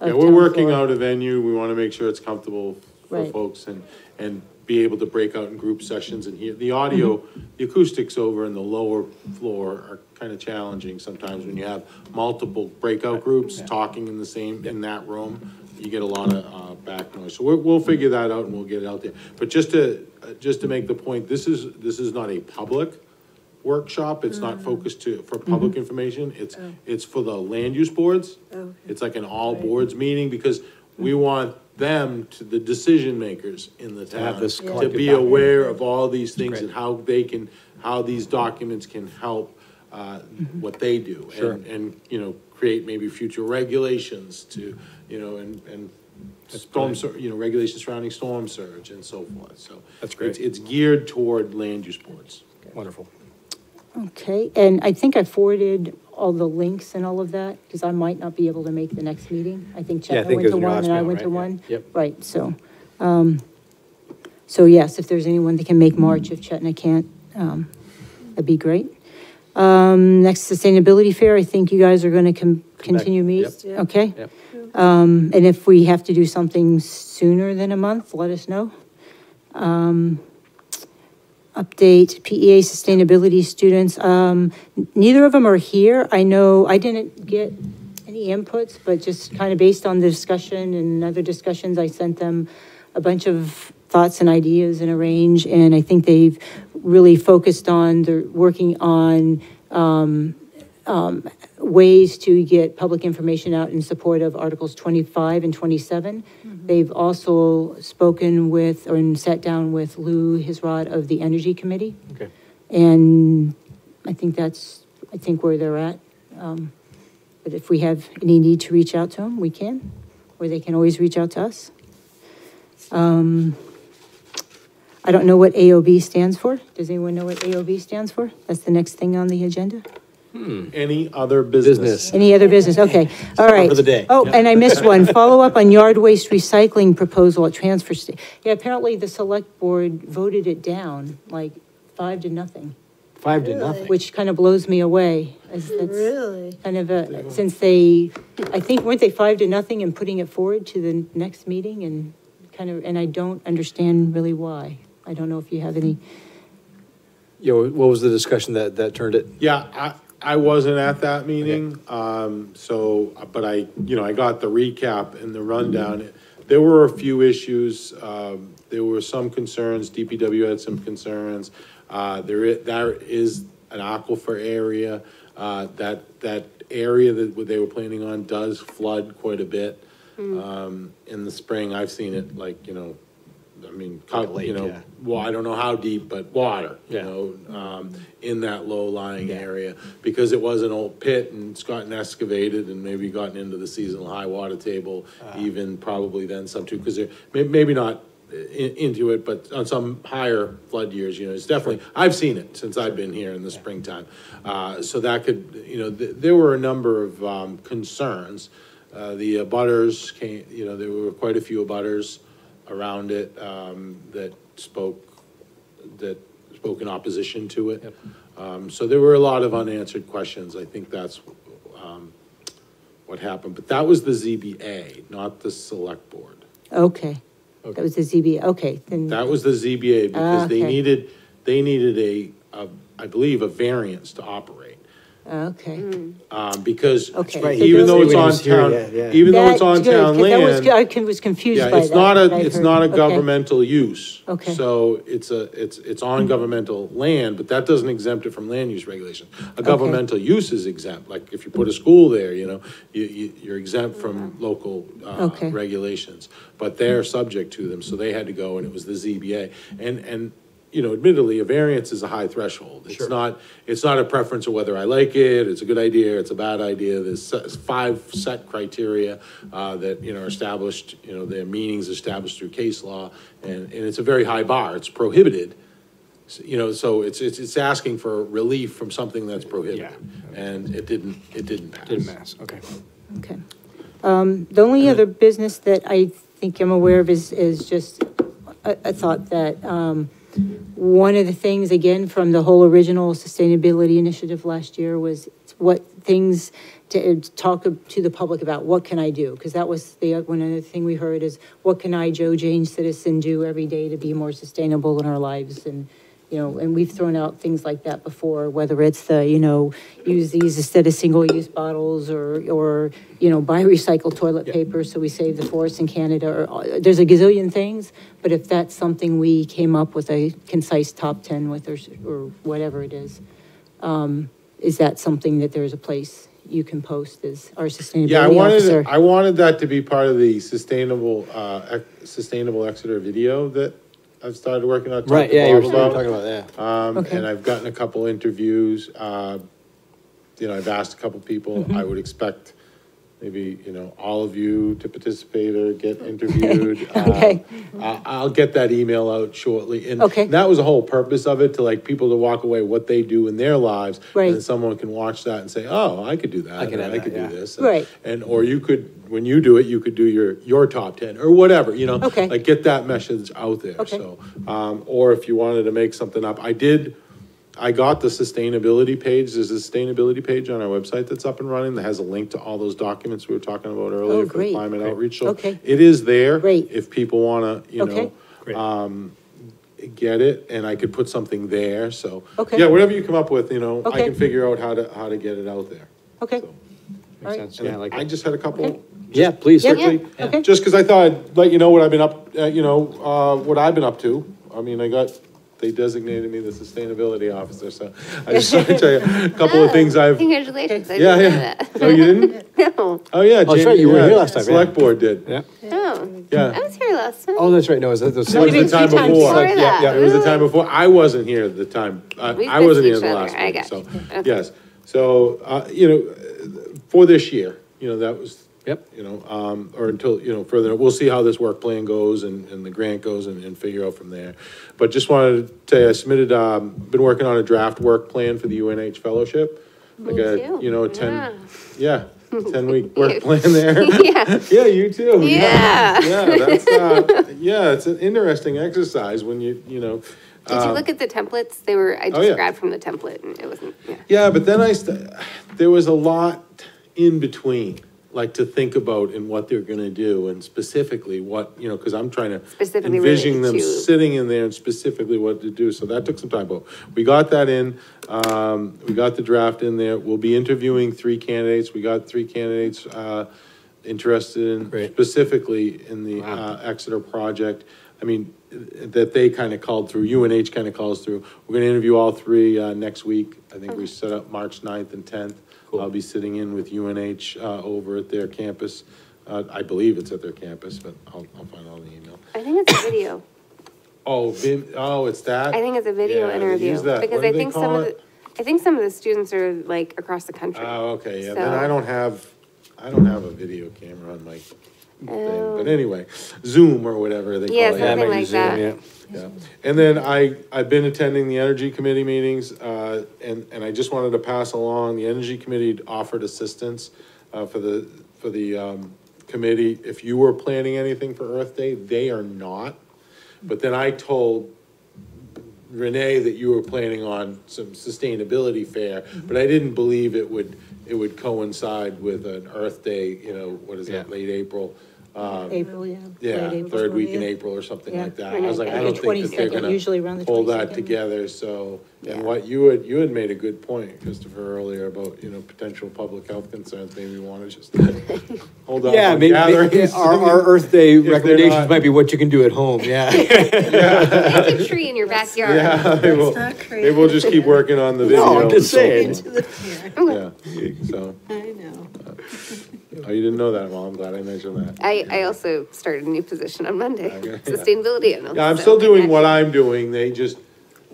S2: of
S6: Yeah, we're
S2: town
S6: working
S2: floor.
S6: out a venue, we wanna make sure it's comfortable for
S2: Right.
S6: folks and, and be able to break out in group sessions and hear, the audio,
S2: Mm-hmm.
S6: the acoustics over in the lower floor are kinda challenging sometimes when you have multiple breakout groups talking in the same, in that room. You get a lot of, uh, back noise. So we'll, we'll figure that out and we'll get it out there. But just to, uh, just to make the point, this is, this is not a public workshop, it's not focused to, for public information, it's, it's for the land use boards.
S1: Okay.
S6: It's like an all boards meeting, because we want them to, the decision makers in the
S4: have
S6: town,
S4: this
S6: to
S4: collective
S6: be
S4: document.
S6: aware of all these things and how they can, how these documents can help, uh, what they do.
S4: Sure.
S6: And, and, you know, create maybe future regulations to, you know, and, and storm, sur- you know, regulations surrounding storm surge and so forth, so.
S4: That's great.
S6: It's, it's geared toward land use boards.
S4: Wonderful.
S2: Okay, and I think I forwarded all the links and all of that, because I might not be able to make the next meeting. I think
S4: Yeah, I
S2: Chetna
S4: think
S2: went
S4: it was
S2: to
S4: in your
S2: one
S4: last
S2: and I
S4: mail,
S2: went to
S4: right? Yeah.
S2: one.
S4: Yep.
S2: Right, so, um, so yes, if there's anyone that can make March, if Chetna can't, um, that'd be great. Um, next Sustainability Fair, I think you guys are gonna com- continue meet,
S1: Yep.
S2: okay?
S4: Yep.
S2: Um, and if we have to do something sooner than a month, let us know. Um, update PEA sustainability students, um, neither of them are here. I know, I didn't get any inputs, but just kind of based on the discussion and other discussions, I sent them a bunch of thoughts and ideas in a range, and I think they've really focused on, they're working on, um, um, ways to get public information out in support of Articles 25 and 27. They've also spoken with, or sat down with Lou Hisrod of the Energy Committee.
S4: Okay.
S2: And I think that's, I think where they're at. Um, But if we have any need to reach out to them, we can, or they can always reach out to us. Um, I don't know what AOB stands for. Does anyone know what AOB stands for? That's the next thing on the agenda. Hmm.
S6: Any other business?
S4: Business.
S2: Any other business? Okay, all right.
S4: for the day.
S2: Oh, and I missed one. Follow up on yard waste recycling proposal at transfer sta, yeah, apparently the select board voted it down, like five to nothing,
S4: Five to
S1: Really?
S4: nothing.
S2: which kind of blows me away. as that's
S1: Really?
S2: Kind of a, since they, I think, weren't they five to nothing and putting it forward to the next meeting and kind of, and I don't understand really why. I don't know if you have any,
S4: You know, what was the discussion that, that turned it?
S6: Yeah, I, I wasn't at that meeting, um, so, but I, you know, I got the recap and the rundown. There were a few issues, um, there were some concerns, DPW had some concerns. Uh, there i- there is an aquifer area, uh, that, that area that they were planning on does flood quite a bit. Um, in the spring, I've seen it like, you know, I mean,
S4: Like a
S6: you know,
S4: yeah.
S6: well, I don't know how deep, but water, you
S4: Yeah.
S6: know, um, in that low-lying area. Because it was an old pit and it's gotten excavated and maybe gotten into the seasonal high water table,
S4: Ah.
S6: even probably then some too, because maybe not in, into it, but on some higher flood years, you know, it's definitely, I've seen it since I've been here in the springtime. Uh, so that could, you know, th- there were a number of, um, concerns. Uh, the abutters came, you know, there were quite a few abutters around it, um, that spoke, that spoke in opposition to it. Um, so there were a lot of unanswered questions, I think that's, um, what happened, but that was the ZBA, not the select board.
S2: okay. That was the ZB, okay, then,
S6: That was the ZBA, because they
S2: Okay.
S6: needed, they needed a, a, I believe, a variance to operate.
S2: Okay.
S6: Um, because
S2: Okay.
S4: Right,
S6: even though it's on town,
S4: that, yeah.
S6: even though it's on
S2: That's good,
S6: town
S2: 'cause that was-
S6: land.
S2: I con- was confused by
S6: Yeah,
S2: that.
S6: it's not
S2: that
S6: a,
S2: I
S6: it's
S2: heard.
S6: not a
S2: Okay.
S6: governmental use.
S2: Okay.
S6: So it's a, it's, it's on governmental land, but that doesn't exempt it from land use regulation. A governmental use is exempt, like if you put a school there, you know, you, you, you're exempt from local, uh,
S2: Okay.
S6: regulations. But they're subject to them, so they had to go, and it was the ZBA. And, and, you know, admittedly, a variance is a high threshold. It's
S4: Sure.
S6: not, it's not a preference of whether I like it, it's a good idea, it's a bad idea. There's five set criteria, uh, that, you know, are established, you know, their meanings established through case law, and, and it's a very high bar, it's prohibited. So, You know, so it's, it's, it's asking for relief from something that's prohibited. And it didn't, it didn't pass.
S4: Didn't mass, okay.
S2: Okay. Um, the only other business that I think I'm aware of is, is just, a, I thought that, um, one of the things, again, from the whole original sustainability initiative last year was what things to uh, talk to the public about, what can I do? Because that was the, one other thing we heard is, what can I, Joe Jane citizen, do every day to be more sustainable in our lives? And, you know, and we've thrown out things like that before, whether it's the, you know, use these instead of single-use bottles or, or, you know, buy recycled toilet paper so we save the forests in Canada, or, uh, there's a gazillion things, but if that's something we came up with a concise top ten with or, or whatever it is, um, is that something that there's a place you can post as our sustainable.
S6: Yeah, I wanted,
S2: officer?
S6: I wanted that to be part of the sustainable, uh, Sustainable Exeter video that I've started working on.
S4: Right, yeah, you were
S6: Bob
S4: you were
S6: about.
S4: talking about that.
S6: Um,
S2: Okay.
S6: and I've gotten a couple interviews, uh, you know, I've asked a couple people,
S2: Mm-hmm.
S6: I would expect maybe, you know, all of you to participate or get interviewed. Uh,
S2: Okay.
S6: I, I'll get that email out shortly, and
S2: Okay.
S6: that was the whole purpose of it, to like people to walk away what they do in their lives.
S2: Right.
S6: And then someone can watch that and say, oh, I could do that,
S4: I could
S6: or
S4: add
S6: I
S4: that,
S6: could do
S4: yeah.
S6: this. and-
S2: Right.
S6: And, or you could, when you do it, you could do your, your top ten, or whatever, you know?
S2: Okay.
S6: Like, get that message out there,
S2: Okay.
S6: so. Um, or if you wanted to make something up, I did, I got the sustainability page, there's a sustainability page on our website that's up and running that has a link to all those documents we were talking about earlier for the
S2: great.
S6: climate outreach. So
S2: Okay.
S6: It is there.
S2: Great.
S6: If people wanna, you
S2: Okay.
S6: know,
S4: Great.
S6: get it, and I could put something there, so.
S2: Okay.
S6: Yeah, whatever you come up with, you know, I
S2: Okay.
S6: can figure out how to, how to get it out there.
S2: Okay,
S6: So,
S2: all
S4: Makes
S2: right.
S4: sense, yeah, I like
S6: I
S4: it.
S6: just had a
S2: Okay.
S6: couple,
S4: Yeah, please.
S2: Yeah,
S6: quickly,
S2: yeah, okay.
S6: just because I thought I'd let you know what I've been up, uh, you know, uh, what I've been up to. I mean, I got, they designated me the sustainability officer, so I just want to tell you a couple of things I've,
S7: Congratulations, I
S6: yeah,
S7: didn't know
S6: yeah.
S7: that.
S6: Oh, you didn't?
S7: No,
S6: Oh, yeah.
S4: that's right,
S6: Jamie,
S4: you were here last time, yeah.
S6: Select board did,
S4: Yeah.
S7: no, I was here last time.
S4: Oh, that's right, no, is that the?
S6: It was the time
S2: times
S6: before.
S7: before
S6: Yeah,
S7: that.
S6: yeah, it was the time before. I wasn't here at the time. I,
S7: We've
S6: I wasn't
S7: missed
S6: here
S7: each
S6: the
S7: other.
S6: last
S7: I
S6: meeting,
S7: got
S6: so,
S7: you. Okay.
S6: yes. So, uh, you know, for this year, you know, that was,
S4: Yep.
S6: you know, um, or until, you know, further, we'll see how this work plan goes and, and the grant goes and, and figure out from there. But just wanted to tell you, I submitted, um, been working on a draft work plan for the UNH fellowship. Like a,
S7: too.
S6: You know,
S7: Yeah.
S6: ten, yeah, ten-week work plan there.
S7: Yeah,
S6: Yeah, you too.
S7: Yeah.
S6: Yeah, that's, uh, yeah, it's an interesting exercise when you, you know.
S7: did you look at the templates? They were, I
S6: oh, yeah.
S7: just grabbed from the template and it wasn't, yeah.
S6: Yeah, but then I, st- there was a lot in between, like to think about and what they're gonna do and specifically what, you know, because I'm trying to
S7: Specifically
S6: envision
S7: related
S6: them
S7: to-
S6: sitting in there and specifically what to do, so that took some time, but we got that in, um, we got the draft in there, we'll be interviewing three candidates, we got three candidates, uh, interested in
S4: Great.
S6: specifically in the, uh, Exeter project. I mean, that they kind of called through, UNH kind of calls through. We're gonna interview all three, uh, next week. I think we set up March 9th and tenth. I'll be sitting in with UNH, uh, over at their campus. Uh, I believe it's at their campus, but I'll, I'll find all the email.
S7: I think it's a video.
S6: Oh, Vim, oh, it's that?
S7: I think it's a video
S6: Yeah, they
S7: interview.
S6: use that.
S7: Because
S6: do
S7: I
S6: they
S7: think some
S6: call
S7: of
S6: it?
S7: the, I think some of the students are like across the country.
S6: Oh, okay, yeah, then
S7: So-
S6: I don't have, I don't have a video camera on my thing,
S7: Oh.
S6: but anyway, Zoom or whatever they call it.
S7: Yeah,
S4: Yeah,
S7: something like
S4: Zoom,
S7: that.
S4: yeah.
S6: Yeah, and then I, I've been attending the Energy Committee meetings, uh, and, and I just wanted to pass along, the Energy Committee offered assistance, uh, for the, for the, um, committee, if you were planning anything for Earth Day, they are not. But then I told Renee that you were planning on some sustainability fair, but I didn't believe it would, it would coincide with an Earth Day, you know, what is that,
S4: Yeah.
S6: late April? Um,
S2: April, yeah.
S6: yeah,
S2: late April.
S6: third week in
S2: Yeah.
S6: April or something
S2: Yeah.
S6: like that. I was like, I don't think that they're
S2: 22nd,
S6: gonna
S2: the
S6: pull that
S2: 22nd.
S6: together, so. And
S7: Yeah.
S6: what you had, you had made a good point, Christopher, earlier about, you know, potential public health concerns, maybe we wanna just hold off
S4: Yeah,
S6: on
S4: maybe, maybe
S6: gatherings.
S4: our, our Earth Day
S6: they're
S4: recommendations
S6: not-
S4: might be what you can do at home, yeah.
S7: Plant a tree in your backyard.
S6: Yeah, maybe we'll,
S1: not
S6: maybe we'll just keep working on the video.
S4: No, I'm
S6: and
S4: just
S6: so
S4: saying.
S6: forth. Yeah, so,
S1: I know.
S6: Oh, you didn't know that, well, I'm glad I mentioned that.
S7: I, I also started a new position on Monday,
S6: Okay.
S7: sustainability analyst.
S6: Yeah, I'm still doing what
S7: I
S6: I'm doing, they just,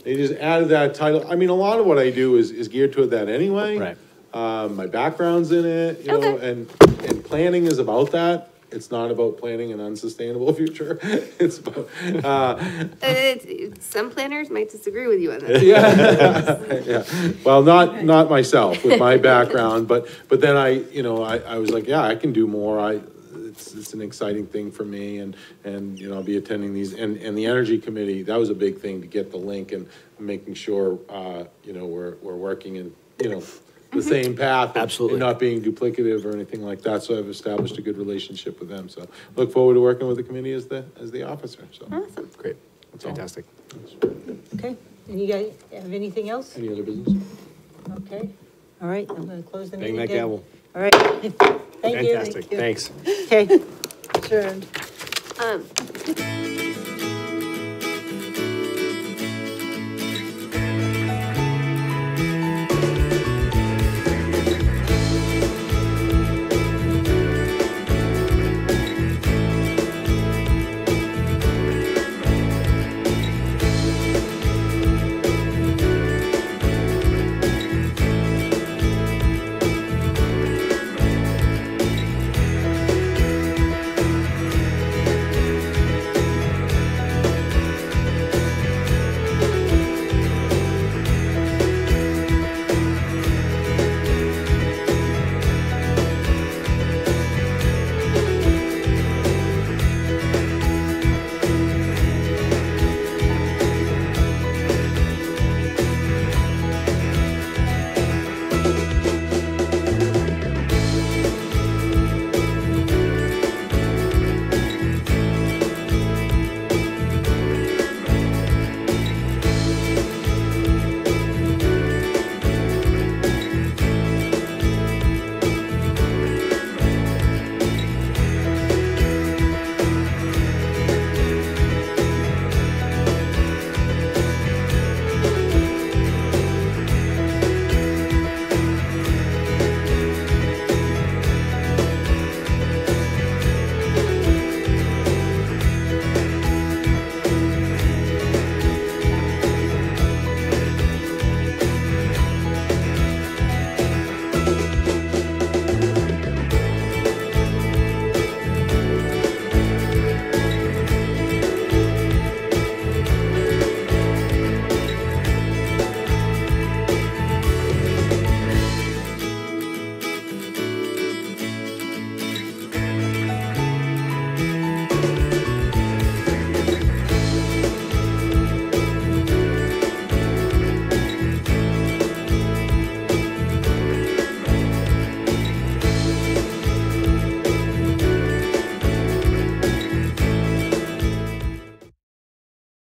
S6: they just added that title, I mean, a lot of what I do is, is geared toward that anyway.
S4: Right.
S6: Um, my background's in it, you know,
S7: Okay.
S6: and, and planning is about that, it's not about planning an unsustainable future, it's about, uh.
S7: Uh, it's- Some planners might disagree with you on that.
S6: yeah, well, not, not myself with my background, but, but then I, you know, I, I was like, yeah, I can do more, I, it's, it's an exciting thing for me, and, and, you know, I'll be attending these, and, and the Energy Committee, that was a big thing, to get the link and making sure, uh, you know, we're, we're working in, you know, the mm-hmm. same path.
S4: Absolutely.
S6: And not being duplicative or anything like that, so I've established a good relationship with them, so look forward to working with the committee as the, as the officer, so.
S7: Awesome,
S4: Great, That's all. fantastic.
S2: okay. And you guys have anything else?
S4: Any other business?
S2: Okay, all right, I'm gonna close the
S4: Bang
S2: meeting.
S4: that
S2: down.
S4: gavel.
S2: All right, thank you.
S4: Fantastic, thanks.
S2: Okay,
S1: adjourned.
S7: Um,